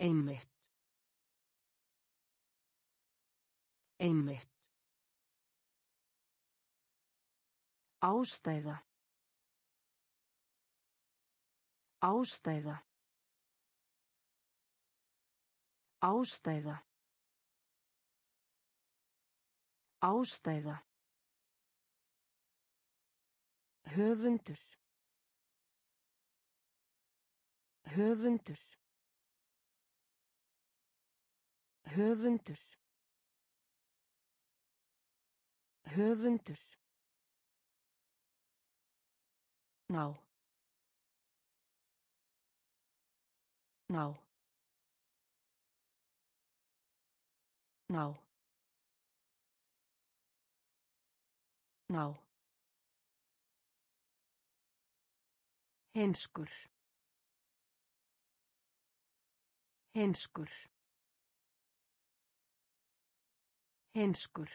Einmitt. Einmitt. Ástæða. Ástæða. Ástæða. Ástæða. Höfundur. Höfundur. Höfundur. Höfundur. Ná. Ná. Ná. Ná. Heimskur. Heimskur. Heimskur.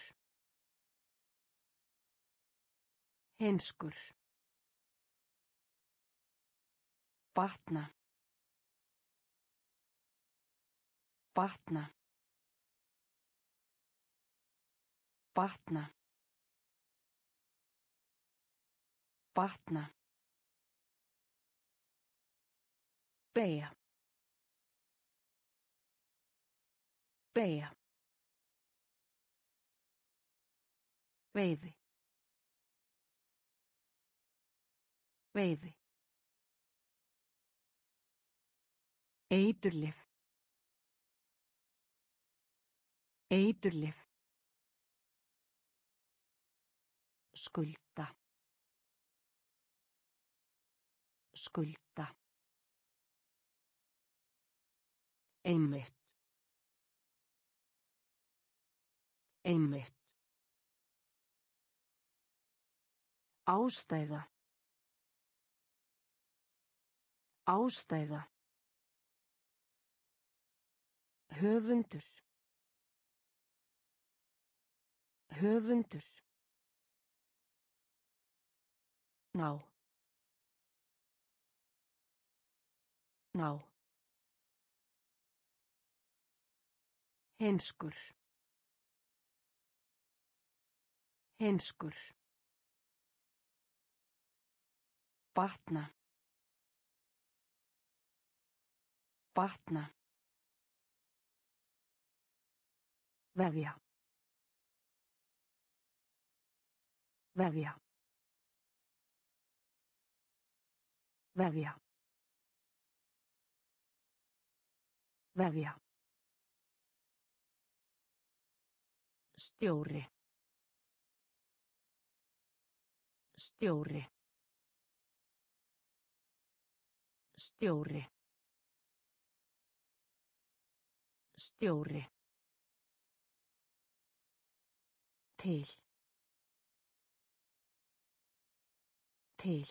Heimskur. Batna. Batna. Batna. Batna. Beygja. Beygja. Veiði. Veiði. Eiturlif. Eiturlif. Skulda. Skulda. Einmitt. Einmitt. Ástæða. Ástæða. Höfundur. Höfundur. Ná. Ná. Heimskur. Heimskur. Batna. Batna. Vefja. Vefja. Vefja. Vefja. Stjóri. Stjóri. Stjóri. Stjóri. Til. Til.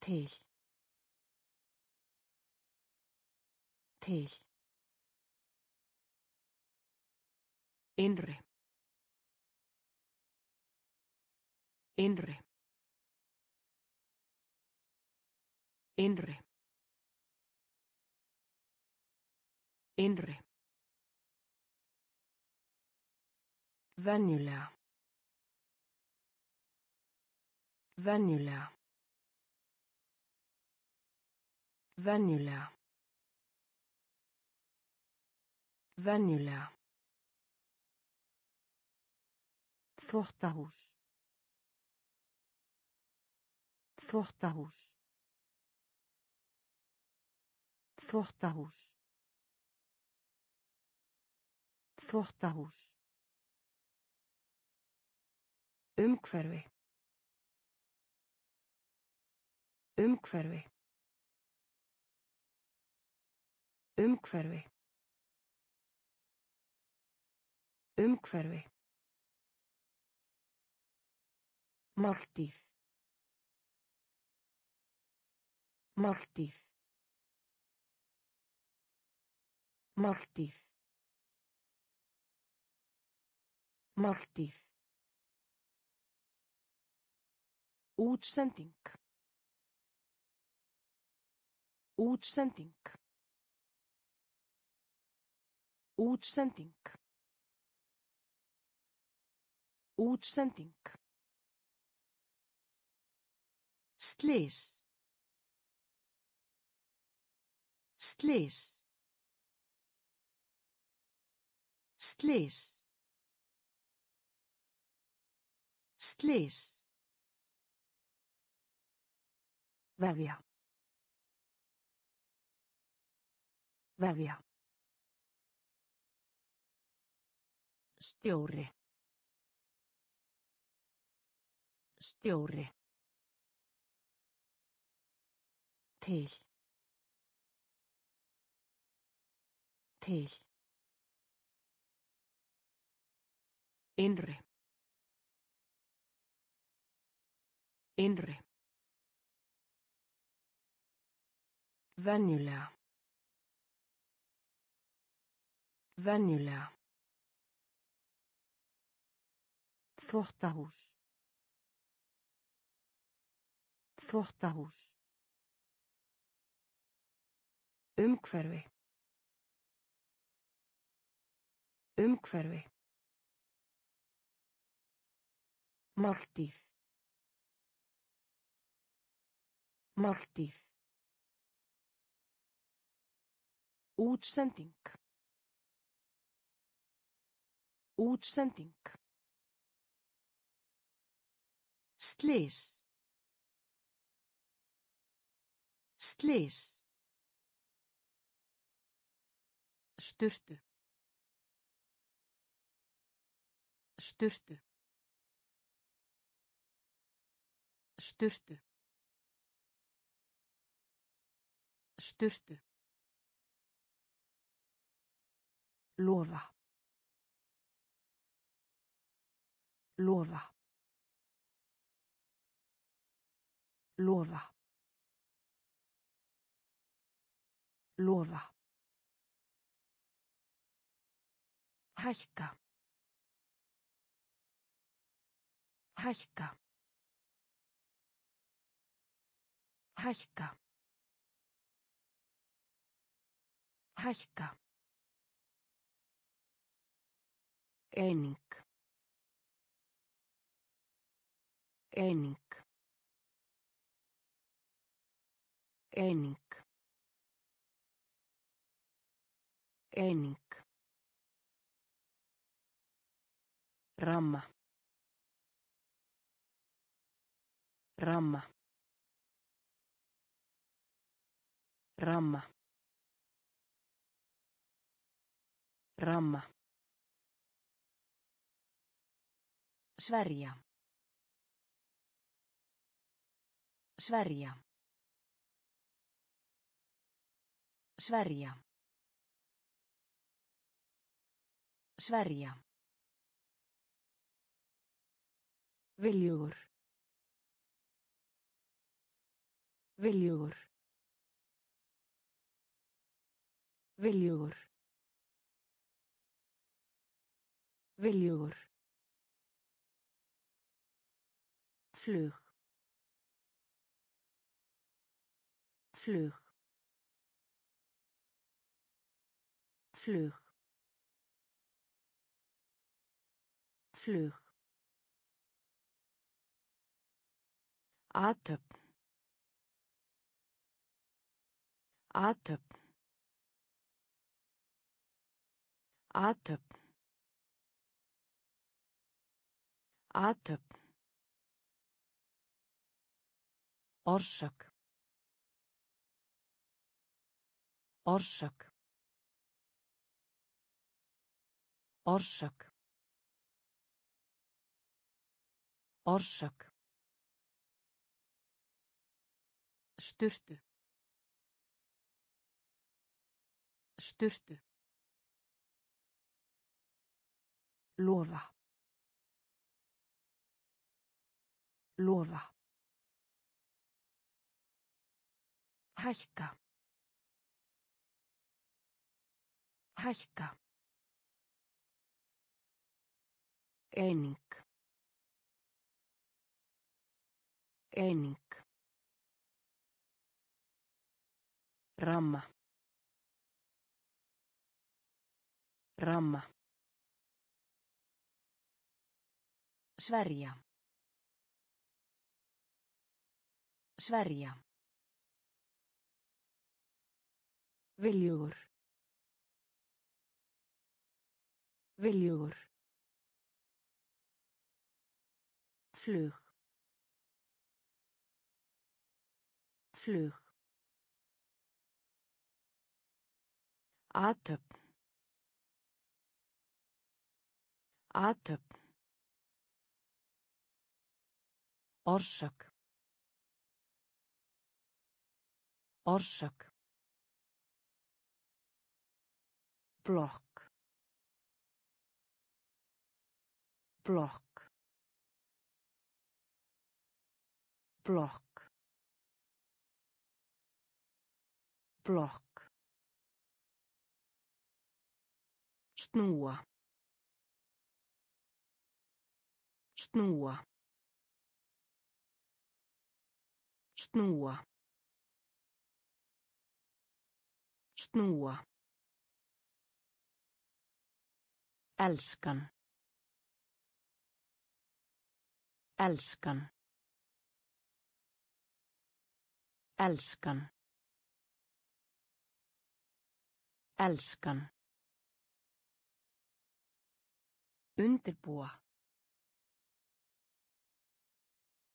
Til. Til. Innri. Innri. Innri. Innri. Venjulega. Venjulega. Venjulega. Venjulega. Þvottahús. Þvottahús. Þvottahús. Þvottahús. Umhverfi. Umhverfi. Umhverfi. Umhverfi. Máltíð. Máltíð. Máltíð. Máltíð. Útsending. Útsending. Útsending. Útsending. Slís. Slís. Slís. Slís. Vefja. Vefja. Stjóri. Stjóri. Til. Til. Innri. Innri. Venjulega. Venjulega. Þvottahús. Þvottahús. Umhverfi. Umhverfi. Máltíð. Máltíð. Útsending. Útsending. Slís. Slís. Sturtu. Sturtu. Sturtu. Sturtu. Lofa. Lofa. Lofa. Lofa. Hækka. Hækka. Hækka. Hækka. Eining. Eining. Eining. Eining. Ramma. Ramma. Ramma. Ramma. Sverja. Sverja. Sverja. Sverja. Viljugur. Viljugur. Viljugur. Viljugur. Flug. flug Flug. Flug. Atöp. Atöp. Atöp. Atöp. Orsök. Orsök. Orsök. Orsök. Sturtu. Sturtu. Lofa. Lofa. Hækka. Hækka. Eining. Eining. Ramma. Ramma. Sverja. Sverja. Viljugur. Viljugur. Flug. Flug. Atöp. Atöp. Orsök. Orsök. Blokk. Blokk. Blokk. Blokk. Snúa. Snúa. Snúa. Snúa. Elskan. Elskan. Elskan. Elskan. Undirbúa.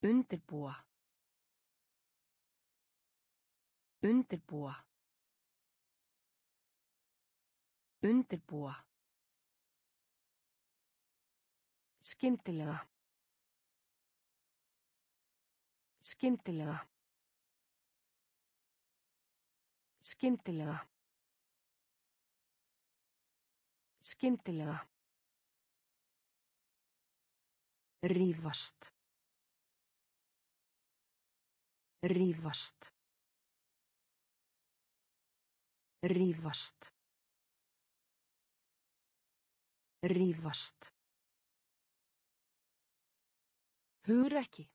Undirbúa. Undirbúa. Undirbúa. Skyndilega. Skyndilega. Skyndilega. Skyndilega. Rífast. Rífast. Rífast. Rífast. Hugrekki.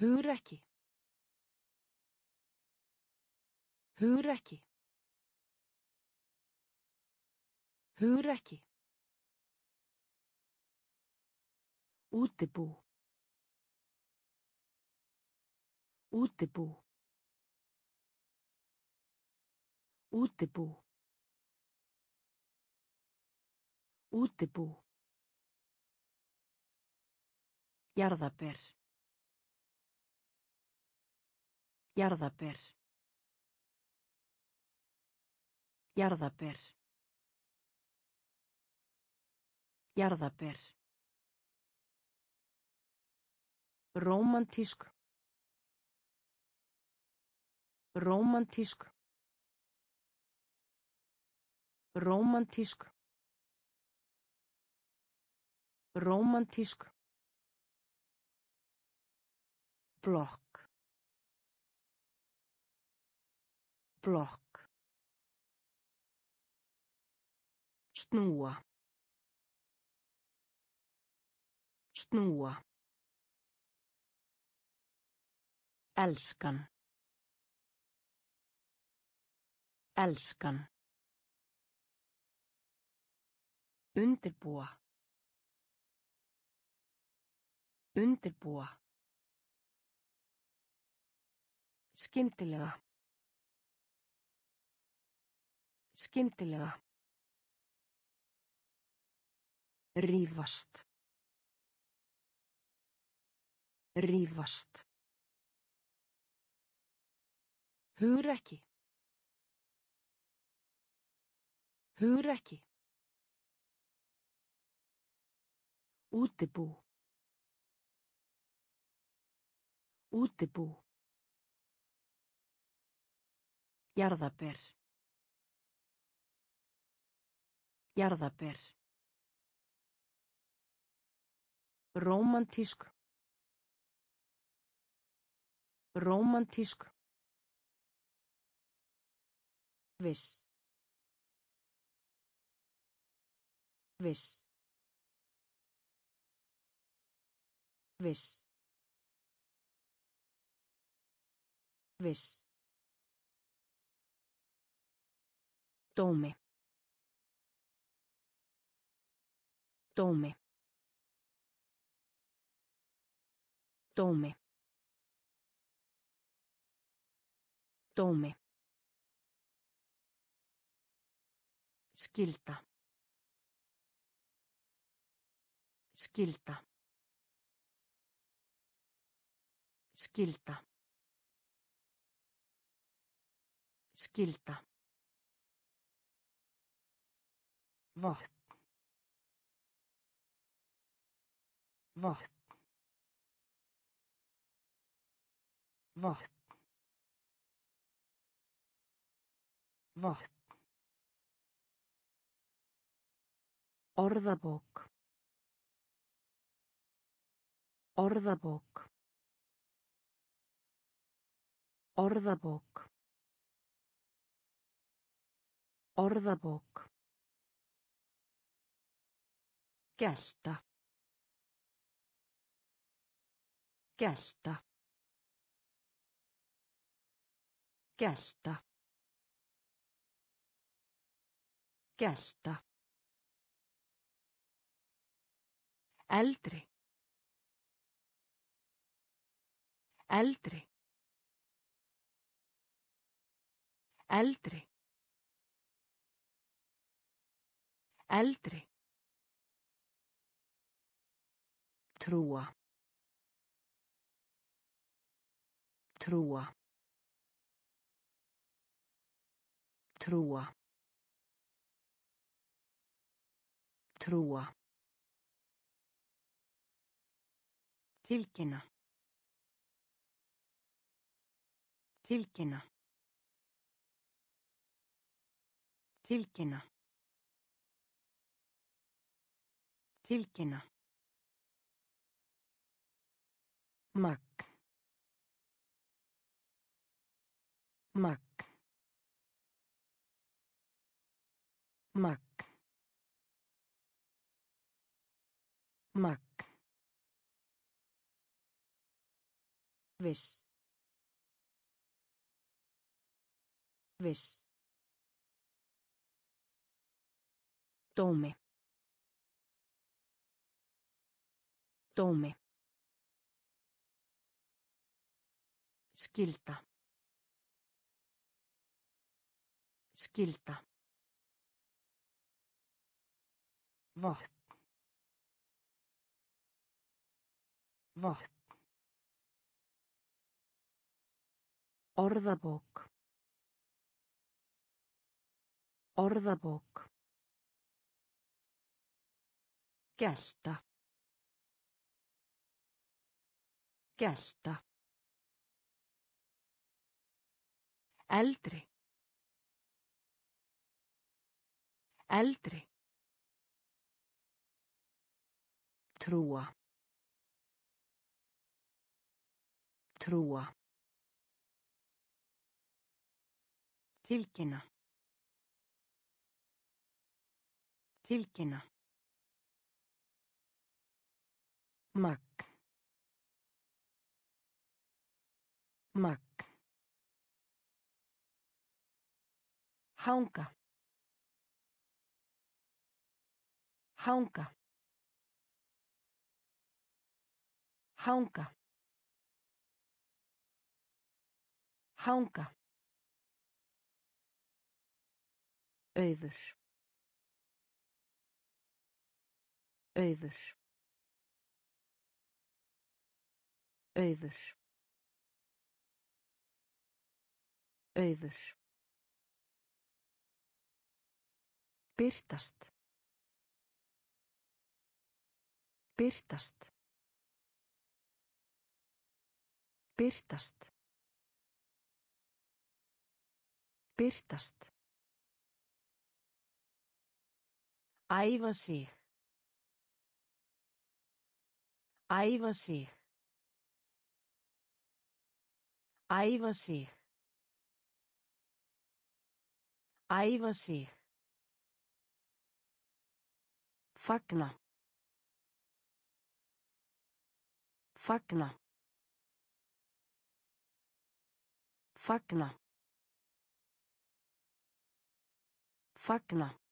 Hugrekki. Hugrekki. Hugrekki. Útibú. Útibú. Útibú. Útibú. Jarðaber. Jarðaber. Jarðaber. Jarðaber. Rómantísk. Rómantísk. Rómantísk. Rómantísk. Blokk. Blokk. Snúa. Snúa. Elskan. Elskan. Undirbúa. Undirbúa. Skyndilega. Skyndilega. Rífast. Rífast. Hugrekki. Hugrekki. Útibú. Útibú. Jarðaber. Jarðaber. Rómantísk. Rómantísk. Viss. Viss. Viss. Viss. Dómi. Dómi. Dómi. Dómi. Skylda. Skylda. Skylda. Skylda. Vopn. Vopn. Vopn. Vopn. Orðabók. Orðabók. Orðabók. Orðabók. Gelta. Gelta. Gelta. Gelta. Eldri. Eldri. Eldri. Eldri. Trúa. Trúa. Trúa. Trúa. Tilkynna. Tilkynna. Tilkynna. Tilkynna. Magg. Magg. Magg. Magg. Viss. Viss. Dómi. Dómi. Skylda. Skylda. Vopn. Vopn. Orðabók. Orðabók. Gelta. Gelta. Eldri. Eldri. Trúa. Trúa. Tilkynna. Tilkynna. Magg. Magg. Hanga. Hanga. Hanga. Hanga. Auður. Auður. Auður. Auður. Byrtast. Byrtast. Byrtast. Byrtast. Æfa sig. Æfa sig. Æfa sig. Æfa sig. Fagna. Fagna. Fagna. Fagna.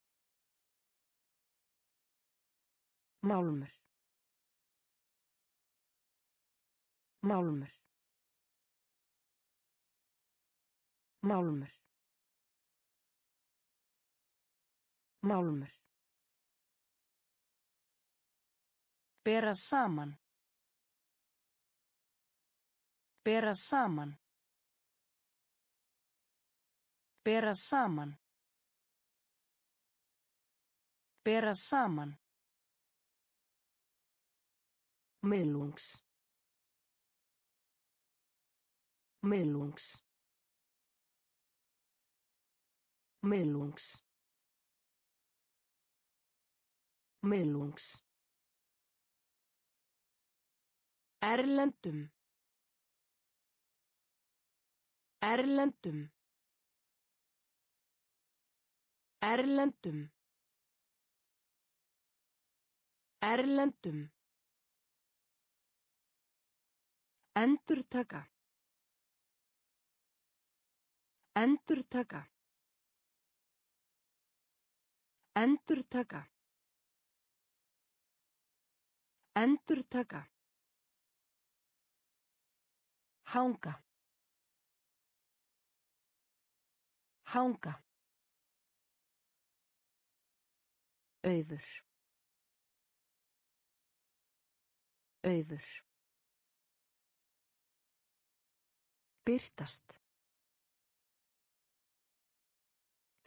Málmur. Málmur. Málmur. Málmur. Bera saman. Bera saman. Bera saman. Bera saman. Miðlungs. Miðlungs. Miðlungs. Miðlungs. Erlendum. Erlendum. Erlendum. Erlendum. Endurtaka. Endurtaka. Endurtaka. Endurtaka. Hanga. Hanga. Auður. Auður. Byrtast.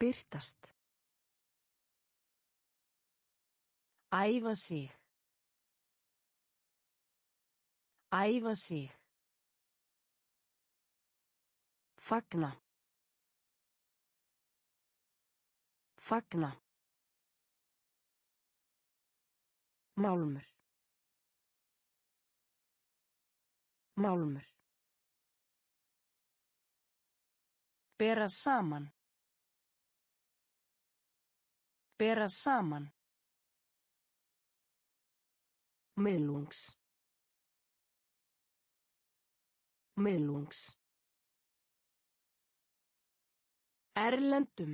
Byrtast. Æfa sig. Æfa sig. Fagna. Fagna. Málmur. Málmur. Bera saman. Bera saman. Miðlungs. Miðlungs. Erlendum.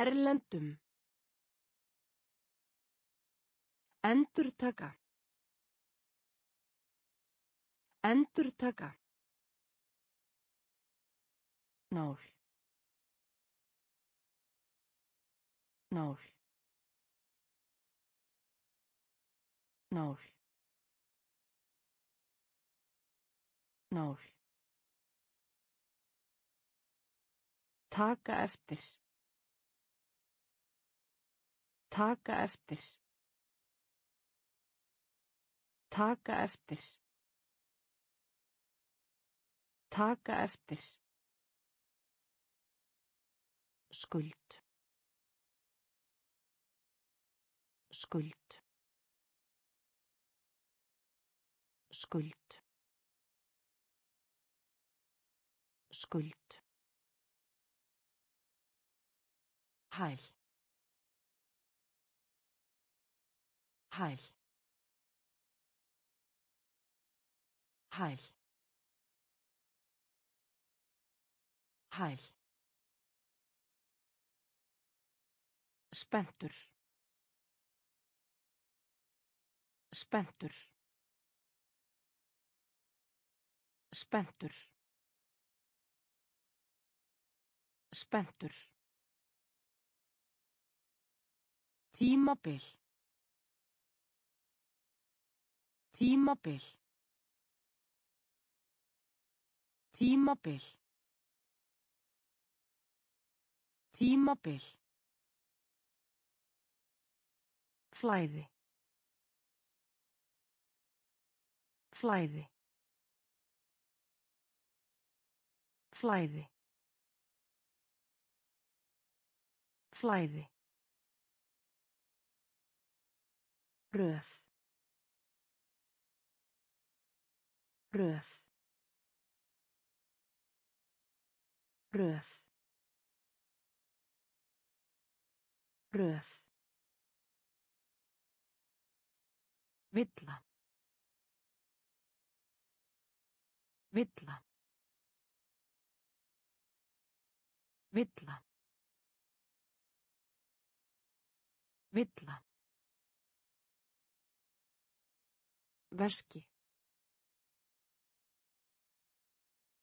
Erlendum. Endurtaka. Endurtaka. Nál. Nál. Nál. Nál. Taka eftir. Taka eftir. Taka eftir. Taka eftir. Skuld. Skuld. Skuld. Skuld. Hæl. Hæl. Hæl. Hæl. Spentur. Spentur. Spentur. Spentur. Tímabil. Tímabil. Tímabil. Tímabil. Flæði. Flæði. Flæði. Flæði. Röð. Röð. Röð. Röð. Villa. Villa. Villa. Villa. Veski.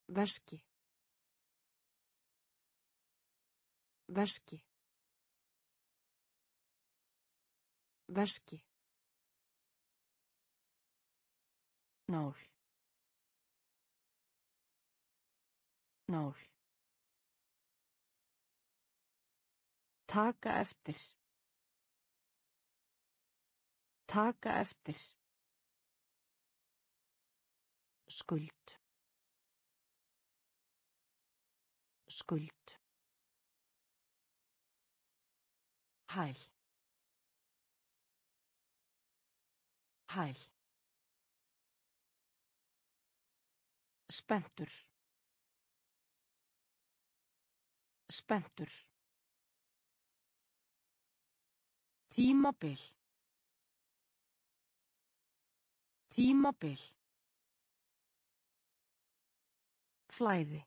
Veski. Veski. Veski. Nál. Nál. Taka eftir. Taka eftir. Skuld. Skuld. Hæl. Hæl. Spentur. Spentur. Tímabil. Tímabil. Flæði.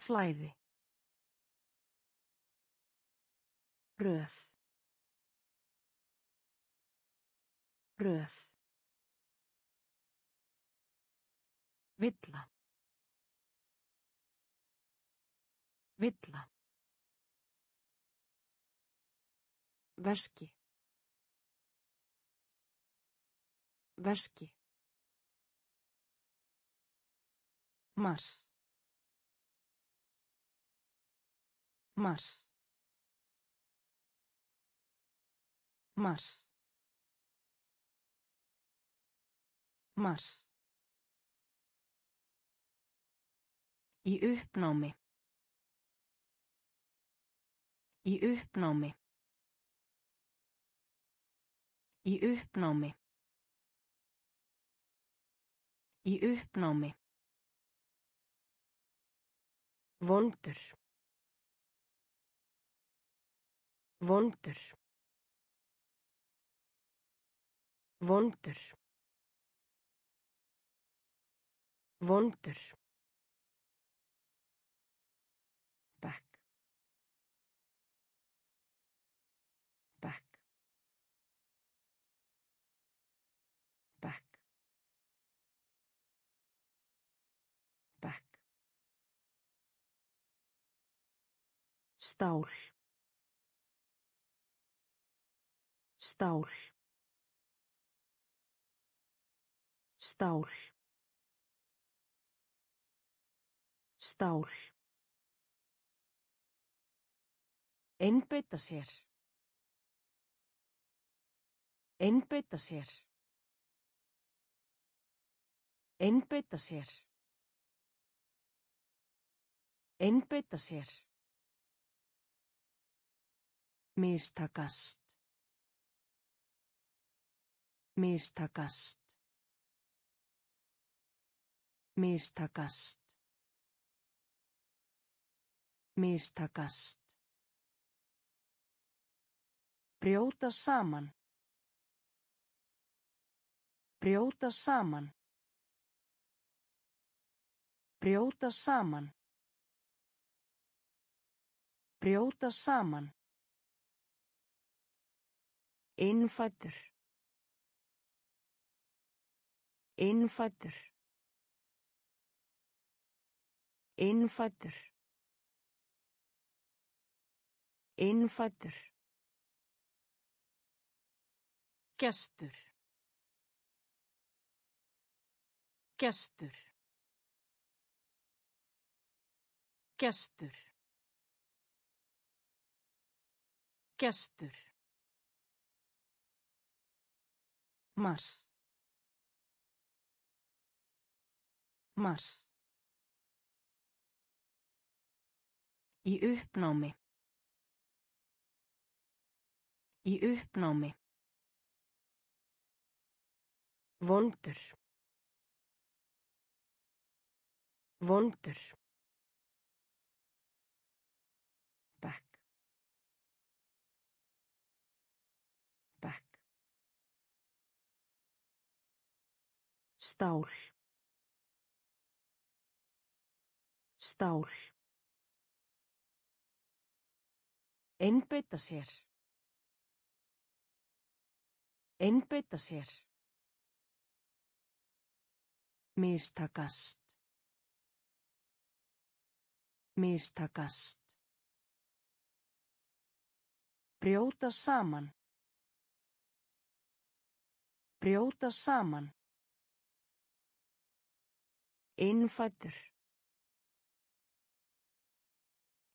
Flæði. Röð. Röð. Villa. Villa. Veski. Veski. Mars. Mars. Mars. Mars. Í uppnámi. Í uppnámi. Í uppnámi. Í uppnámi. Vondur. Vondur. Vondur. Vondur. Stál. Stál. Stál. Stál. Einbeita sér. Einbeita sér. Einbeita sér. Einbeita sér. Mistakast. Mistakast. Mistakast. Mistakast. Brjóta saman. Brjóta saman. Brjóta saman. Brjóta saman. Innfættur. Innfættur. Innfættur. Innfættur. Gestur. Gestur. Gestur. Gestur. Mars. Mars. Í uppnámi. Í uppnámi. Vondur. Vondur. Stál. Stál. Einbeita sér. Einbeita sér. Mistakast. Mistakast. Brjóta saman. Brjóta saman. Innfættur.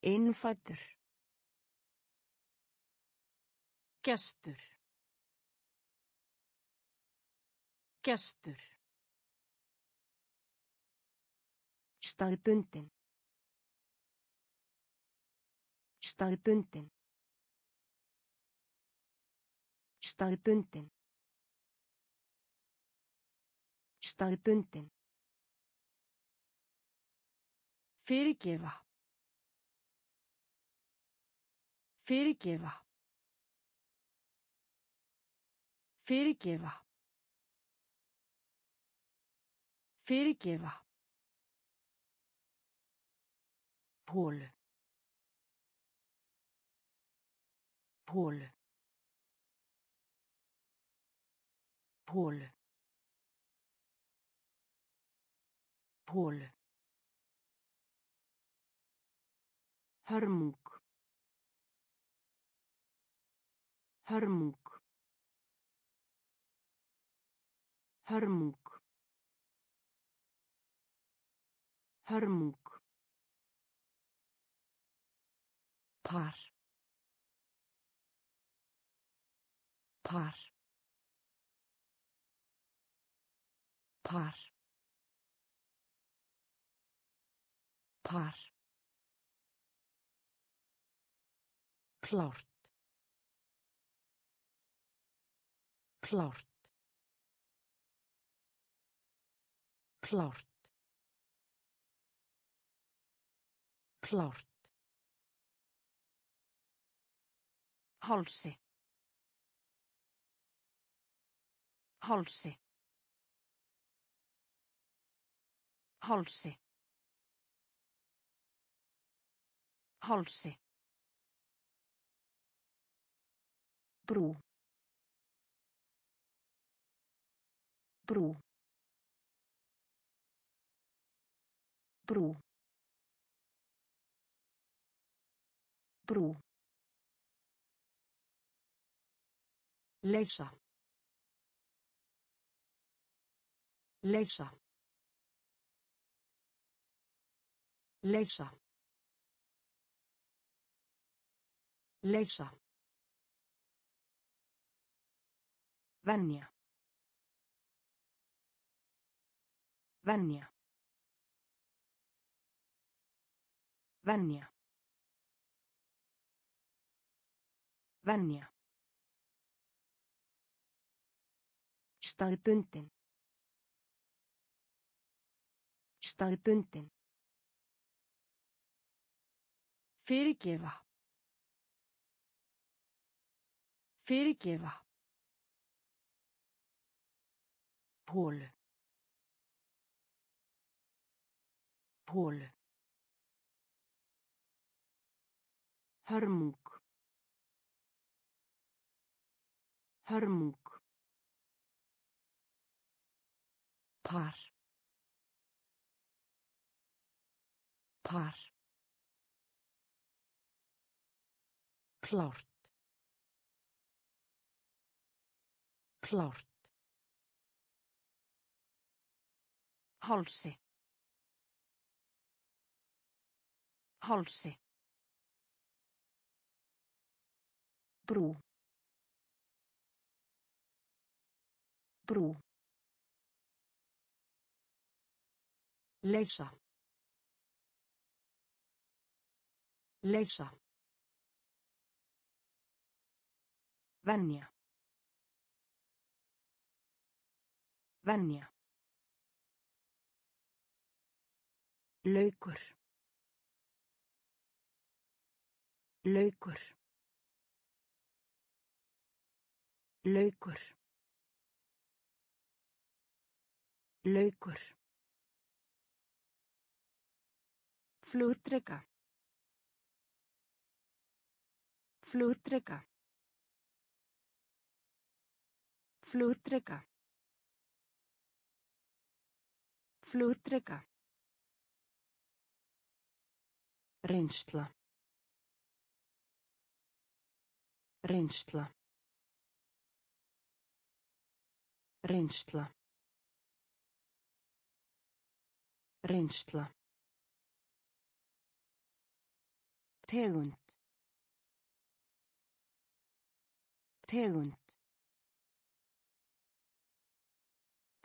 Innfættur. Gestur. Gestur. Staðbundin. Staðbundin. Staðbundin. Staðbundin. Fyrirgefa. Fyrirgefa. Fyrirgefa. Fyrirgefa. Hólu. Hólu. Hólu. Hólu. Hörmung. Hörmung. Hörmung. Hörmung. Par. Par. Par. Par. Klárt. Klárt. Klárt. Klárt. Hálsi. Hálsi. Hálsi. Hálsi. Brú. Brú. Brú. Brú. Leysa. Leysa. Leysa. Leysa. Venja. Venja. Venja. Venja. Staðbundin. Staðbundin. Fyrirgefa. Fyrirgefa. Hólu. Hólu. Hörmung. Hörmung. Par. Par. Klárt. Klárt. Hálsi. Hálsi. Brú. Brú. Leysa. Leysa. Venja. Venja. Laukur. Laukur. Laukur. Laukur. Flugdreka. Flugdreka. Flugdreka. Flugdreka. Reynsla. Reynsla. Reynsla. Reynsla. Tegund. Tegund.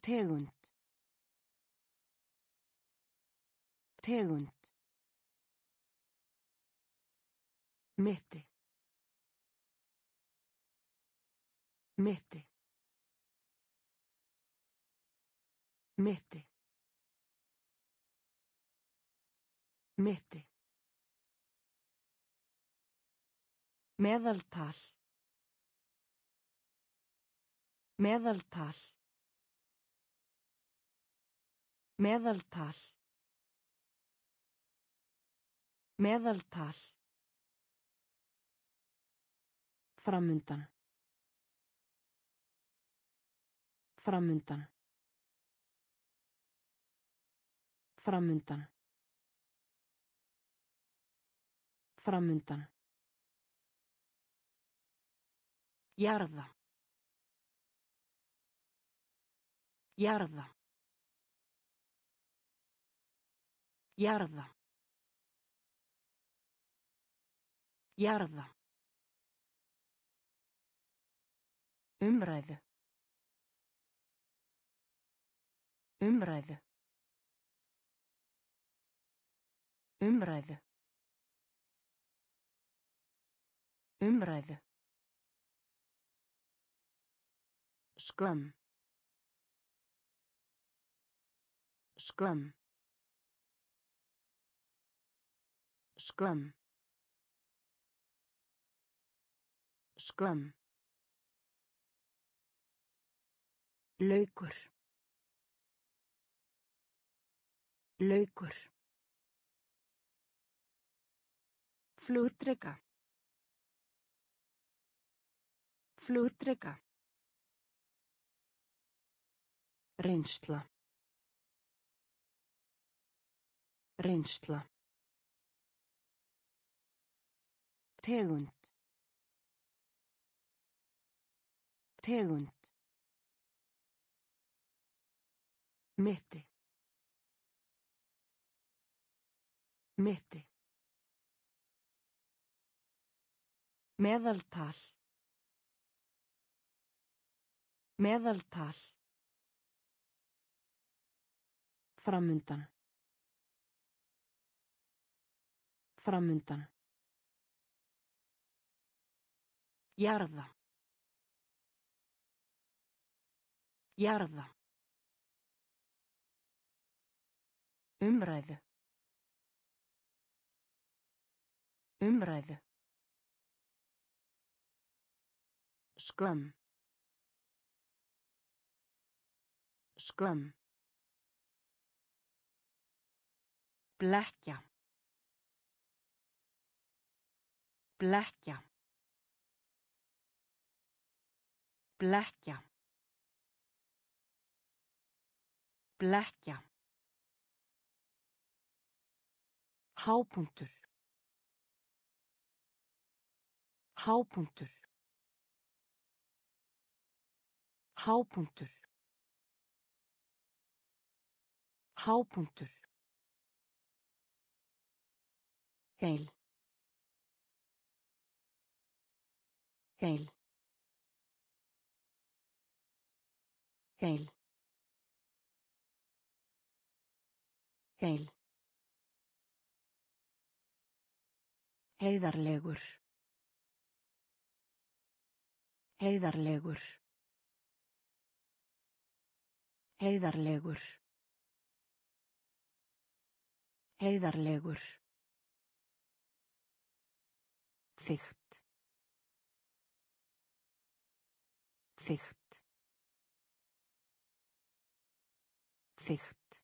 Tegund. Tegund. Mitti. Mitti. Mitti. Mitti. Meðaltal. Meðaltal. Meðaltal. Meðaltal. Framundan. Framundan. Framundan. Framundan. Jarða. Jarða. Jarða. Jarða. Umræðu. Umræðu. Umræðu. Umræðu. Skömm. Skömm. Skömm. Skömm. Laukur. Laukur. Flugdreka. Flugdreka. Reynsla. Reynsla. Tegund. Tegund. Mitti. Mitti. Meðaltal. Meðaltal. Framundan. Framundan. Jarða. Jarða. Umræðu. Umræðu. Skömm. Skömm. Blekkja. Blekkja. Blekkja. Blekkja. Hápunktur. Hápunktur. Hápunktur. Hápunktur. Heil. Heil. Heil. Heil. Heiðarlegur. Heiðarlegur. Heiðarlegur. Heiðarlegur. Þygt. Þygt. Þygt.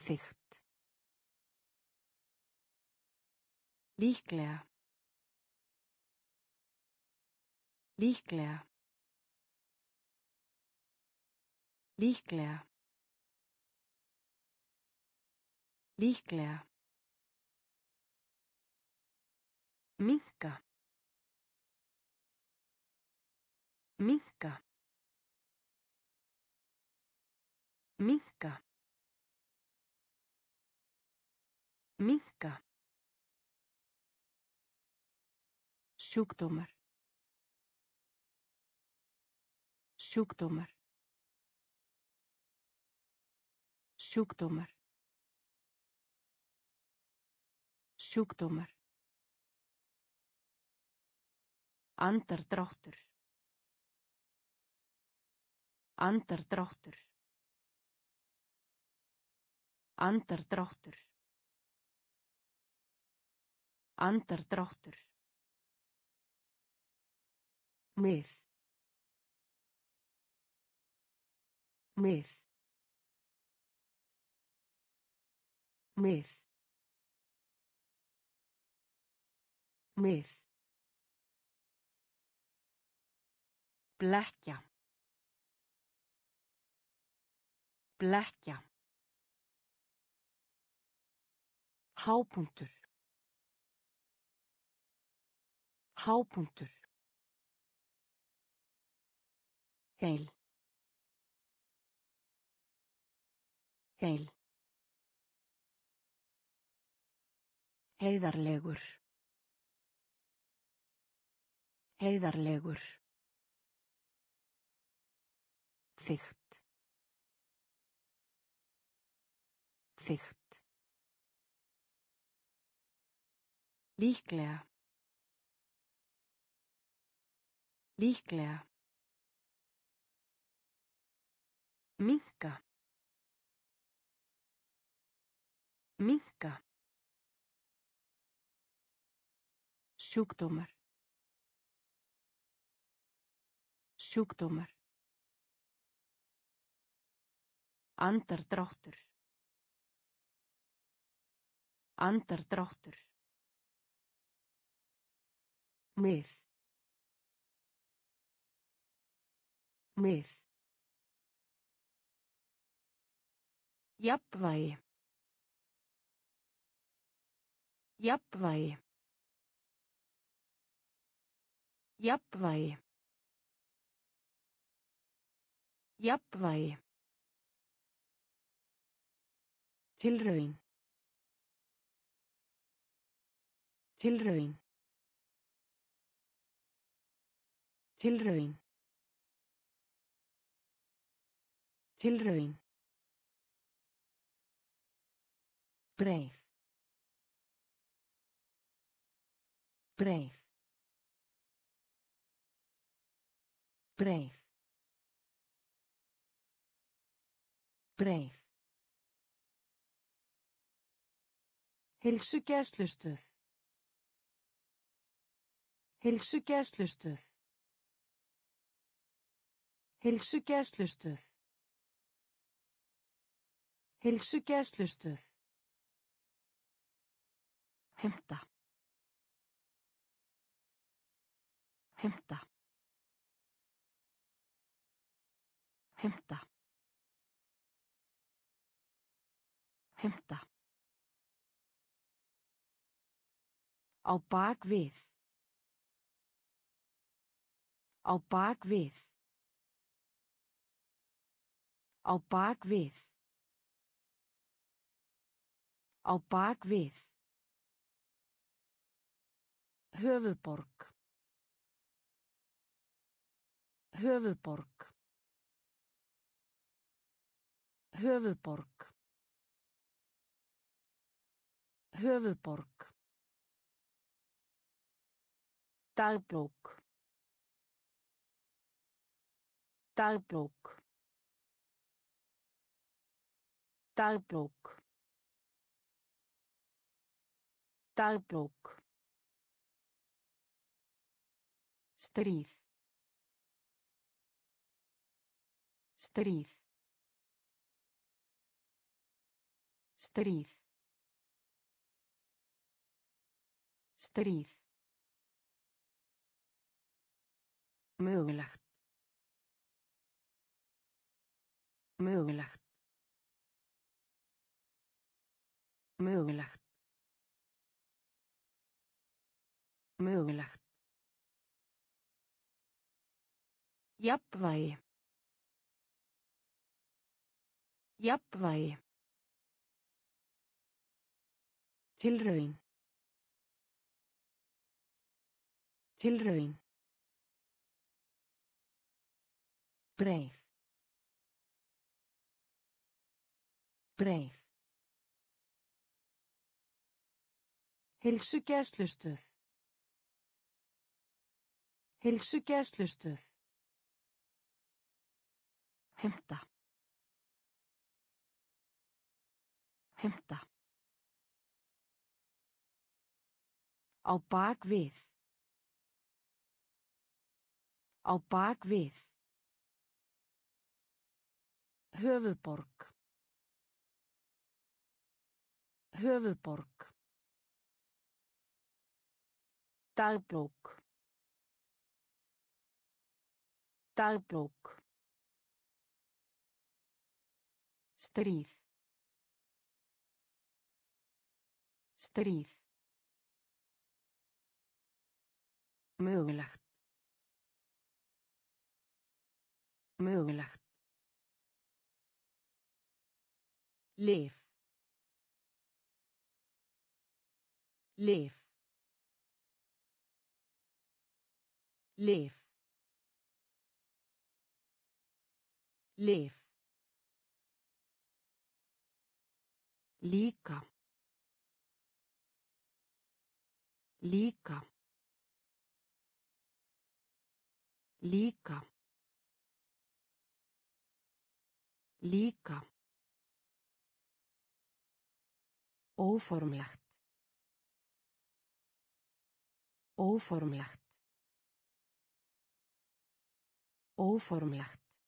Þygt. Líklega. Líklega. Líklega. Líklega. Minka. Minka. Minka. Minka. Sjúkdómar. Sjúkdómar. Sjúkdómar. Sjúkdómar. Andardráttur. Andardráttur. Andardráttur. Andardráttur. Mið. Mið. Mið. Mið. Blekkja. Blekkja. Hápunktur. Hápunktur. Heil. Heil. Heiðarlegur. Heiðarlegur. Þygt. Þygt. Líklega. Líklega. Minka. Minka. Sjúkdómar. Sjúkdómar. Andardráttur. Andardráttur. Mið. Mið. Jafnvægi. Jafnvægi. Jafnvægi. Jafnvægi. Tilraun. Tilraun. Tilraun. Tilraun. Breið. Breið. Breið. Breið. Heilsugæslustöð. Heilsugæslustöð. Heilsugæslustöð. Heilsugæslustöð. Hemta. Hemta. Hemta. Hemta. Á bak við. Á bak við. Á bak við. Á bak við. Höfuðborg. Höfuðborg. Höfuðborg. Höfuðborg. Dagbók. Dagbók. Dagbók. Dagbók. Stríð. Stríð. Stríð. Stríð. Mögulegt. Mögulegt. Mögulegt. Mögulegt. Jafnvægi. Jafnvægi. Tilraun. Tilraun. Breið. Breið. Heilsugæslustöð. Heilsugæslustöð. Hemta. Hemta. Á bak við. Á bak við. Höfuðborg. Höfuðborg. Dagbók. Dagbók. Stríð. Stríð. Mögulegt. Mögulegt. Lif. Lif. Lif. Lif. Líka. Líka. Líka. Líka. Óformlegt. Óformlegt. Óformlegt.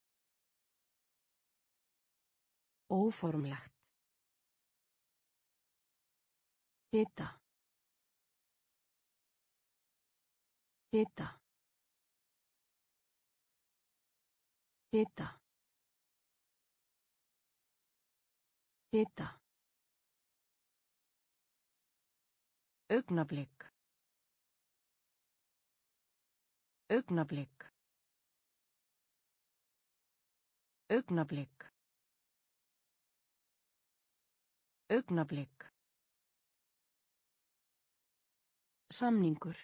Óformlegt. Hita. Hita. Hita. Hita. Augnablik. Augnablik. Augnablik. Augnablik. Samningur.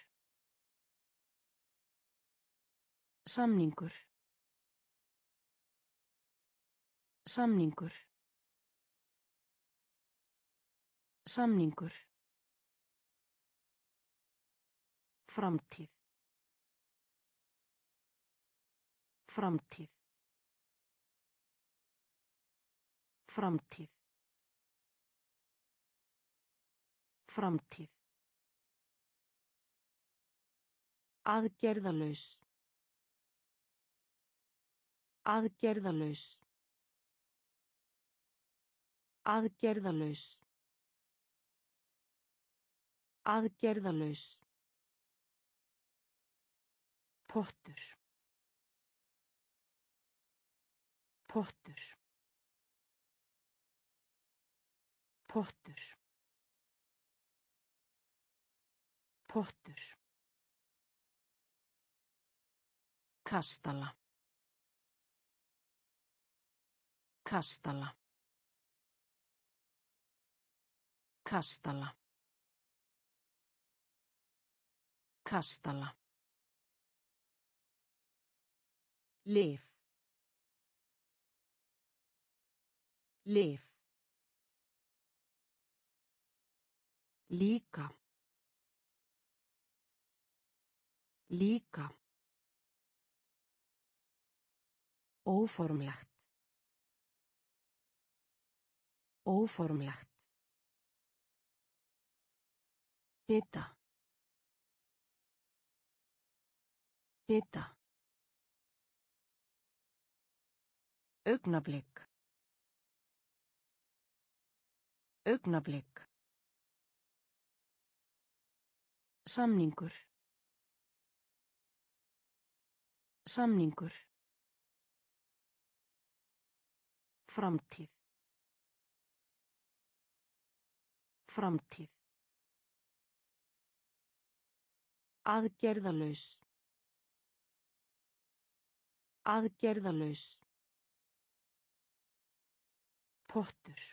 Samningur. Samningur. Samningur. Framtíð. Framtíð. Framtíð. Framtíð. Aðgerðalaus. Aðgerðalaus. Aðgerðalaus. Pottur. Pottur. Pottur. Pottur. Kastala. Kastala. Kastala. Kastala. Lif. Lif. Líka. Líka. Óformlegt. Óformlegt. Hita. Hita. Augnablik. Augnablik. Samningur. Samningur. Framtíð. Framtíð. Aðgerðalaus. Aðgerðalaus. Pottur.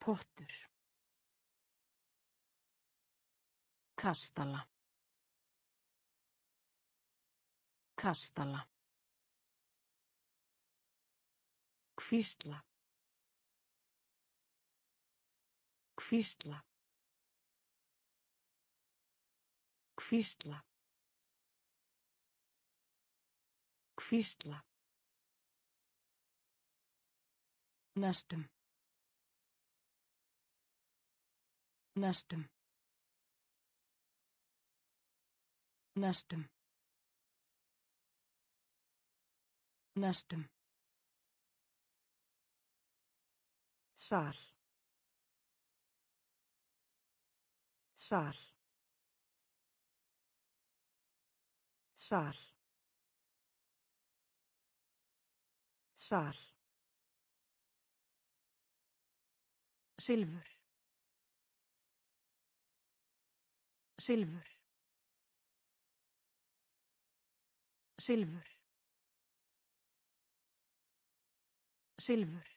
Pottur. Kastala. Kastala. Kvísla. Kvísla. Kvísla. Kvísla. Næstum. Næstum. Næstum. Næstum. Sal. Sal. Sal. Sal. Silfur. Silfur. Silfur. Silfur.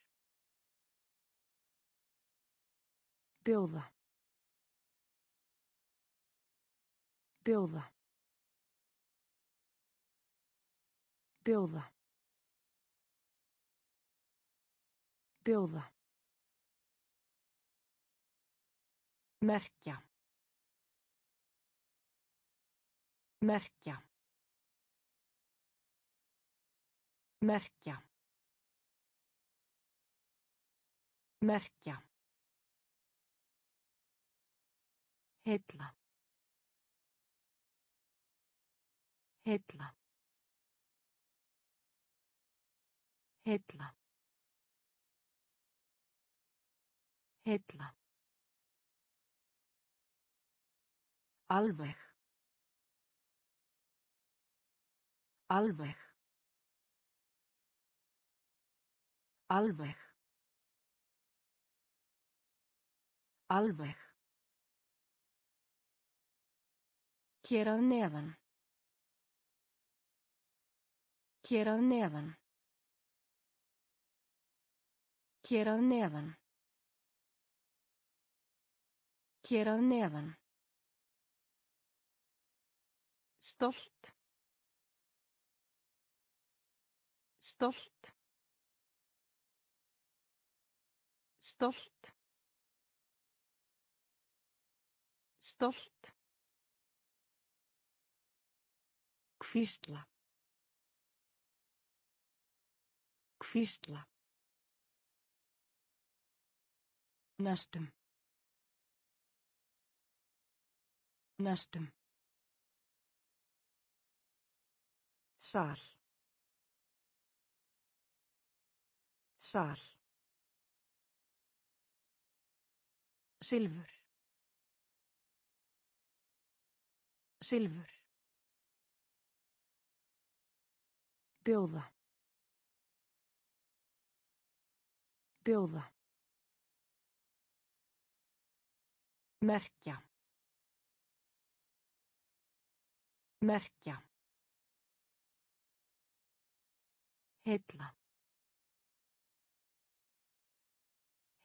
Bjóða. Bjóða. Bjóða. Bjóða. Merkja. Merkja. Merkja. Merkja. Heilla. Heilla. Heilla. Heilla. Alveg. Alveg. Alveg. Alveg. Hér að neðan. Hér að neðan. Hér að neðan. Hér að neðan. Stolt. Stolt. Stolt. Stolt. Kvísla. Kvísla. Næstum. Næstum. Sal. Sal. Silfur. Silfur. Bjóða. Bjóða. Merkja. Merkja. Heilla.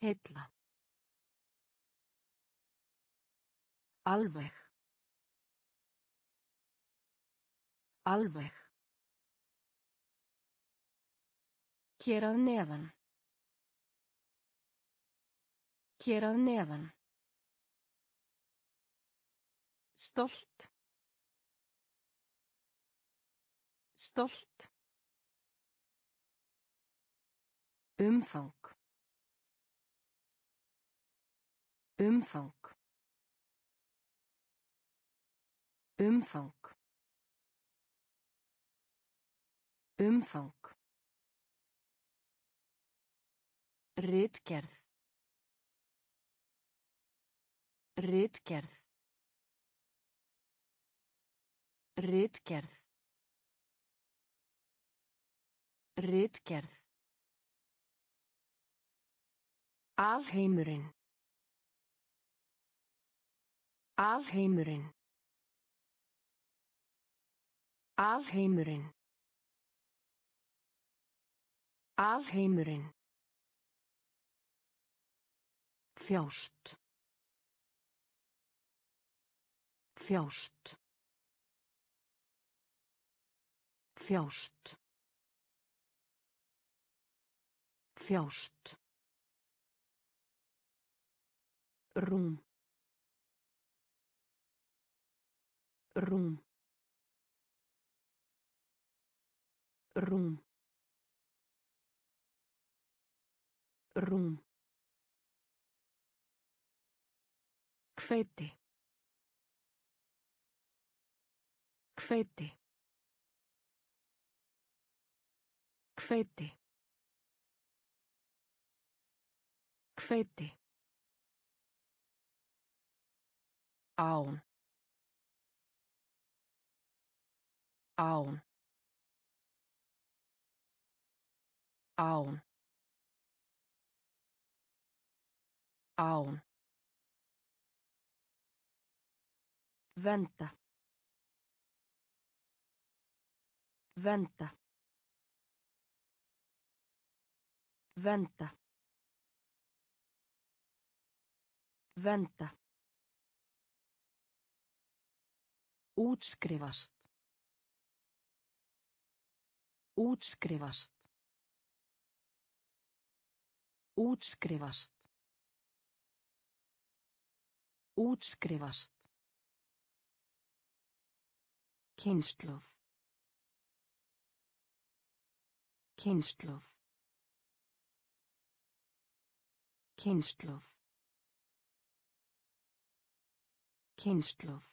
Heilla. Alveg. Alveg. Hér að neðan. Hér að neðan. Stolt. Stolt. Umfang. Umfang. Umfang. Umfang. Ritgerð. Ritgerð. Ritgerð. Ritgerð. Alheimurinn. Alheimurinn. Alheimurinn. Alheimurinn. Þjást. Þjást. Þjást. Þjást. Rúm. Rúm. Rúm. Rúm. Hveiti. Hveiti. Hveiti. Hveiti. Án. Án. Án. Án. Venda. Venda. Venda. Venda. Útskrifast. Útskrifast. Útskrifast. Útskrifast. Kynnslóð. Kynnslóð. Kynnslóð. Kynnslóð.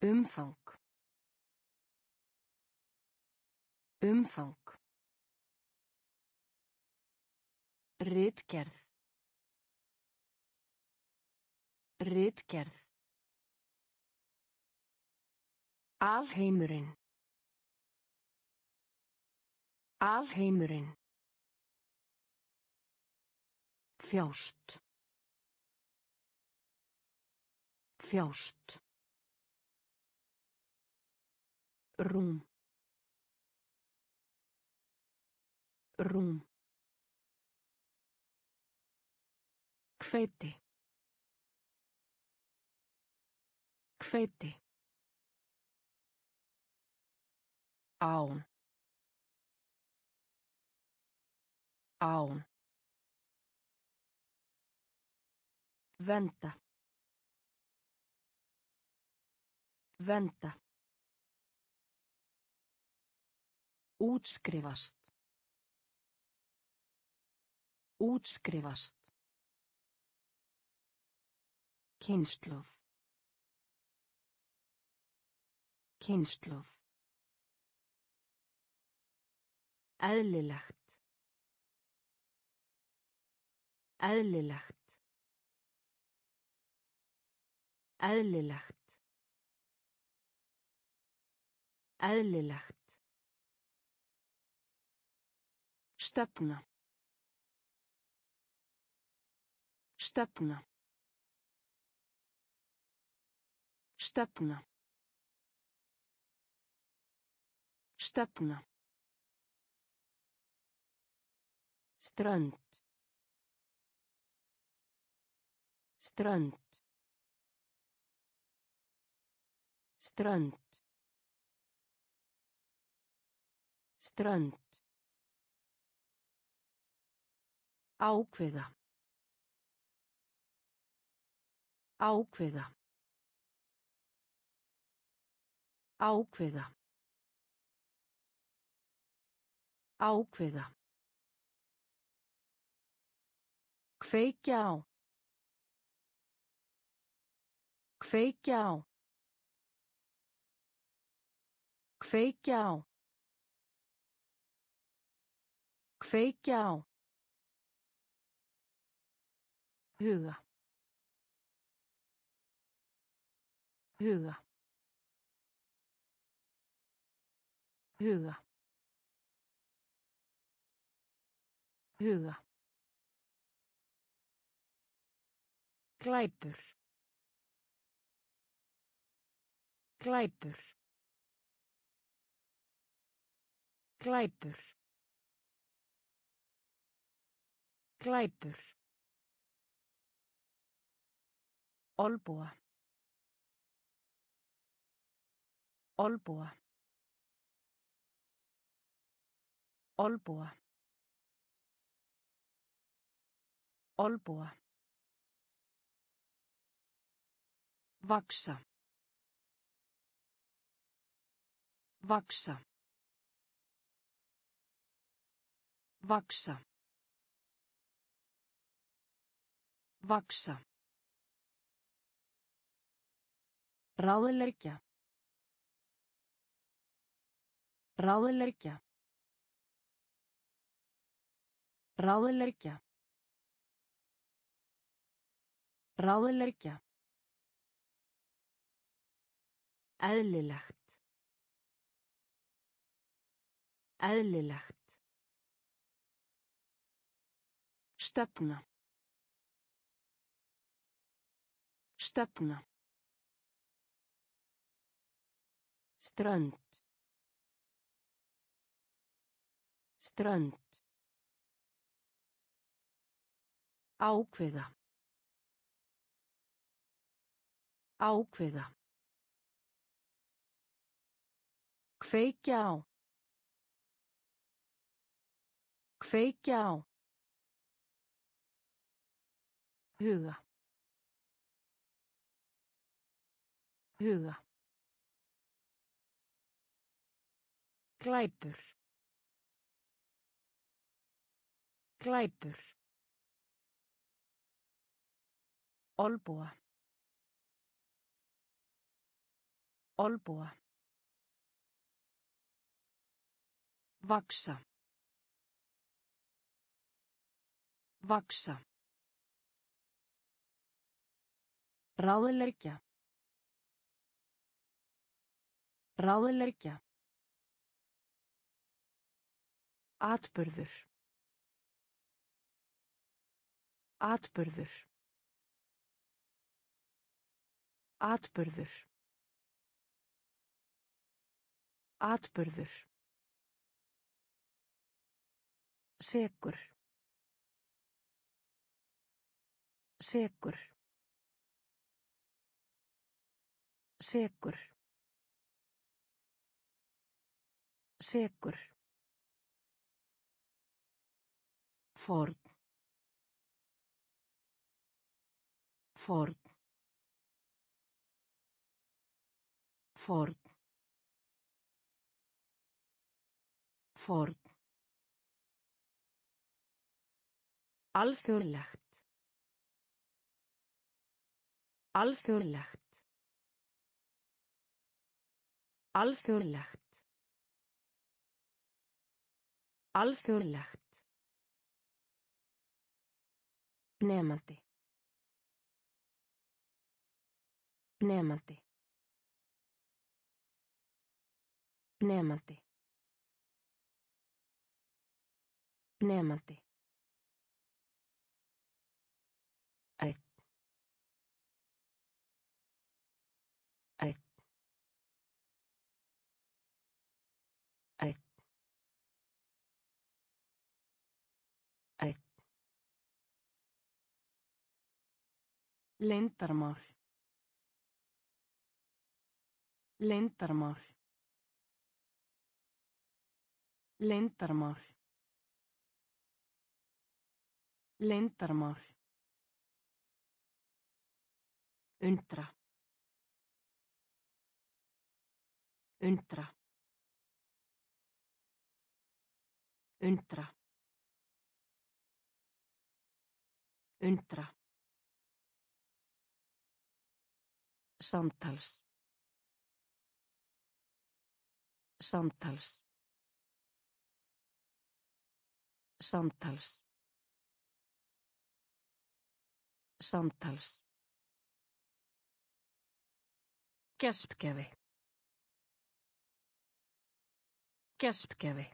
Umfang. Umfang. Ritgerð. Ritgerð. Alheimurinn. Alheimurinn. Þjást. Þjást. Rúm. Rúm. Hveiti. Hveiti. Án. Án. Venda. Venda. Útskrifast. Útskrifast. Kynnslóð. Kynnslóð. Eðlilegt. Eðlilegt. Eðlilegt. Eðlilegt. Stefna. Stefna. Stefna. Stefna. Strönd. Strönd. Strönd. Strönd. Ákveða. Ákveða. Ákveða. Ákveða. Kveikja á. Kveikja á. Kveikja á. Kveikja á. Huga. Huga. Huga. Huga. Glæpur. Glæpur. Glæpur. Glæpur. Olbúa. Olbúa. Olbúa. Olbúa. Vaksa. Vaksa. Vaksa. Vaksa. Ráðleggja. Ráðleggja. Ráðleggja. Ráðleggja. Eðlilegt. Eðlilegt. Stefna. Stefna. Strönd. Strönd. Ákveða. Ákveða. Kveikja á. Kveikja á. Huga. Huga. Glæpur. Glæpur. Olbúa. Olbúa. Vaksa. Vaksa. Ráðleggja. Ráðleggja. Atburður. Atburður. Atburður. Atburður. Sekur. Sekur. Sekur. Sekur. Ford. Ford. Ford. Ford. Alþjóðlegt. Alþjóðlegt. Alþjóðlegt. Alþjóðlegt. Nemandi. Nemandi. Nemandi. Nemandi. Leyndarmál. Leyndarmál. Leyndarmál. Leyndarmál. Undra. Undra. Undra. Undra. Samtals. Samtals. Samtals. Samtals. Gestgefi. Gestgefi.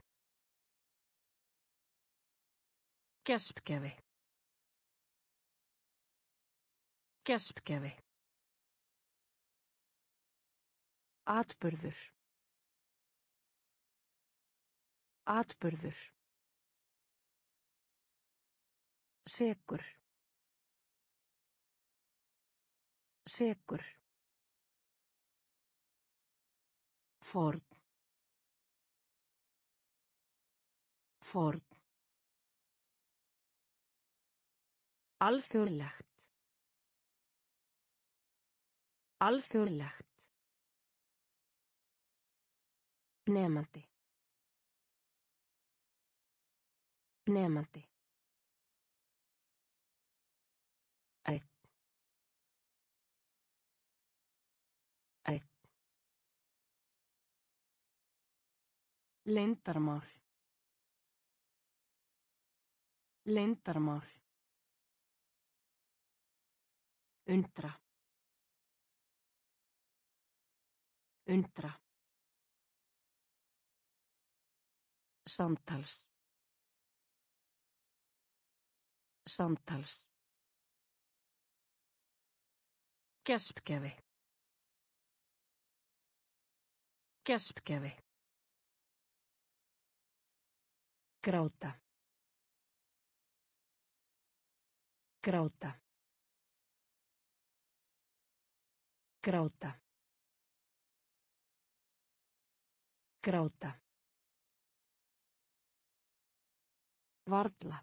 Gestgefi. Gestgefi. Atburður. Atburður. Sekur. Sekur. Ford. Ford. Alþjóðlegt. Alþjóðlegt. Nemandi. Nemandi. Ætt. Ætt. Leyndarmál. Leyndarmál. Undra. Undra. Samtals. Samtals. Gestgefi. Gestgefi. Gráta. Gráta. Gráta. Gráta. Varla.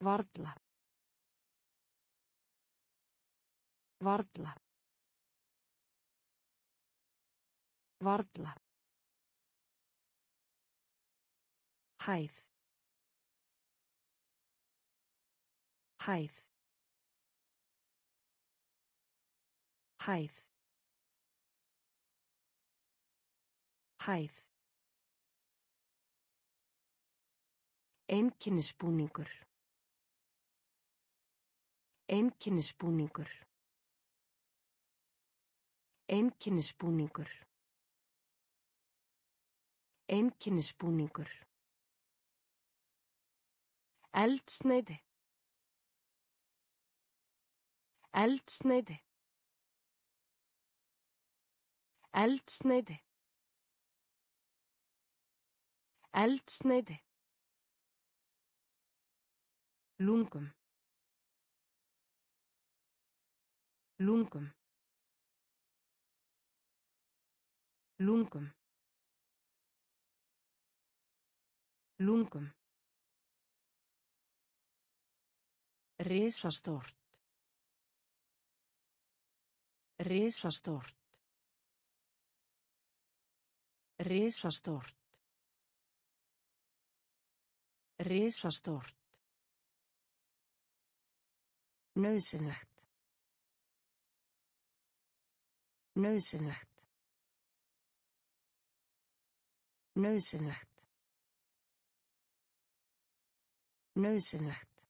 Varla. Varla. Varla. Hæð. Hæð. Hæð. Hæð. Einkennisbúningur. Einkennisbúningur. Einkennisbúningur. Einkennisbúningur. Eldsneiti. Eldsneiti. Eldsneiti. Eldsneiti. Lungum. Lungum. Lungum. Lungum. Risastórt. Risastórt. Risastórt. Risastórt. Nauðsynlegt. Nauðsynlegt. Nauðsynlegt. Nauðsynlegt.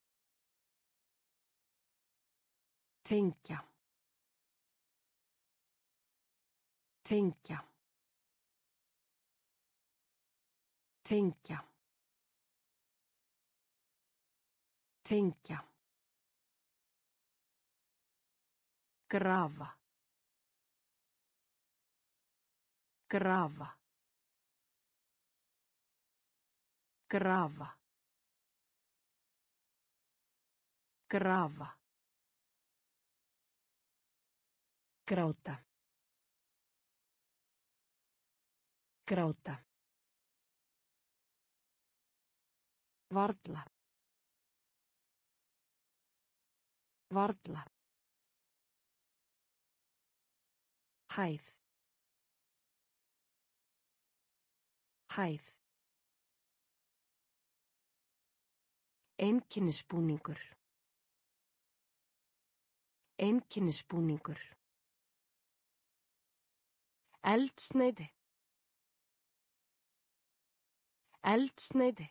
Tengja. Tengja. Tengja. Tengja. Grafa. Grafa. Grafa. Grafa. Gráta. Gráta. Varla. Varla. Hæð. Hæð. Einkennisbúningur. Einkennisbúningur. Eldsneiti. Eldsneiti.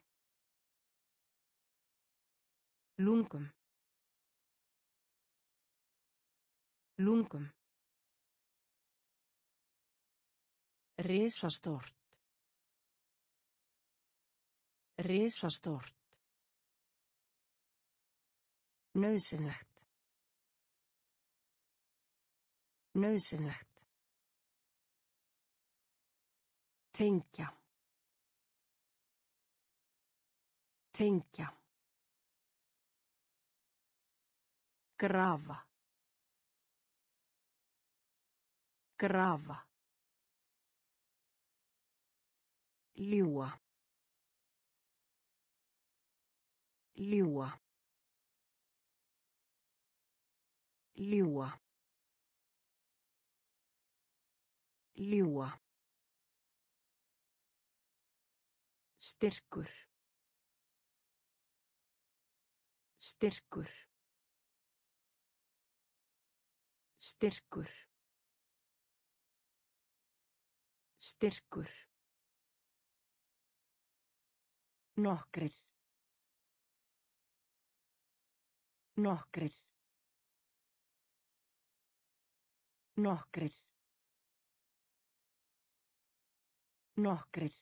Lungum. Lungum. Risastórt. Risastórt. Nauðsynlegt. Nauðsynlegt. Tengja. Tengja. Grafa. Grafa. Ljúa. Ljúa. Ljúa. Ljúa. Styrkur. Styrkur. Styrkur. Styrkur. Nokkrir. Nokkrir. Nokkrir. Nokkrir.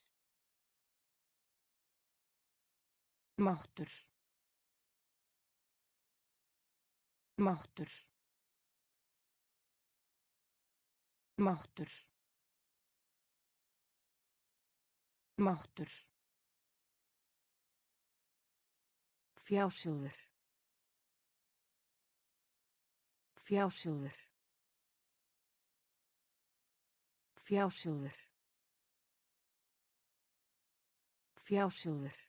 Máttur. Máttur. Máttur. Máttur. Fjásjóður. Fjásjóður. Fjásjóður. Fjásjóður.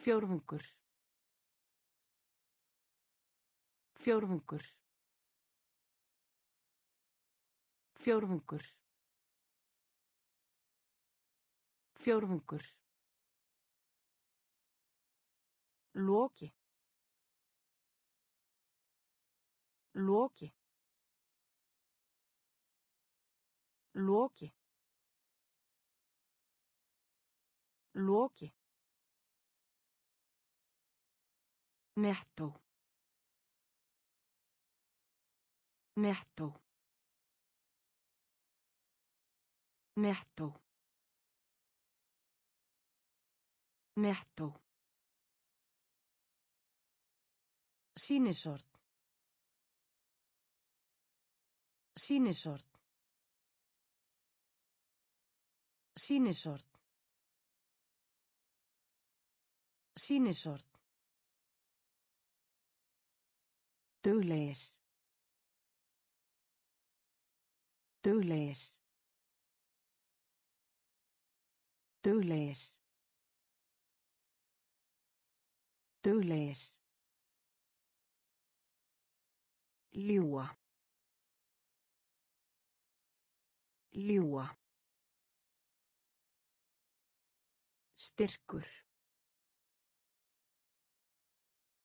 Fjórðungur. Fjórðungur. Fjórðungur. Fjórðungur. Loki. Loki. Loki. Loki. Nettó. Nettó. Nettó. Nettó. Sýnisort. Sýnisort. Sýnisort. Sýnisort. Duglegir. Duglegir. Duglegir. Duglegir. Ljúa. Ljúa. Styrkur.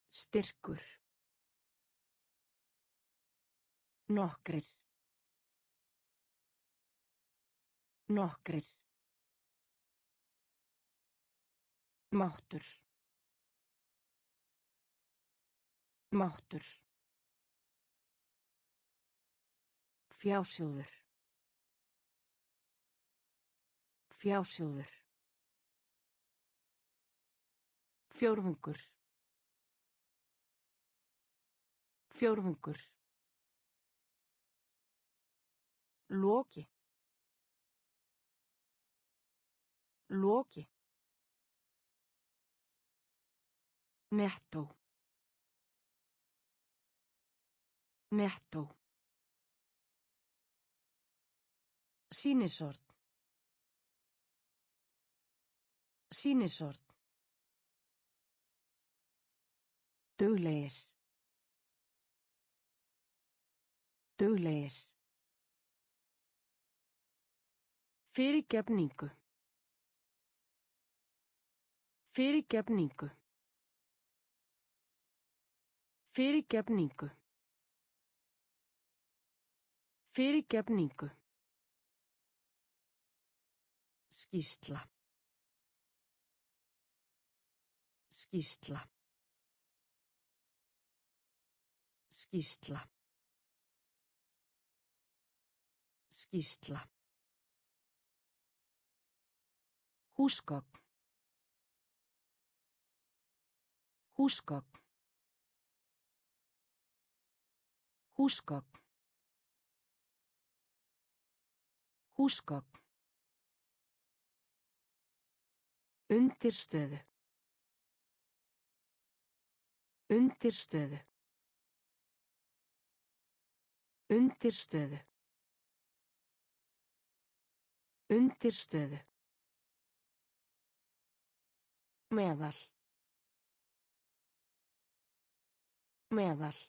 Styrkur. Nokkrir. Nokkrir. Máttur. Máttur. Fjásjóður. Fjásjóður. Fjórðungur. Fjórðungur. Loki. Loki. Nettó. Nettó. Sýnisort. Sýnisort. Duglegir. Duglegir. Fyrirgefningu. Fyrirgefningu. Fyrirgefningu. Fyrirgefningu. Skýsla. Skýsla. Skýsla. Skýsla. Húsgögn. Húsgögn. Húsgögn. Húsgögn. Undirstöðu. Undirstöðu. Undirstöðu. Undirstöðu. Meðal. Meðal.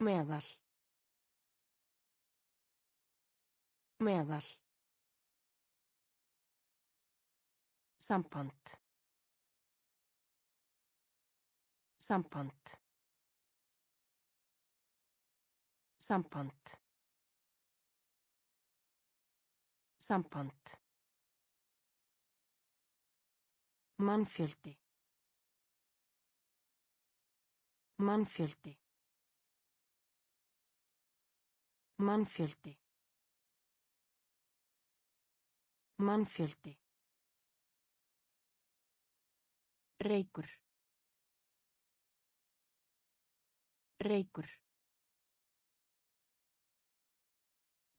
Meðal. Meðal. Samband. Samband. Samband. Samband. Mannfjöldi. Mannfjöldi. Mannfjöldi. Mannfjöldi. Reykur. Reykur.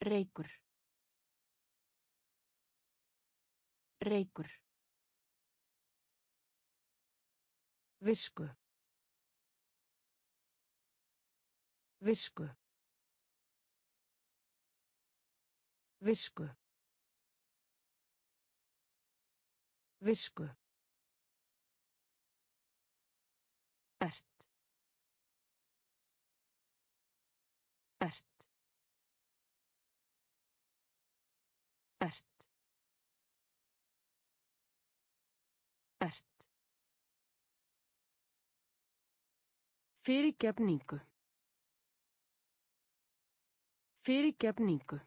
Reykur. Reykur. Visku. Visku. Visku. Visku. Fyrirgefningu. Fyrirgefningu.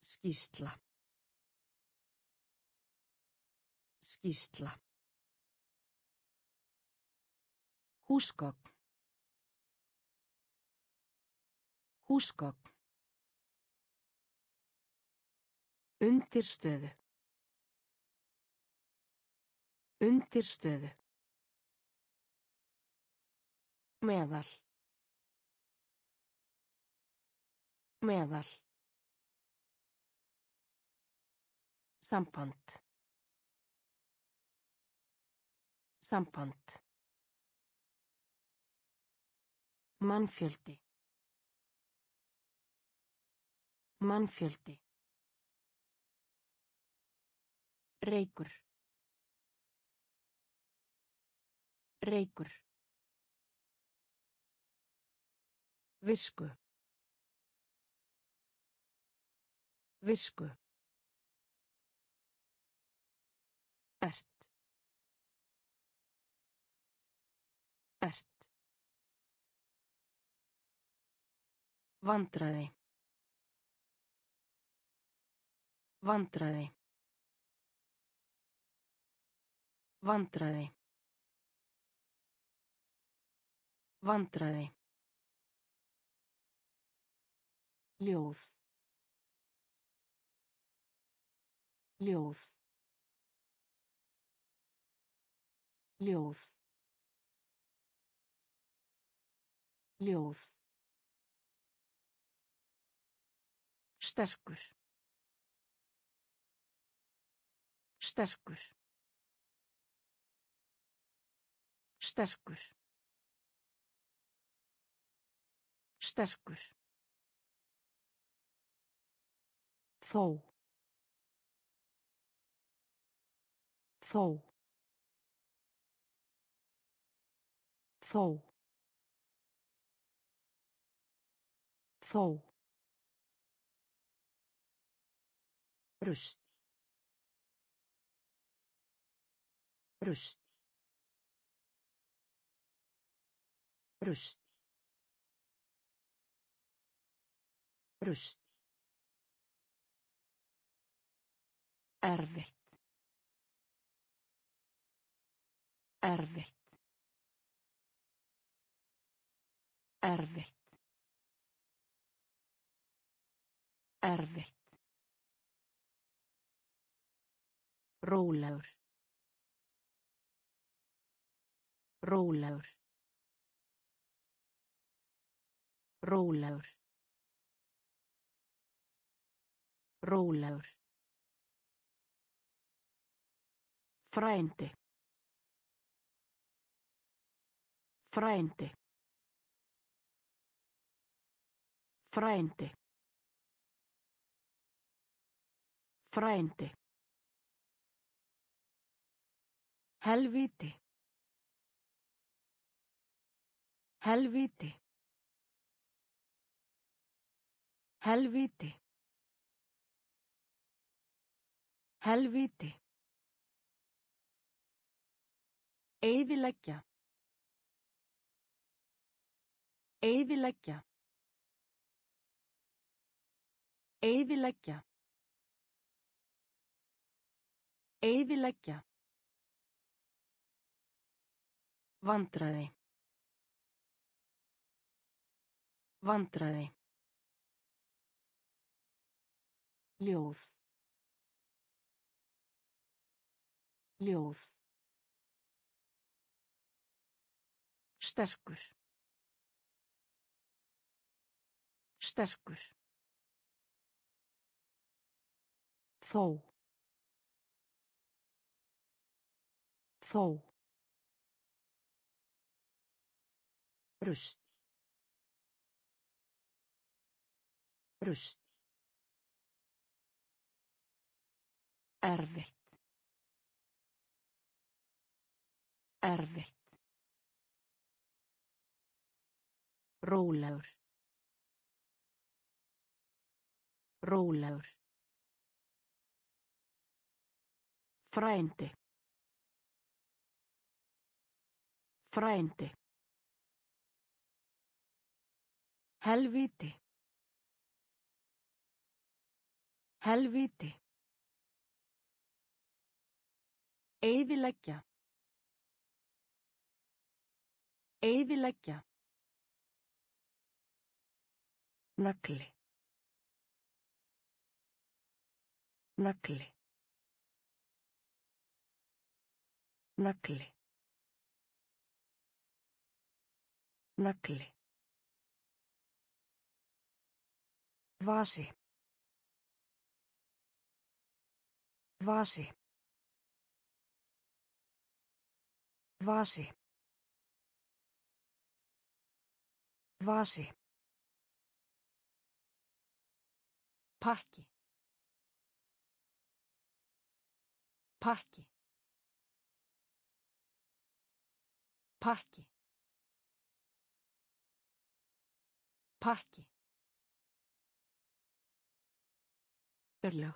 Skýsla. Skýsla. Húsgögn. Húsgögn. Undirstöðu. Undirstöðu. Meðal. Meðal. Samband. Samband. Mannfjöldi. Mannfjöldi. Reykur. Reykur. Visku. Visku. Ert. Ert. Vandræði. Vandræði. Vandræði. Vandræði. Ljóð. Ljóð. Ljóð. Ljóð. Sterkur. Sterkur. Sterkur. Sterkur. Þó. Þó. Þó. Þó. Rust. Rust. Rust. Rust. Erfitt. Erfitt. Erfitt. Erfitt. Rólegur. Rólegur. Rólegur. Rólegur. Frændi. Frændi. Frændi. Frændi. Helvíti. Helvíti. Helvíti. Helvíti. Eyðileggja. Eyðileggja. Eyðileggja. Eyðileggja. Vandræði. Vandræði. Ljóð. Ljóð. Sterkur. Sterkur. Þó. Þó. Rust. Rust. Erfitt. Erfitt. Rólegur. Rólegur. Frændi. Frændi. Helvíti. Helvíti. Eyðileggja. Eyðileggja. Nagli. Nagli. Nagli. Nagli. Vasi. Vasi. Vasi. Vasi. Pakki. Pakki. Pakki. Pakki. Örlög.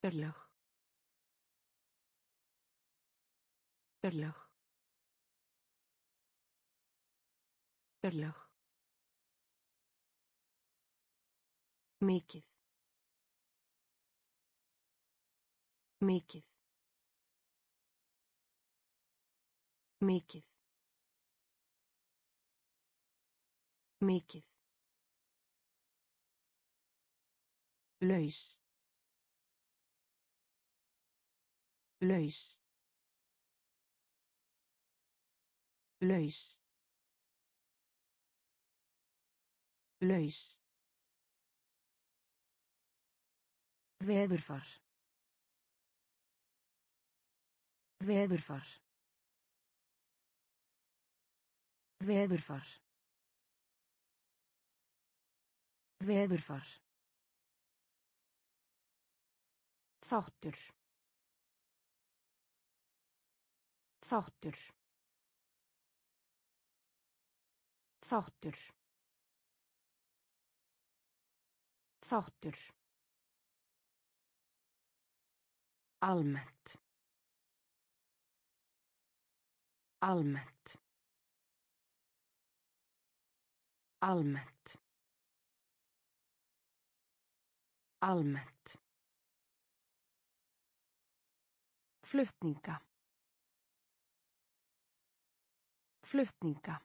Örlög. Örlög. Örlög. Mikið. Mikið. Mikið. Mikið. Laus. Laus. Laus. Laus. Veðurfar. Veðurfar. Veðurfar. Veðurfar. Þáttur. Þáttur. Þáttur. Þáttur. Almennt. Almennt. Almennt. Almennt. Flutninga. Flutninga.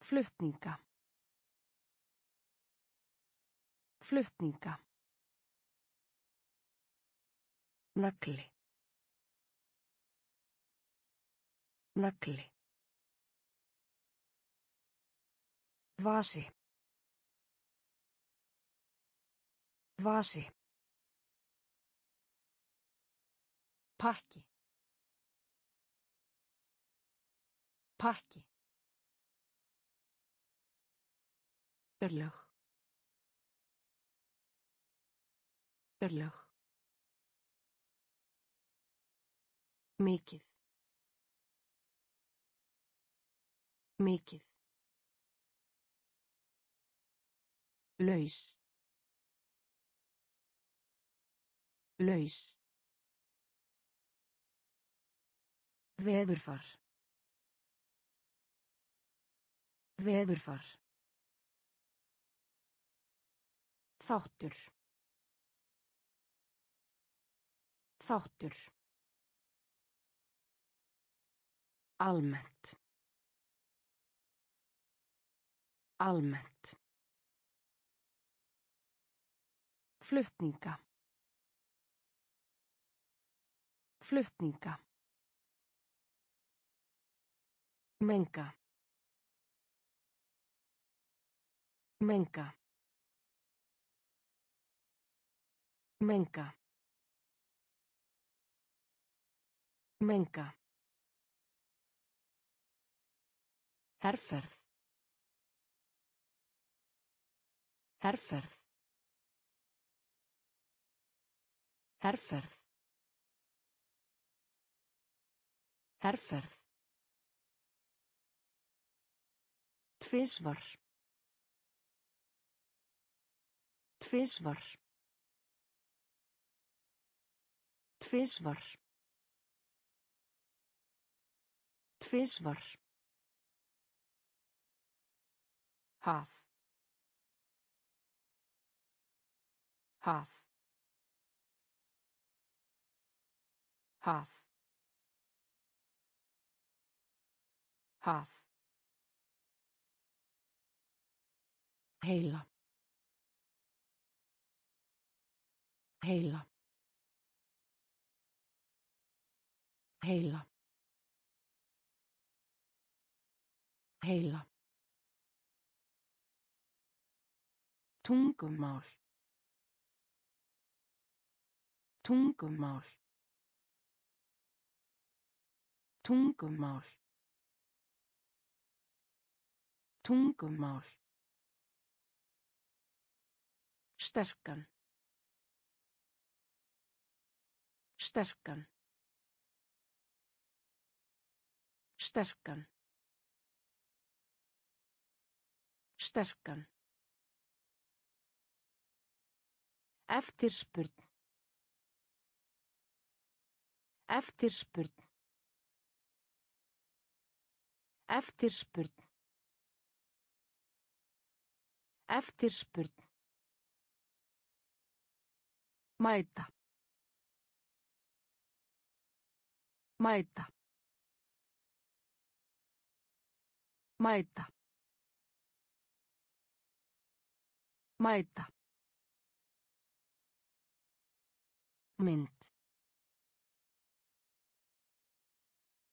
Flutninga. Flutninga. Nagli. Nagli. Vasi. Vasi. Pakki. Pakki. Örlög. Örlög. Mikið. Mikið. Laus. Laus. Veðurfar. Veðurfar. Þáttur. Þáttur. Allmänt. Almennt. Flutninga. Flutninga. Menga. Menga. Menga. Menga. Herferð. Herferð. Herferð. Herferð. Tvisvar. Tvisvar. Tvisvar. Tvisvar. Haf. Haf. Haf. Haf. Heila. Heila. Heila. Heila. Tungumál. Tungumál. Tungumál. Tungumál. Sterkan. Sterkan. Sterkan. Sterkan. Eftirspurn. Eftirspurn. Eftirspurn. Eftirspurn. Mæta. Mæta. Mæta. Mæta. Mynd.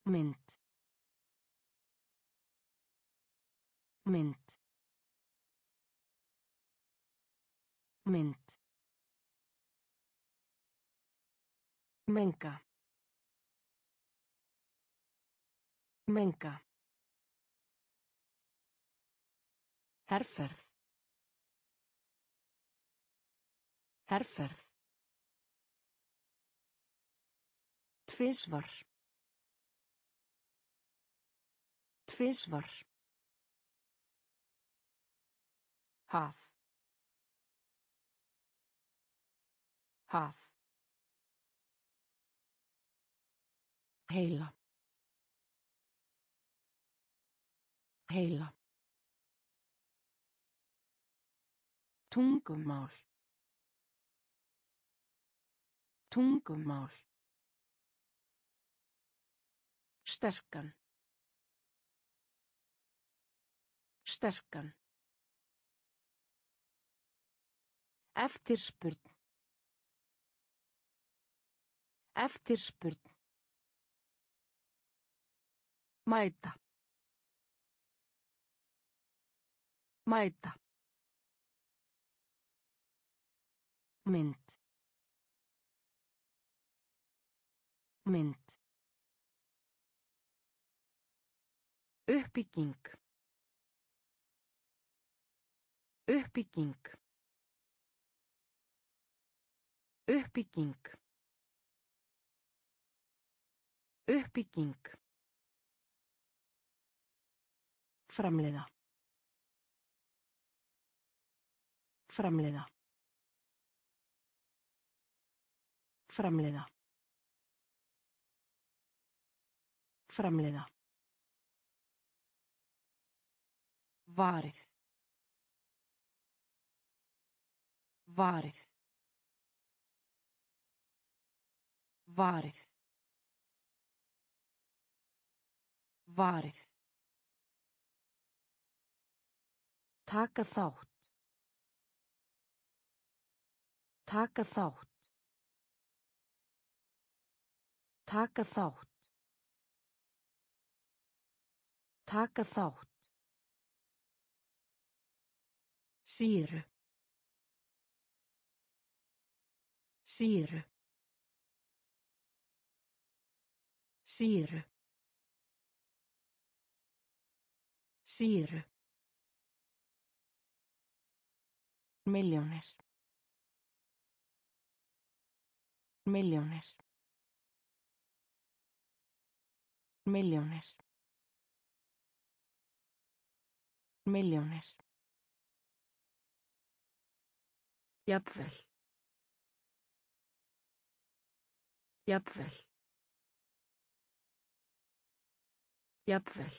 Mynd. Mynd. Mynd. Menga. Menga. Herferð. Herferð. Tvisvar. Tvisvar. Haf. Haf. Heila. Heila. Tungumál. Tungumál. Sterkan. Sterkan. Eftirspurn. Eftirspurn. Mæta. Mæta. Mynd. Mynd. Uppbygging. Uppbygging. Uppbygging. Uppbygging. Framleiða. Framleiða. Framleiða. Framleiða. Varið. Varið. Varið. Varið. Taka þátt. Taka þátt. Taka þátt. Taka þátt. Sýru. Sýru. Sýru. Sýru. Miljónir. Miljónir. Miljónir. Miljónir. Jafnvel. Jafnvel. Jafnvel.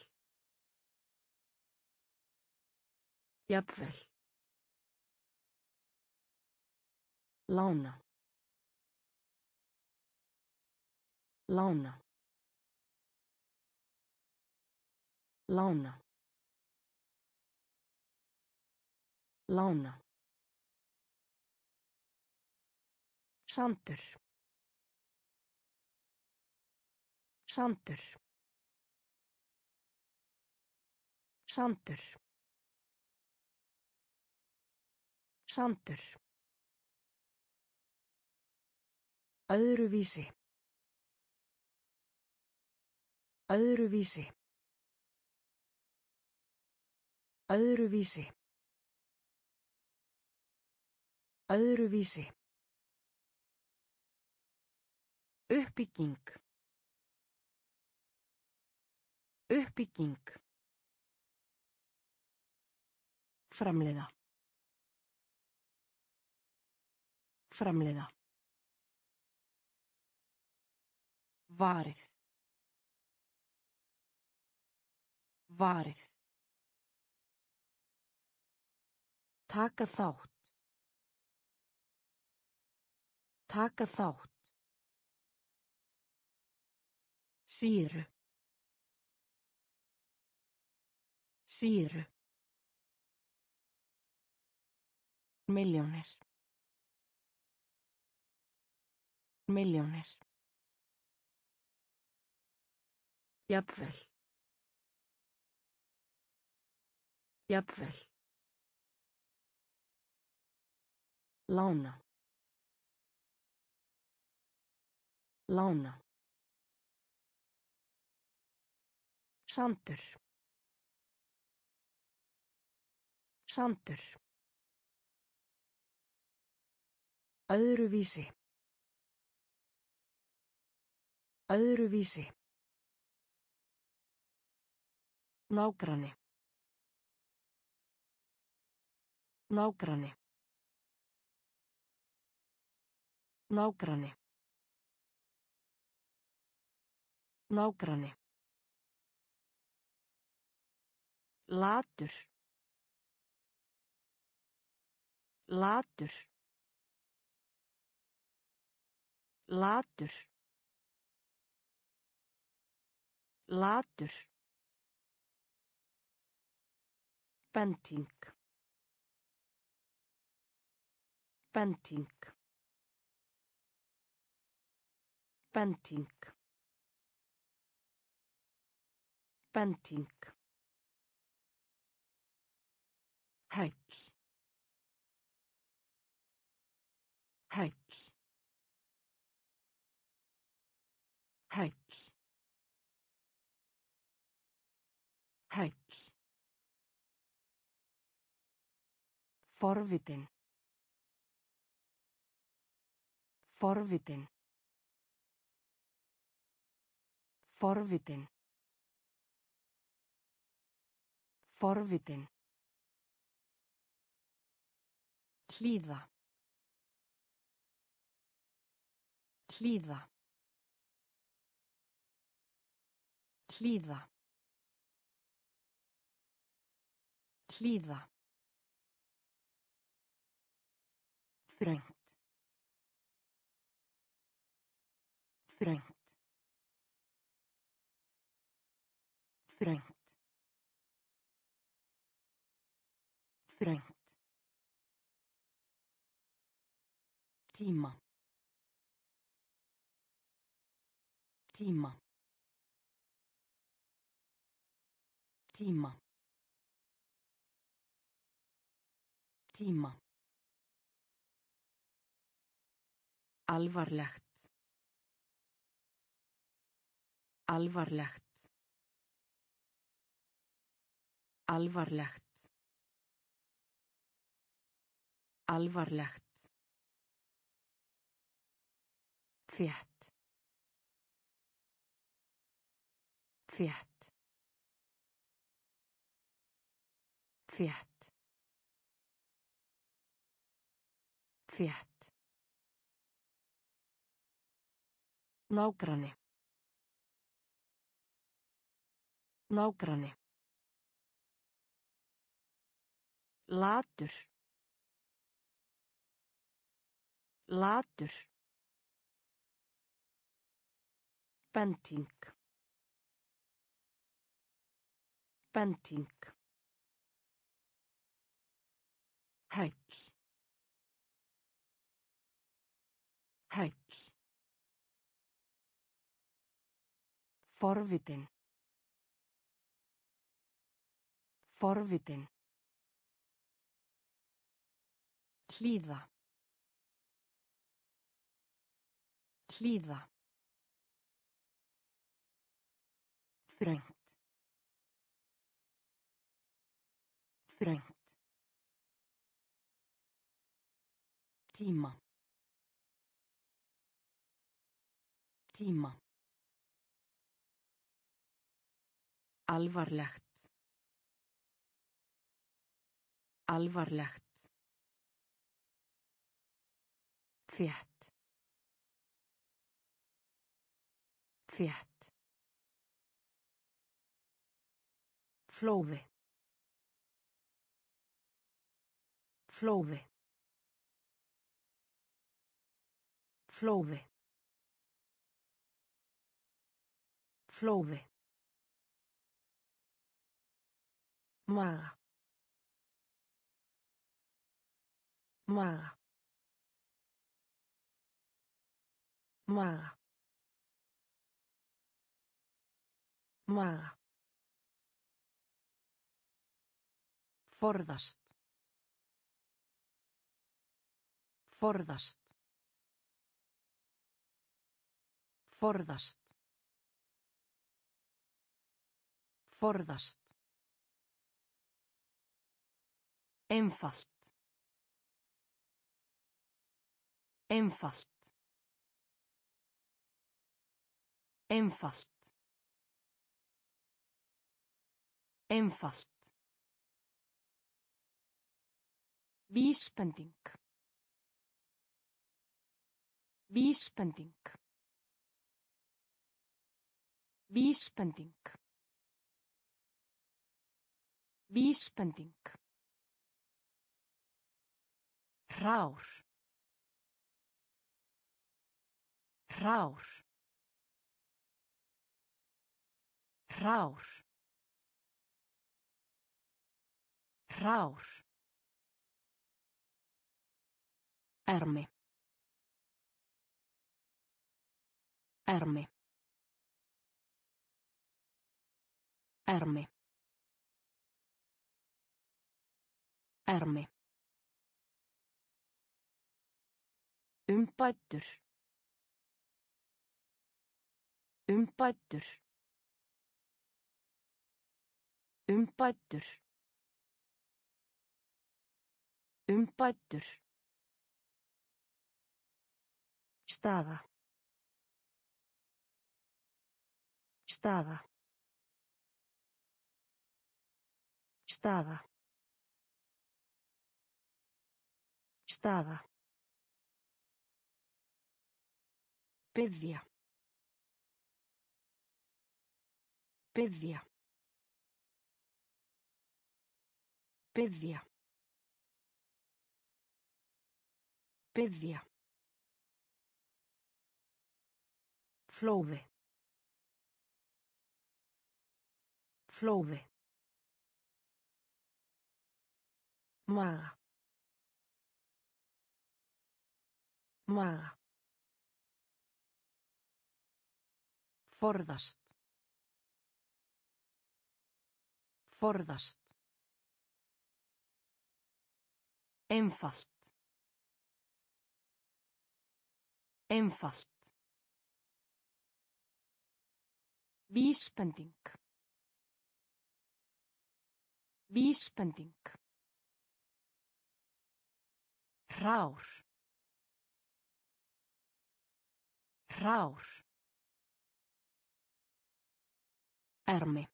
Jafnvel. Lána. Lána. Lána. Lána. Sandur. Sandur. Sandur. Sandur. Öðruvísi. Öðruvísi. Öðruvísi. Öðruvísi. Uppbygging. Uppbygging. Framleiða. Framleiða. Varið. Varið. Taka þátt. Taka þátt. Sýru. Sýru. Miljónir. Miljónir. Jafnvel. Jafnvel. Lána. Lána. Sandur. Sandur. Öðruvísi. Öðruvísi. Nágranni. Nágranni. Nágranni. Nágranni. Latur. Latur. Latur. Latur. Bending. Bending. Bending. Bending. Hæll. Hæll. Hæll. Hæll. Forvitin. Forvitin. Forvitin. Forvitin. Hlýða. Hlýða. Hlýða. Hlýða. Þröngt. Þröngt. Þröngt. Þröngt. Tíma. Tíma. Tíma. Tíma. Alvarlegt. Alvarlegt. Alvarlegt. Alvarlegt. Þétt. Þétt. Þétt. Þétt. Nágranni. Nágranni. Latur. Latur. Bending. Bending. Hæll. Hæll. Forvitin. Forvitin. Hlýða. Hlýða. Þröngt. Þröngt. Tíma. Tíma. Alvarlegt. Alvarlegt. Þétt. Þétt. Flóði. Flóði. Flóði. Flóði. Maga. Maga. Maga. Maga. Forðast. Forðast. Forðast. Forðast. Einfalt. Einfalt. Einfalt. Einfalt. Vísbending. Vísbending. Vísbending. Vísbending. Rár. Rár. Rár. Rár. Ermi. Ermi. Ermi. Ermi. Umbættur. Umbættur. Umbættur. Umbættur. Staða. Staða. Staða. Staða. Byðja. Byðja. Byðja. Byðja. Flóði. Flóði. Maga. Maga. Forðast. Forðast. Einfalt. Einfalt. Vísbending. Vísbending. Rár. Rár. Ermi.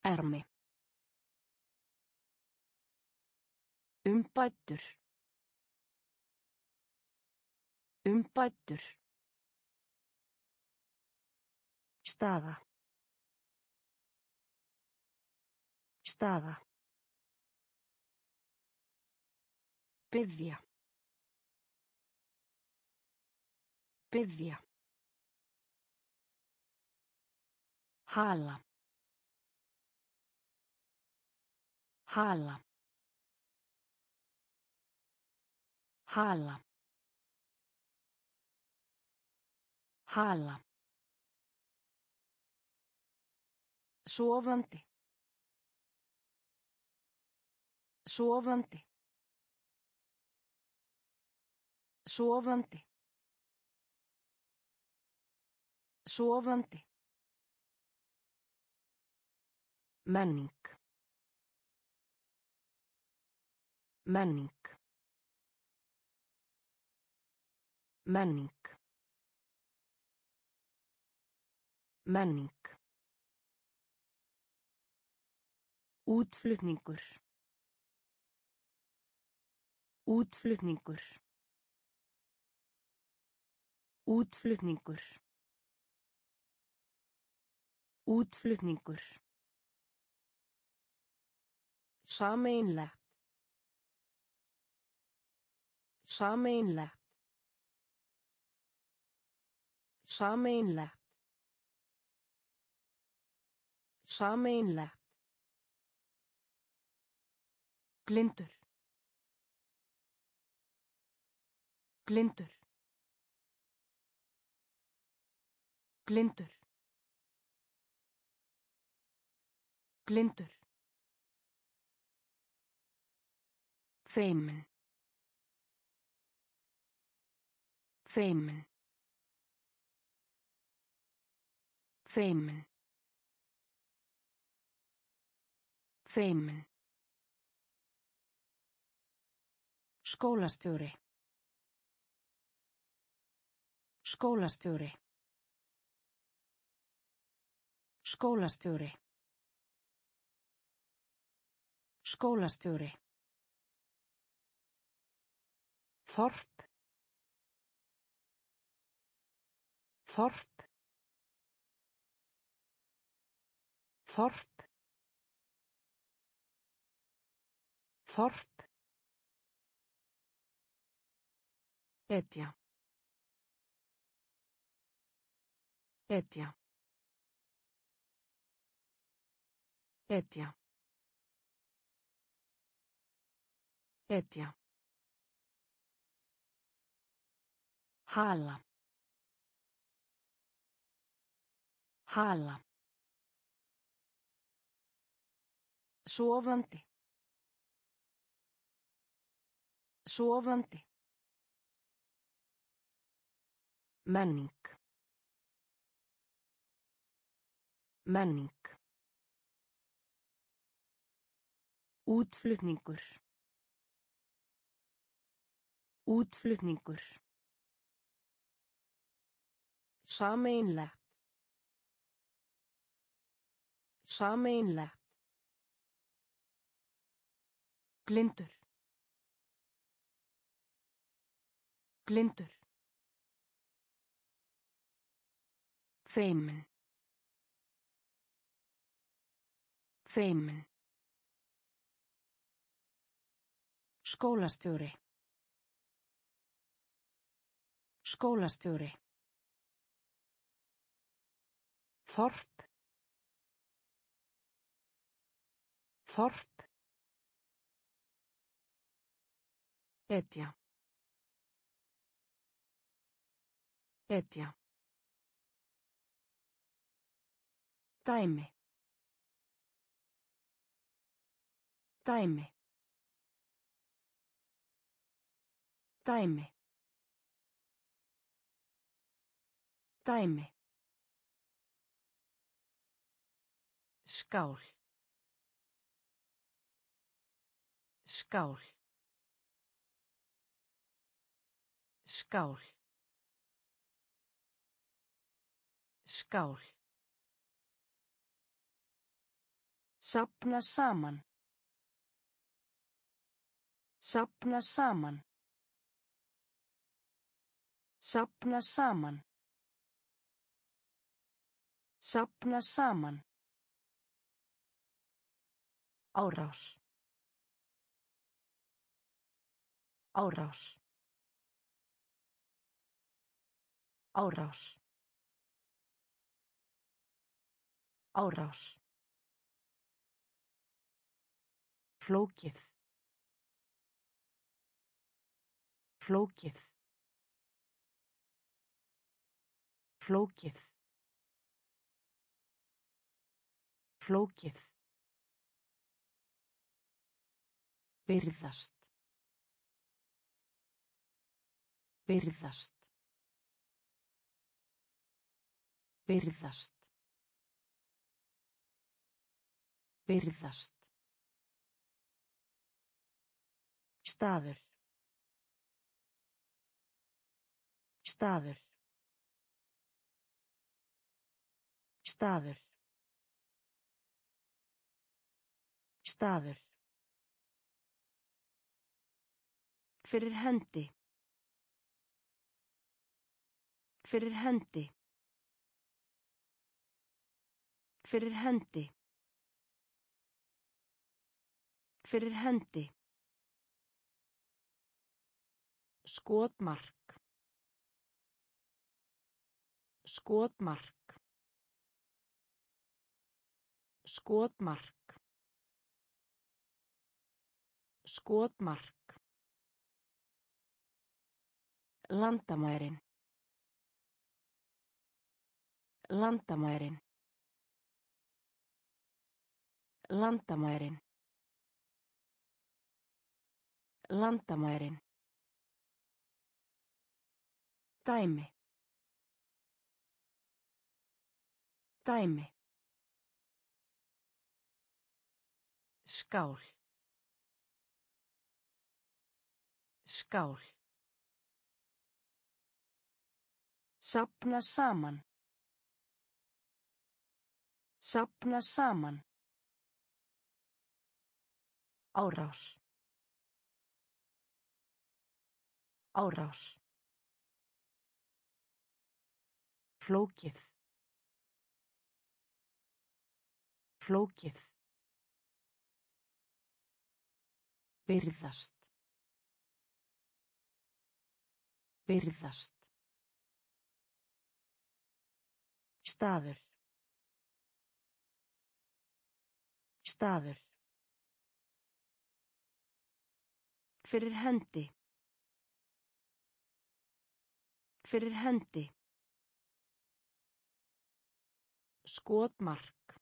Ermi. Umbættur. Umbættur. Staða. Staða. Byðja. Byðja. Hala. Hala. Hala. Hala. Sofandi. Sofandi. Sofandi. Sofandi. Menning. Menning. Menning. Menning. Útflutningur. Útflutningur. Útflutningur. Útflutningur. Sameinlegt. Sameinlegt. Sameinlegt. Sameinlegt. Blindur. Blindur. Blindur. Blindur. Feimin. Feimin. Feimin. Feimin. Skólastjóri. Skólastjóri. Skólastjóri. Skólastjóri. Þorp. Þorp. Þorp. Þorp. Etja. Etja. Etja. Etja. Hala. Hala. Sofandi. Sofandi. Menning. Menning. Útflutningur. Útflutningur. Sameinlegt. Sameinlegt. Blindur. Blindur. Feimin. Feimin. Skólastjóri. Skólastjóri. Þorp. Þorp. Etja. Etja. Dæmi. Dæmi. Dæmi. Dæmi. Skál. Skál. Skál. Skál. Sapna saman. Sapna saman. Sapna saman. Sapna saman. Árás. Árás. Árás. Árás. Flókið. Flókið. Flókið. Flókið. Byrðast. Byrðast. Byrðast. Byrðast. Staður. Staður. Staður. Staður. Fyrir hendi. Fyrir hendi. Fyrir hendi. Fyrir hendi. Skotmark. Skotmark. Skotmark. Skotmark. Landamærin. Landamærin. Landamærin. Landamærin. Dæmi. Dæmi. Skál. Skál. Sapna saman. Sapna saman. Árás. Árás. Flókið. Flókið. Byrðast. Byrðast. Staður. Staður. Fyrir hendi. Fyrir hendi. Skotmark.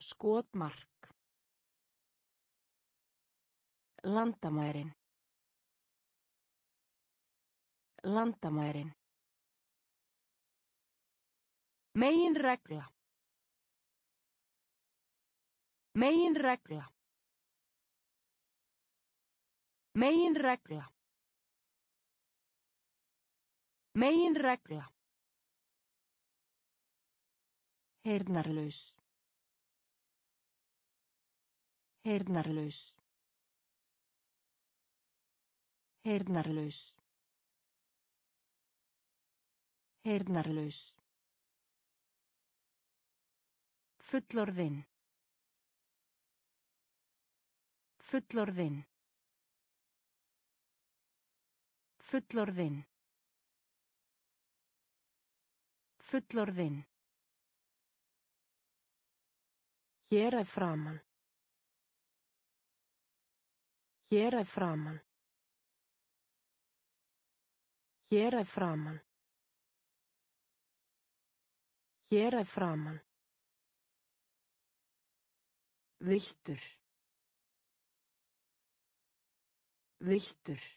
Skotmark. Landamærin. Landamærin. Megin regla. Megin regla. Megin regla. Megin regla. Heyrnarlaus. Heyrnarlaus. Heyrnarlaus. Heyrnarlaus. Fullorðinn. Fullorðinn. Fullorðinn. Fullorðinn. Hér að framan. Hér að framan. Hér að framan. Hér að framan. Viltur. Viltur.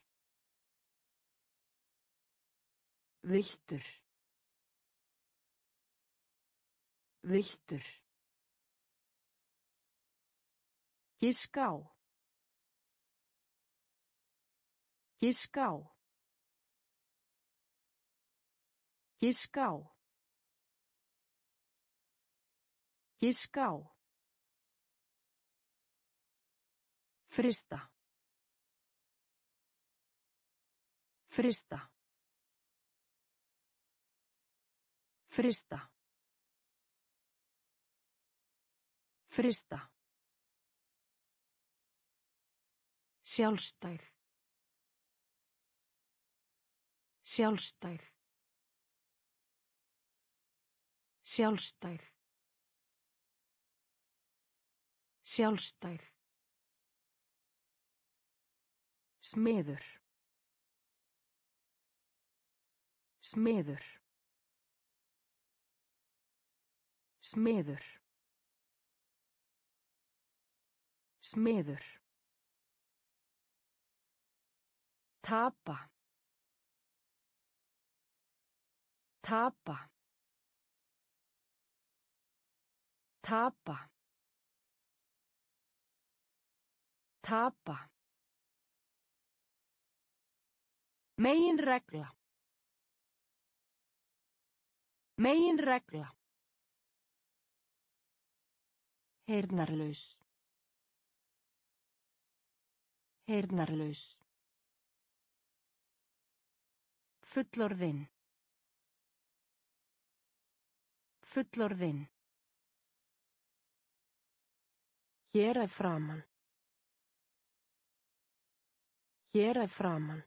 Viltur. Viltur. Giská. Giská. Giská. Giská. Frista. Frista. Frista. Frista. Sjálfstæð. Sjálfstæð. Sjálfstæð. Sjálfstæð. Smiður. Smiður. Smiður. Smiður. Tapa. Tapa. Tapa. Tapa. Megin regla. Megin regla. Heyrnarlaus. Heyrnarlaus. Fullorðinn. Fullorðinn. Hér að framan. Hér að framan.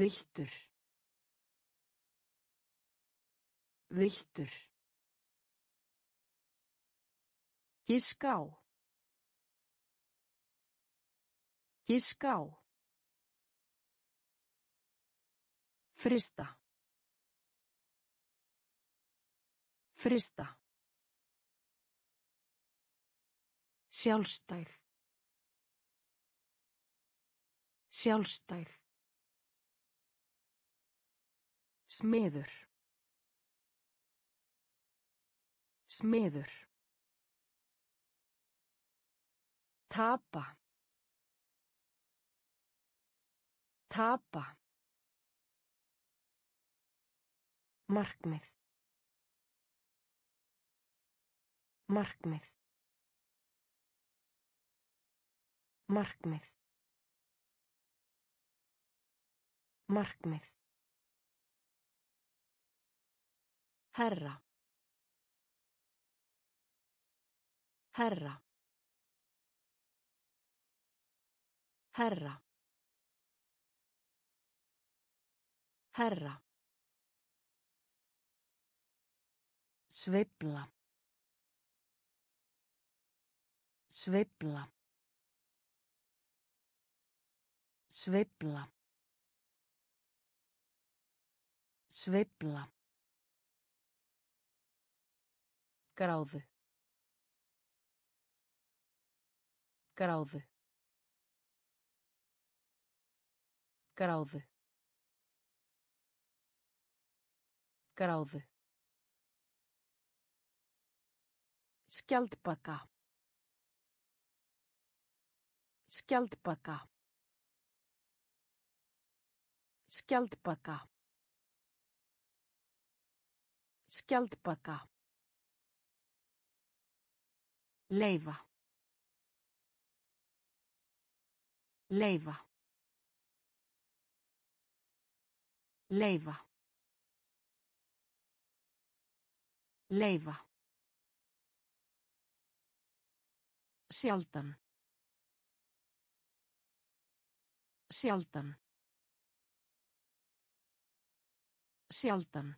Viltur. Viltur. Giska á. Giska á. Frista. Frista. Sjálfstæð. Sjálfstæð. Smiður. Smiður. Tapa. Tapa. Markmið. Markmið. Markmið. Markmið. Herra. Herra. Herra. Herra. Sveifla. Sveifla. Sveifla. Sveifla. Gráðu. Gráðu. Gráðu. Gráðu. Skjaldbaka. Skjaldbaka. Skjaldbaka. Skjaldbaka. Leifa. Leifa. Leifa. Leifa. Sjaldan. Sjaldan. Sjaldan.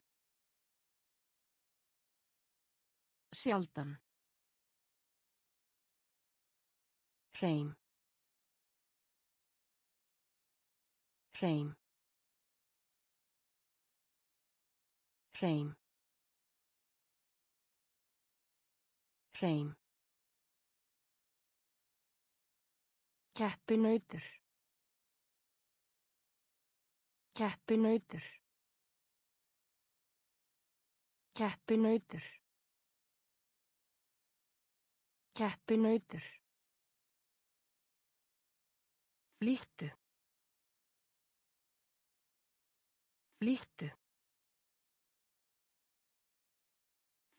Sjaldan. Hreim. Hreim. Hreim. Hreim. Keppinautur. Keppinautur. Keppinautur. Keppinautur. Flýttu. Flýttu.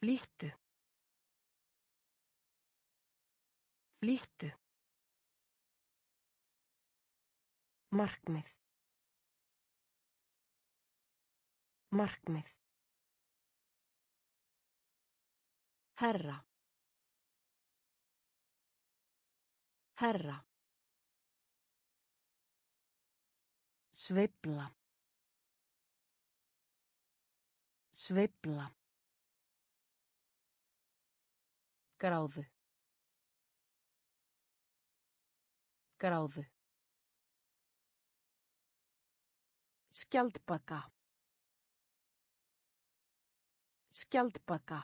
Flýttu. Flýttu. Markmið. Markmið. Herra. Herra. Sveifla. Sveifla. Gráðu. Gráðu. Skjaldbaka. Skjaldbaka.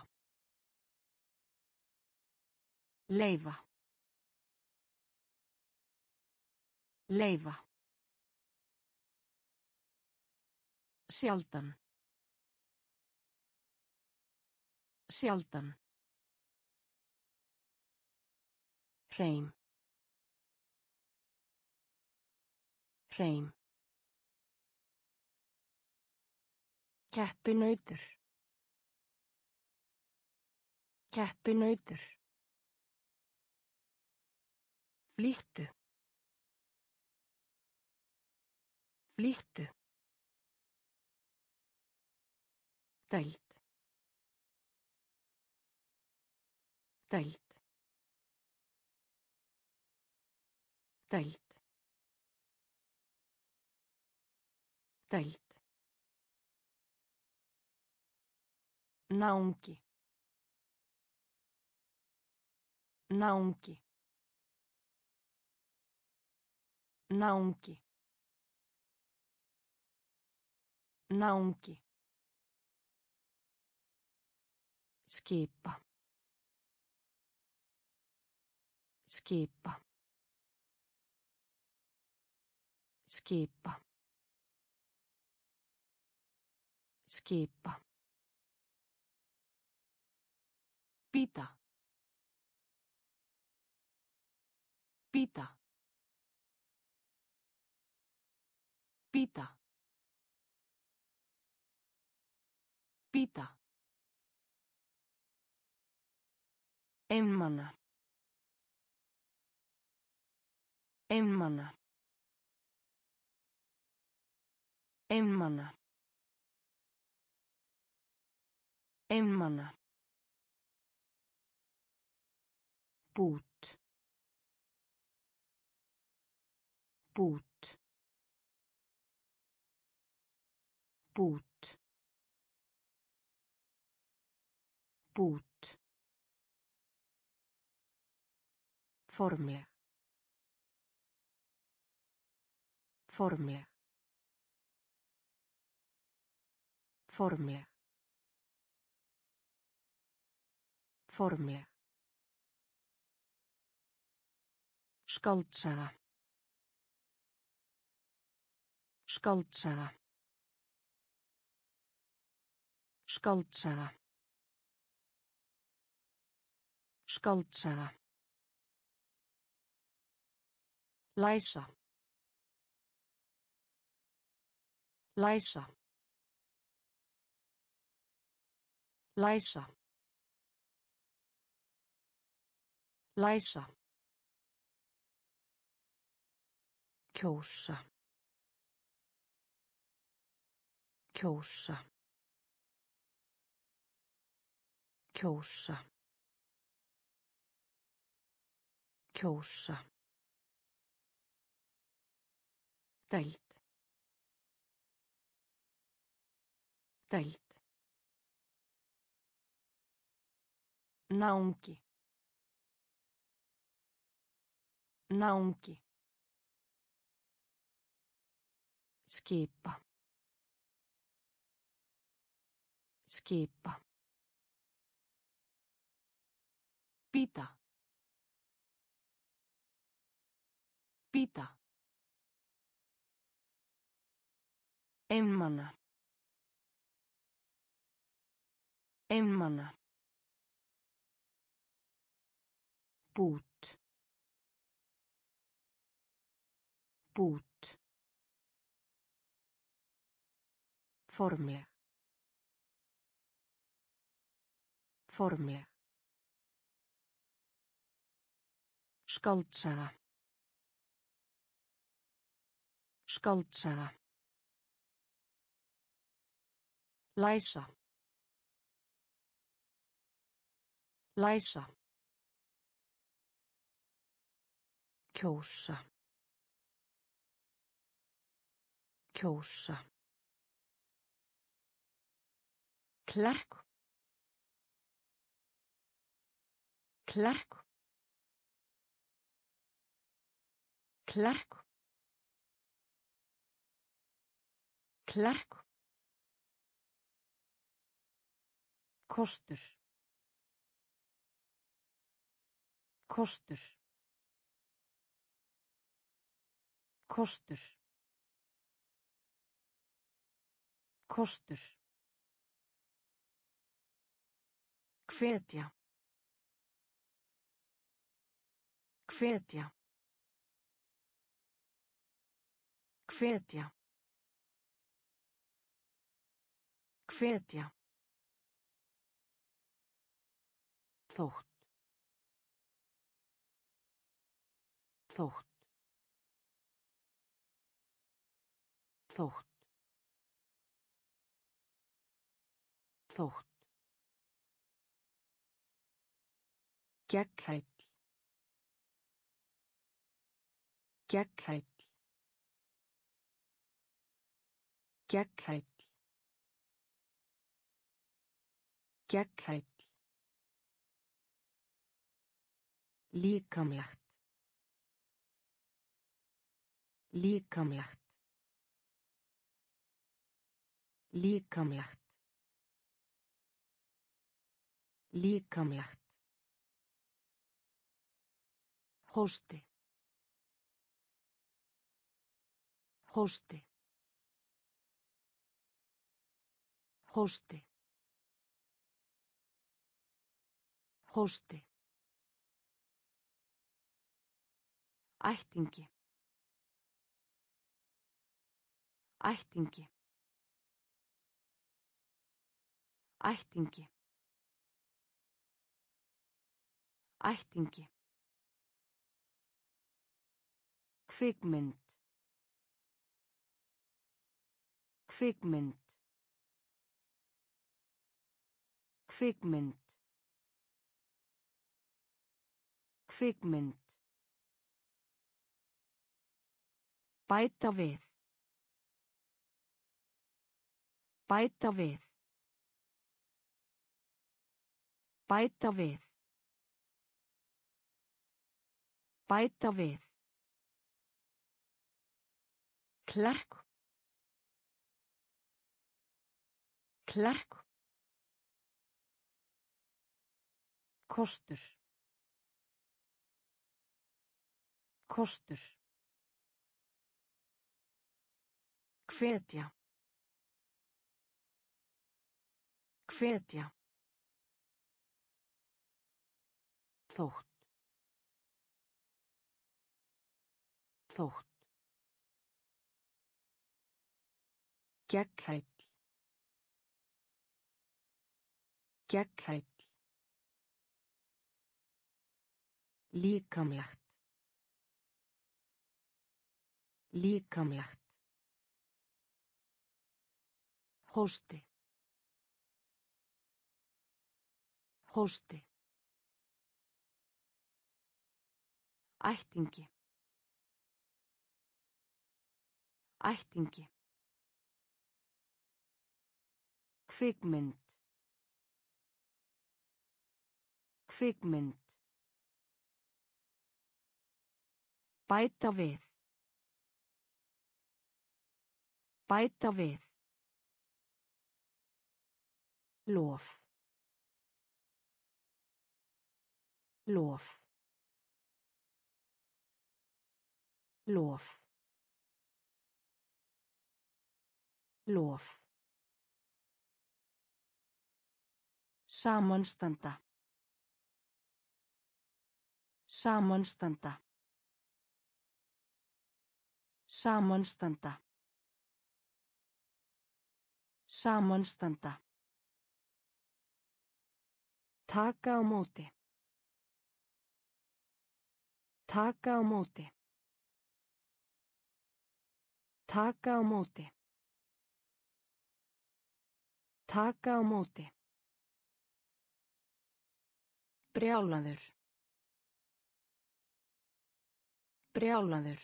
Leifa. Leifa. Sjaldan. Sjaldan. Hreim. Hreim. Keppinautur. Keppinautur. Flýttu. Flýttu. Deild. Deild. Deild. Deild. Náungi. Náungi. Náungi. Náungi. Skipa. Skipa. Skipa. Skipa. Pita. Pita. Pita. Pita. Einmana. Einmana. Einmana. Einmana. Bút. Bút. Bút. Bút. Formleg. Formleg. Formleg. Formleg. Skáldsaga. Skáldsaga. Skáldsaga. Skáldsaga. Læsa. Læsa. Læsa. Læsa. Kjósa. Kjósa. Kjósa. Kjósa. Deild. Deild. Náungi. Náungi. Skippa. Skippa. Pita. Pita. emmana, emmana, put, put Formleg. Formleg. Skáldsaga. Skáldsaga. Læsa. Læsa. Kjósa. Kjósa. Klerk. Klerk. Klerk. Klerk. Kostur. Kostur. Kostur. Kostur. Hvetja. Hvetja. Hvetja. Hvetja. Þótt. Þótt. Þótt. Þótt. Gegghæll. Gegghæll. Gegghæll. Gegghæll. Líkamlegt. Líkamlegt. Líkamlegt. Líkamlegt. Hósti. Hósti. Hósti. Hósti. Ættingi. Ættingi. Ættingi. Ættingi. Kvikmynd. Kvikmynd. Kvikmynd. Kvikmynd. Bæta við. Bæta við. Bæta við. Bæta við. Klerk. Klerk. Kostur. Kostur. Hvetja. Hvetja. Þótt. Þótt. Gegghæll. Gegghæll. Líkamlegt. Líkamlegt. Hósti. Hósti. Ættingi. Ættingi. Kvikmynd. Kvikmynd. Bæta við. Bæta við. Lof. Lof. Lof. Lof. Samanstanda. Samanstanda. Samanstanda. Samanstanda. Taka á móti. Taka á móti. Taka á móti. Taka á móti. Brjálaður. Brjálaður.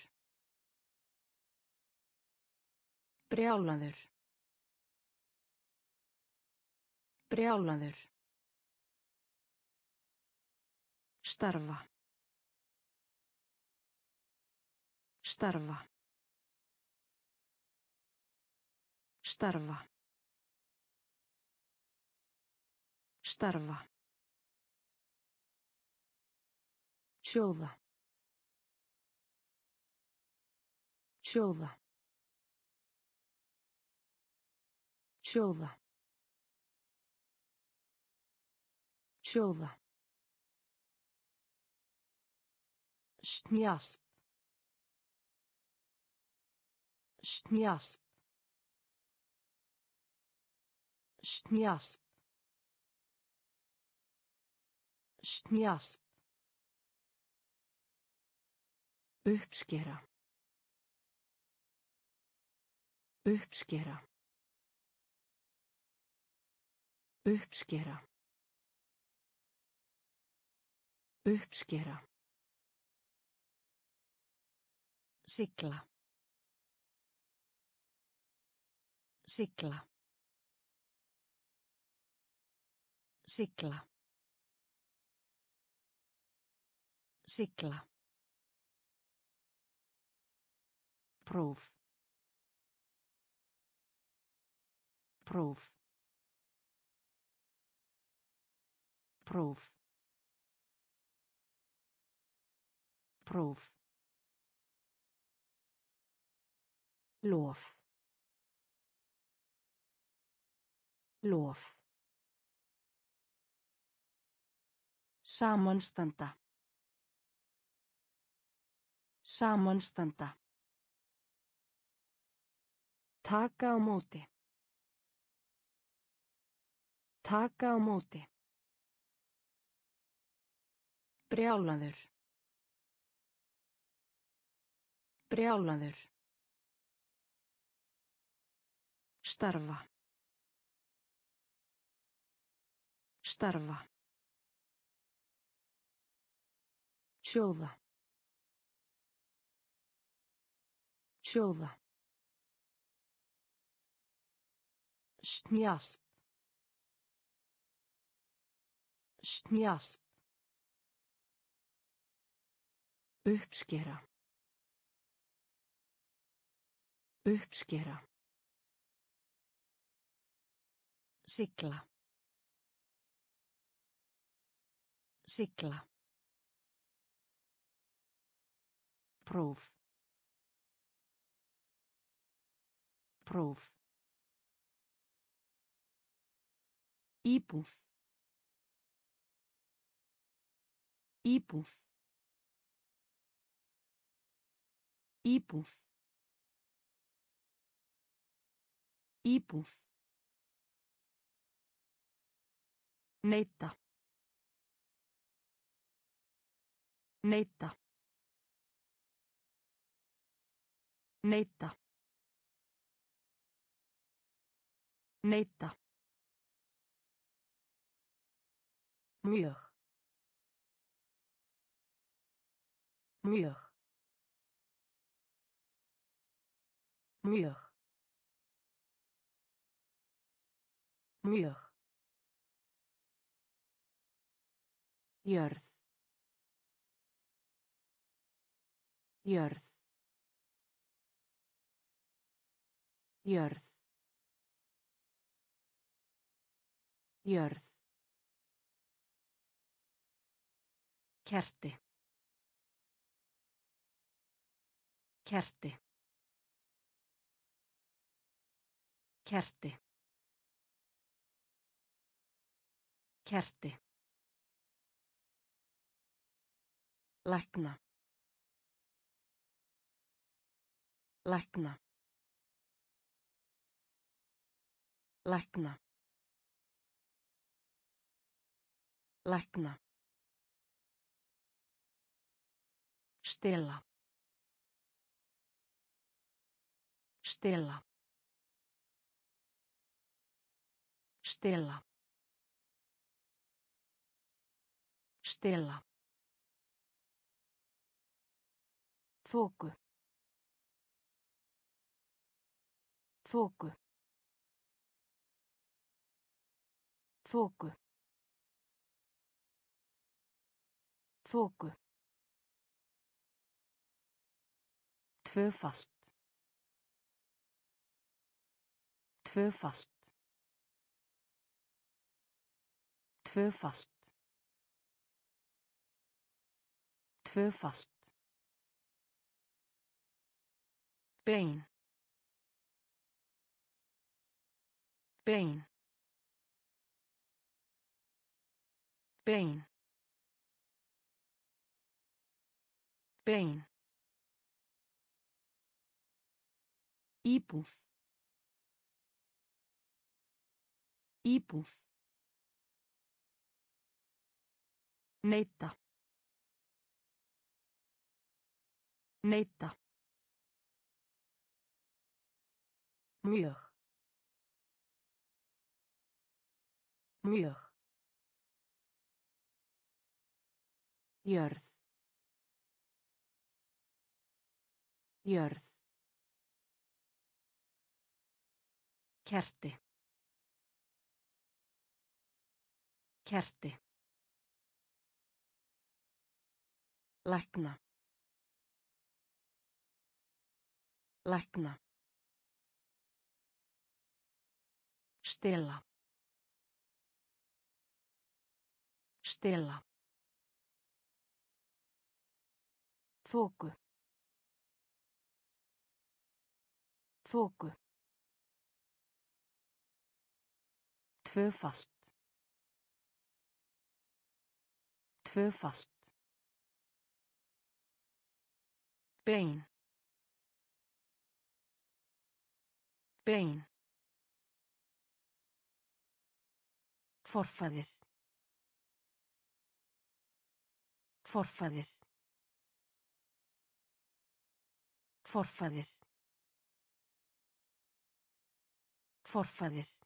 Brjálaður. Brjálaður. Starfa. Starfa. Starfa. Starfa. Sjóða. Sjóða. Sjóða. Sjóða. Snjallt. Snjallt. Snjallt. Snjallt. Uppskera. Uppskera. Uppskera. Uppskera. Sigla. Sigla. Sigla. Sigla. Próf próf próf próf lof. Lof. Samanstanda. Samanstanda taka á móti taka á móti brjálaður brjálaður Starfa. Starfa. Sjóða. Sjóða. Snjált. Snjált. Uppskera. Uppskera. Sigla. Sigla. Próf. Próf. Íbúð. Íbúð. Íbúð. Íbúð. Neita. Neita. Neita. Neita. Mjög. Mjög. Mjög. Mjög. Jörð. Jörð. Jörð. Jörð. Kerti. Kerti. Kerti. Kerti. Lækna. Lækna. Lækna. Lækna. Stela. Stela. Stela. Stela. Þóku. Þóku. Þóku. Þóku. Tvöfalt. Tvöfalt. Tvöfalt. Tvöfalt. Bein. Bein. Bein. Bein. Íbúð. Íbúð. Neita. Neita. Mjög. Mjög. Jörð. Jörð. Kerti. Kerti. Lækna. Lækna. Stela. Stela. Þóku. Þóku. Tvöfalt. Tvöfalt. Bein. Bein. Forfaðir. Forfaðir. Forfaðir. Forfaðir.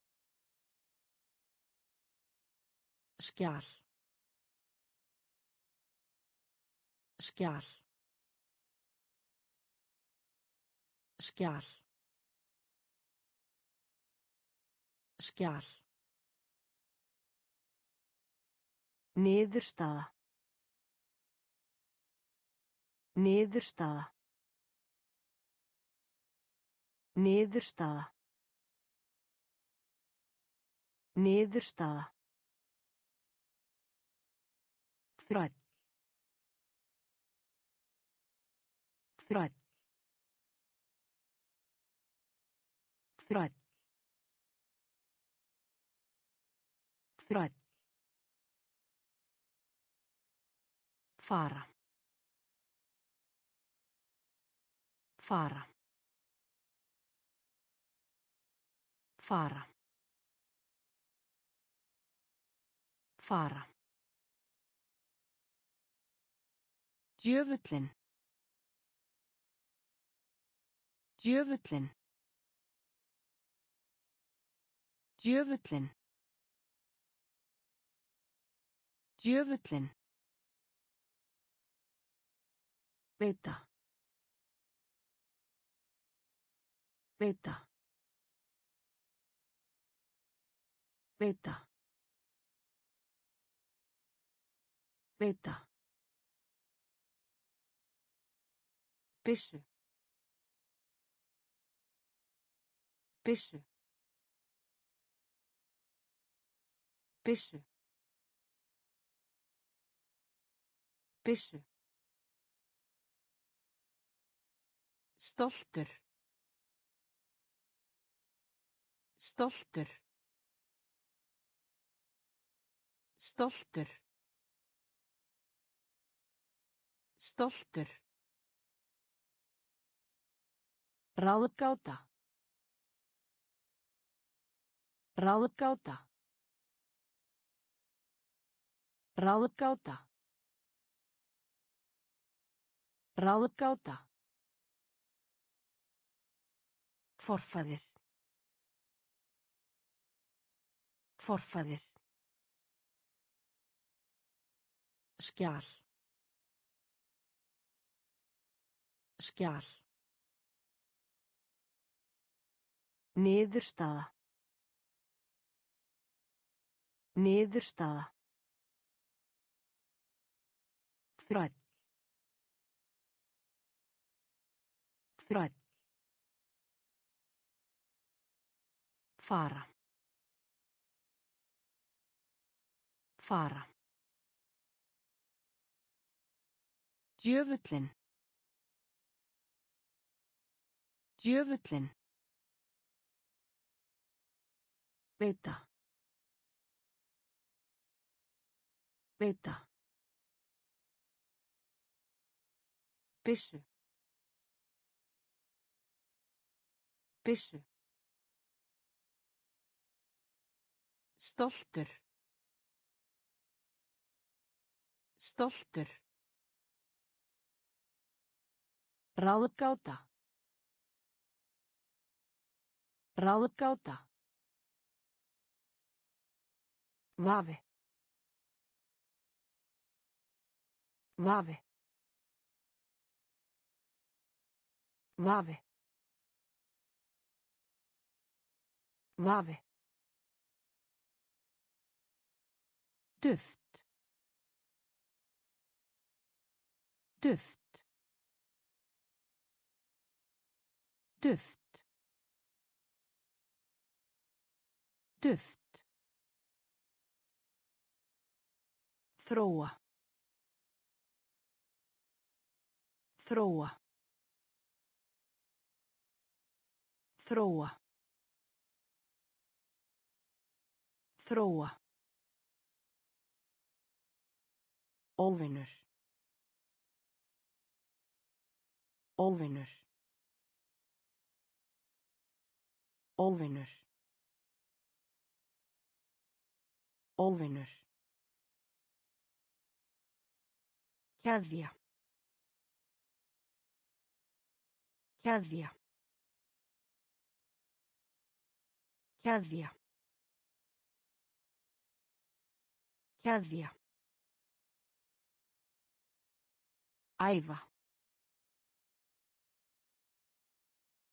Skjál. Skjál. Skjál. Skjál. Niðurstaða. Niðurstaða. Niðurstaða. Niðurstaða. Þræll. Þræll. Þræll. Þræll. Fara. Fara. Fara. Fara. Djöfullin. Djöfullin. Djöfullin. Djöfullin. Veita. Veita. Veita. Veita. Byssu. Byssu. Byssu. Byssu. Stoltur. Stoltur. Stoltur. Stoltur. Ráðgáta. Ráðgáta. Ráðgáta. Ráðgáta. Forfaðir. Forfaðir. Skjál. Skjál. Niðurstaða. Niðurstaða. Þræll. Þræll. Fara. Fara. Djöfullin. Djöfullin. Veita. Veita. Byssu. Byssu. Stoltur. Stoltur. Ráðgáta. Ráðgáta. Vafi. Vafi. Vafi. Vafi. Duft. Duft. Duft. Duft. Þróa. Þróa. Þróa. Þróa. Óvinur. Óvinur. Óvinur. Óvinur. Keðja. Keðja. Keðja. Keðja. Æfa.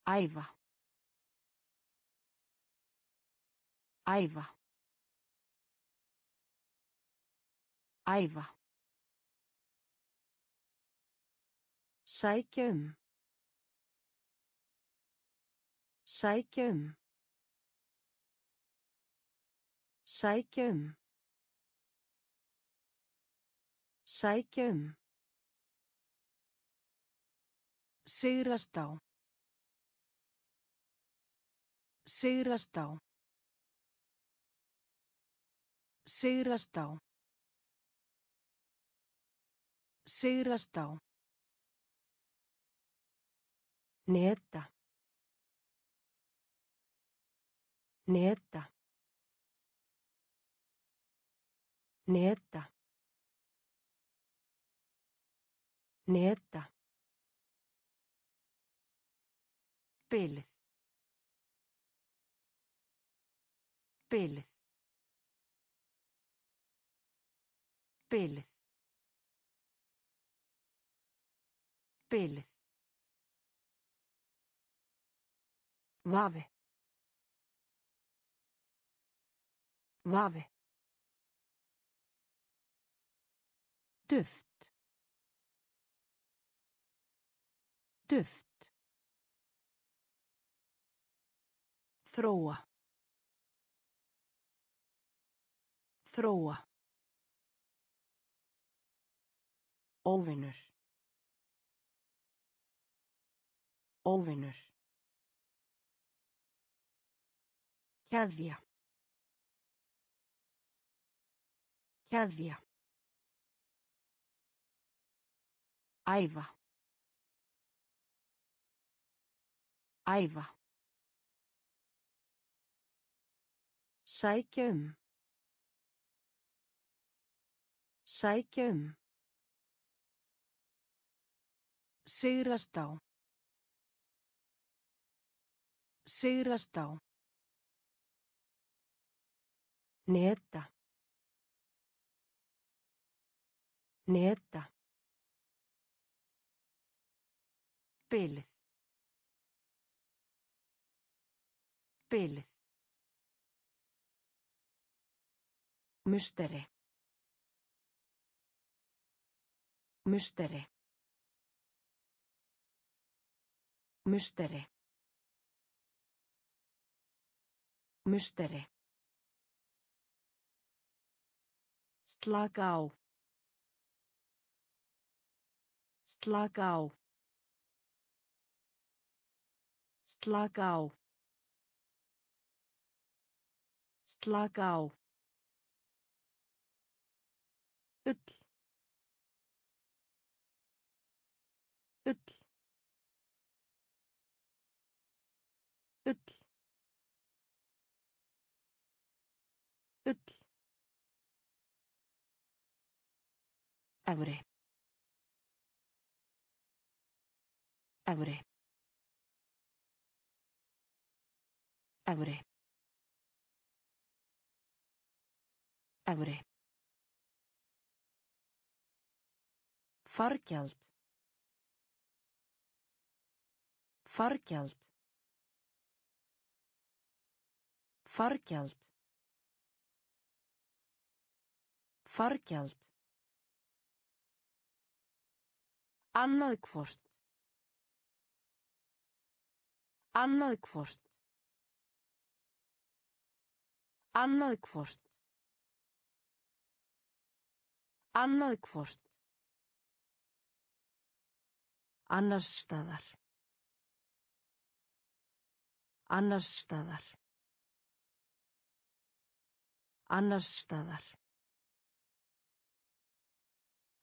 Æfa. Æfa. Æfa. Sækja um. Sækja um. Sækja um. Sækja um. Sigrast á. Sigrast á. Sigrast á. Sigrast á. Niin, Neetta. Neetta. Niin, Neetta. Niin, Neetta. Pelit. Pelit. Pelit. Pelit. Vafi. Vafi. Duft. Duft. Þróa. Þróa. Óvinur. Óvinur. Keðja. Keðja. Æfa. Æfa. Sækja um. Sækja um. Sigrast á. Sigrast á. Neta. Neta. Bilið. Bilið. Musteri. Musteri. Musteri. Musteri. Slaka á. Slaka á. Slaka á. Slaka á. Ull. Ull. Efri. Efri. Efri. Efri. Fargjald. Fargjald. Fargjald. Fargjald. Annað hvort. Annað hvort. Annað hvort. Annað hvort. Annars staðar. Annars staðar. Annars staðar.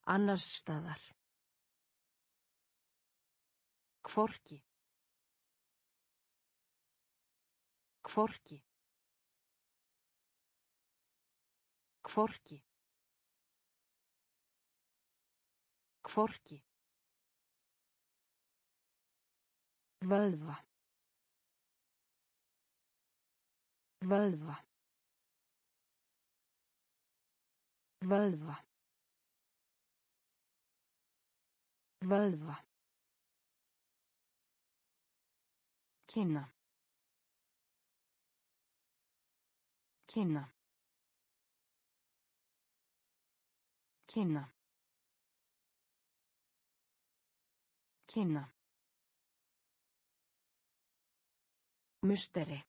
Annars staðar. Kvorki. Kvorki. Kvorki. Kvorki. Vöðva. Vöðva. Vöðva. Vöðva. Kynna. Kynna. Kynna. Kynna. Musteri.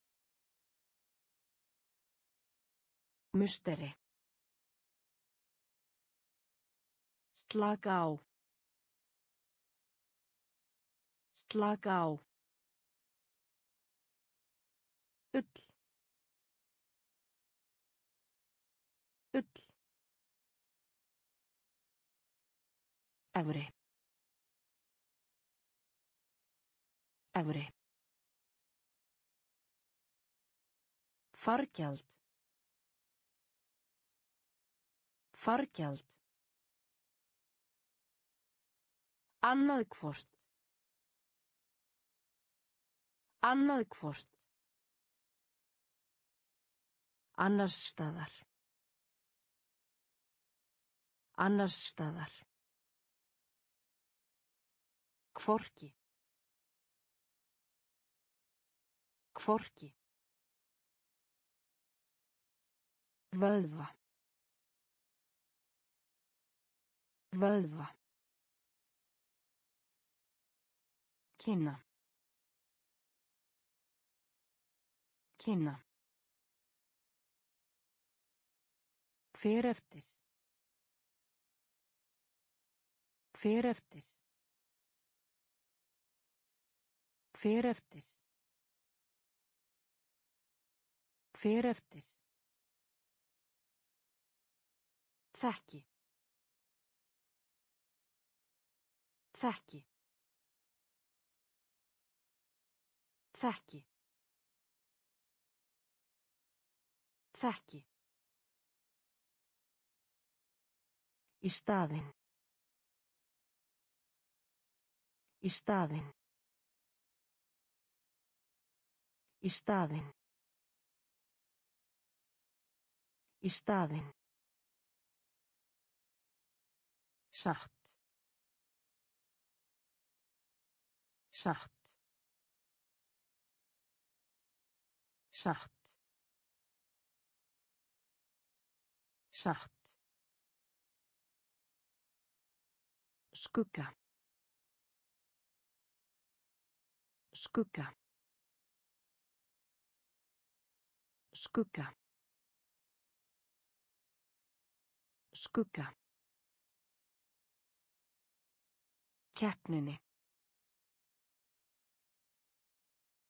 Musteri. Slaka á. Slaka á. Ull. Ull. Efri. Efri. Fargjald. Fargjald. Annað hvort. Annað hvort. Annars staðar. Annars staðar. Kvorki. Kvorki. Vöðva. Vöðva. Kynna. Kynna. Hver eftir. Hver eftir. Hver eftir. Hver eftir. Þekki. Þekki. Þekki. Þekki. Í staðinn. Í staðinn. Í staðinn. Í staðinn. Satt. Satt. Satt. Satt. Skugga. Skugga. Skugga. Skugga. Keppninni.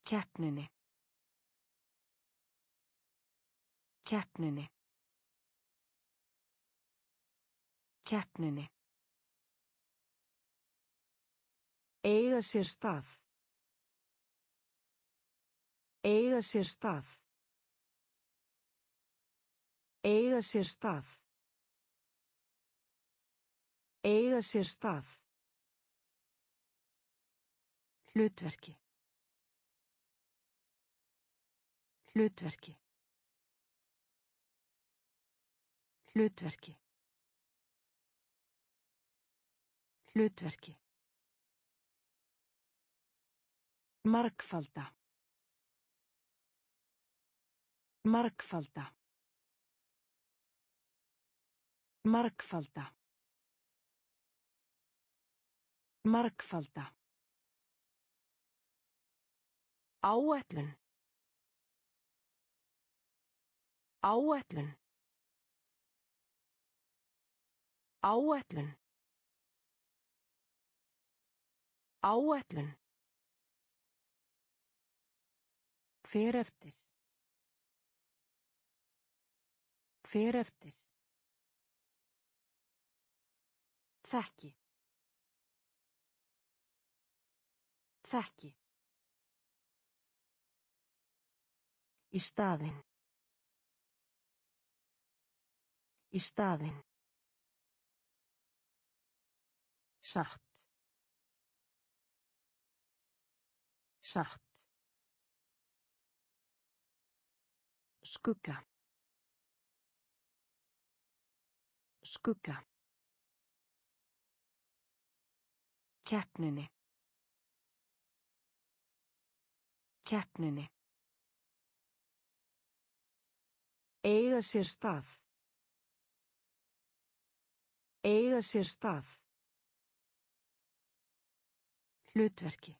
Keppninni. Keppninni. Keppninni. Eiga sér stað. Eiga sér stað. Eiga sér stað. Eiga sér stað. Hlutverki. Hlutverki. Hlutverki. Hlutverki. Markfalda. Markfalda. Markfalda. Markfalda. Áætlun. Áætlun. Áætlun. Áætlun. Hver eftir. Hver eftir. Þekki. Þekki. Í staðinn. Í staðinn. Satt. Satt. Skugga. Skugga. Keppninni. Keppninni. Eiga sér stað. Eiga sér stað. Hlutverki.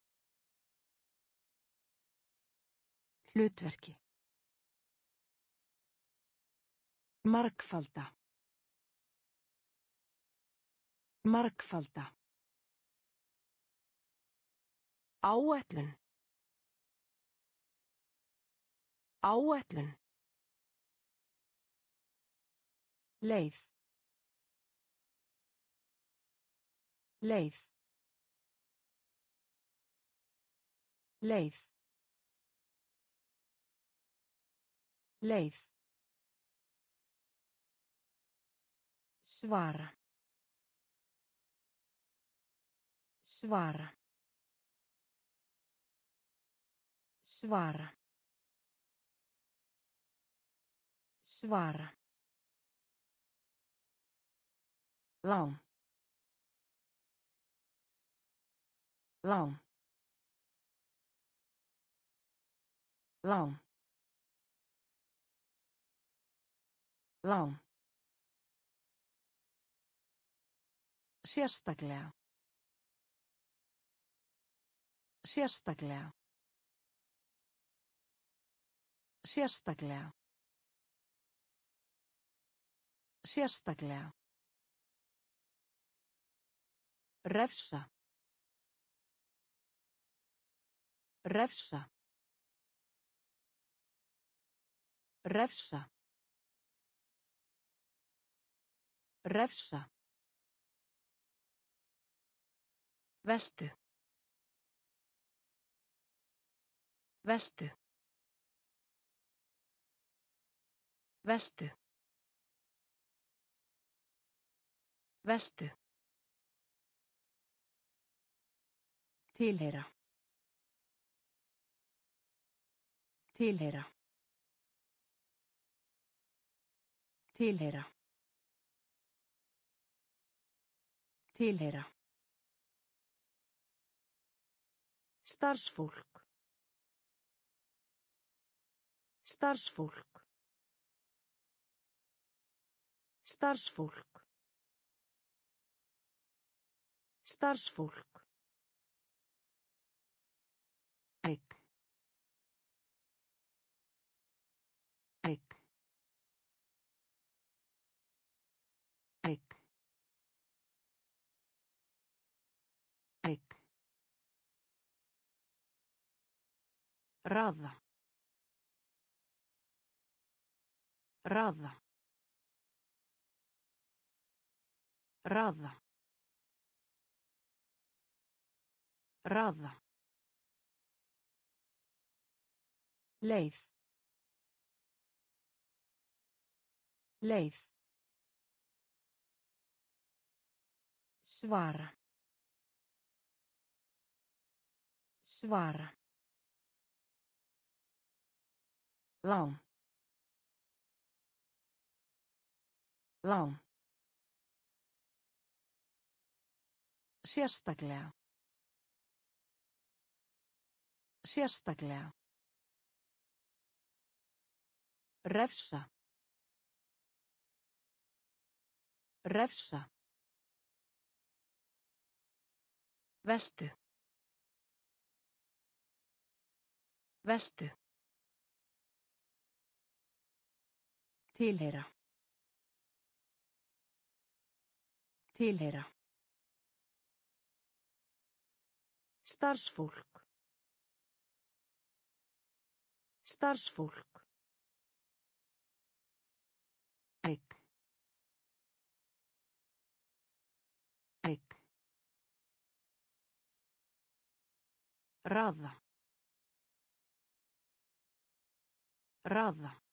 Hlutverki. Markfalda. Markfalda. Áætlun. Áætlun. Leið. Leið. Leið. Leið. Svara. Svara. Svara. Svara. Lán. Lán. Lán. Lán. Sérstaklega. Sérstaklega. Sérstaklega. Sérstaklega. Refsa. Refsa. Refsa. Refsa. Veltu. Veltu. Veltu. Veltu. Tilheyra. Tilheyra. Tilheyra. Tilheyra. Starfsfólk. Starfsfólk. Starfsfólk. Starfsfólk. Raða. Raða. Raða. Raða. Leið. Leið. Svara. Svara. Lán. Lán. Sérstaklega. Sérstaklega. Refsa. Refsa. Veltu. Veltu. Tilheyra. Tilheyra. Starfsfólk. Starfsfólk. Eign. Eign. Raða. Raða.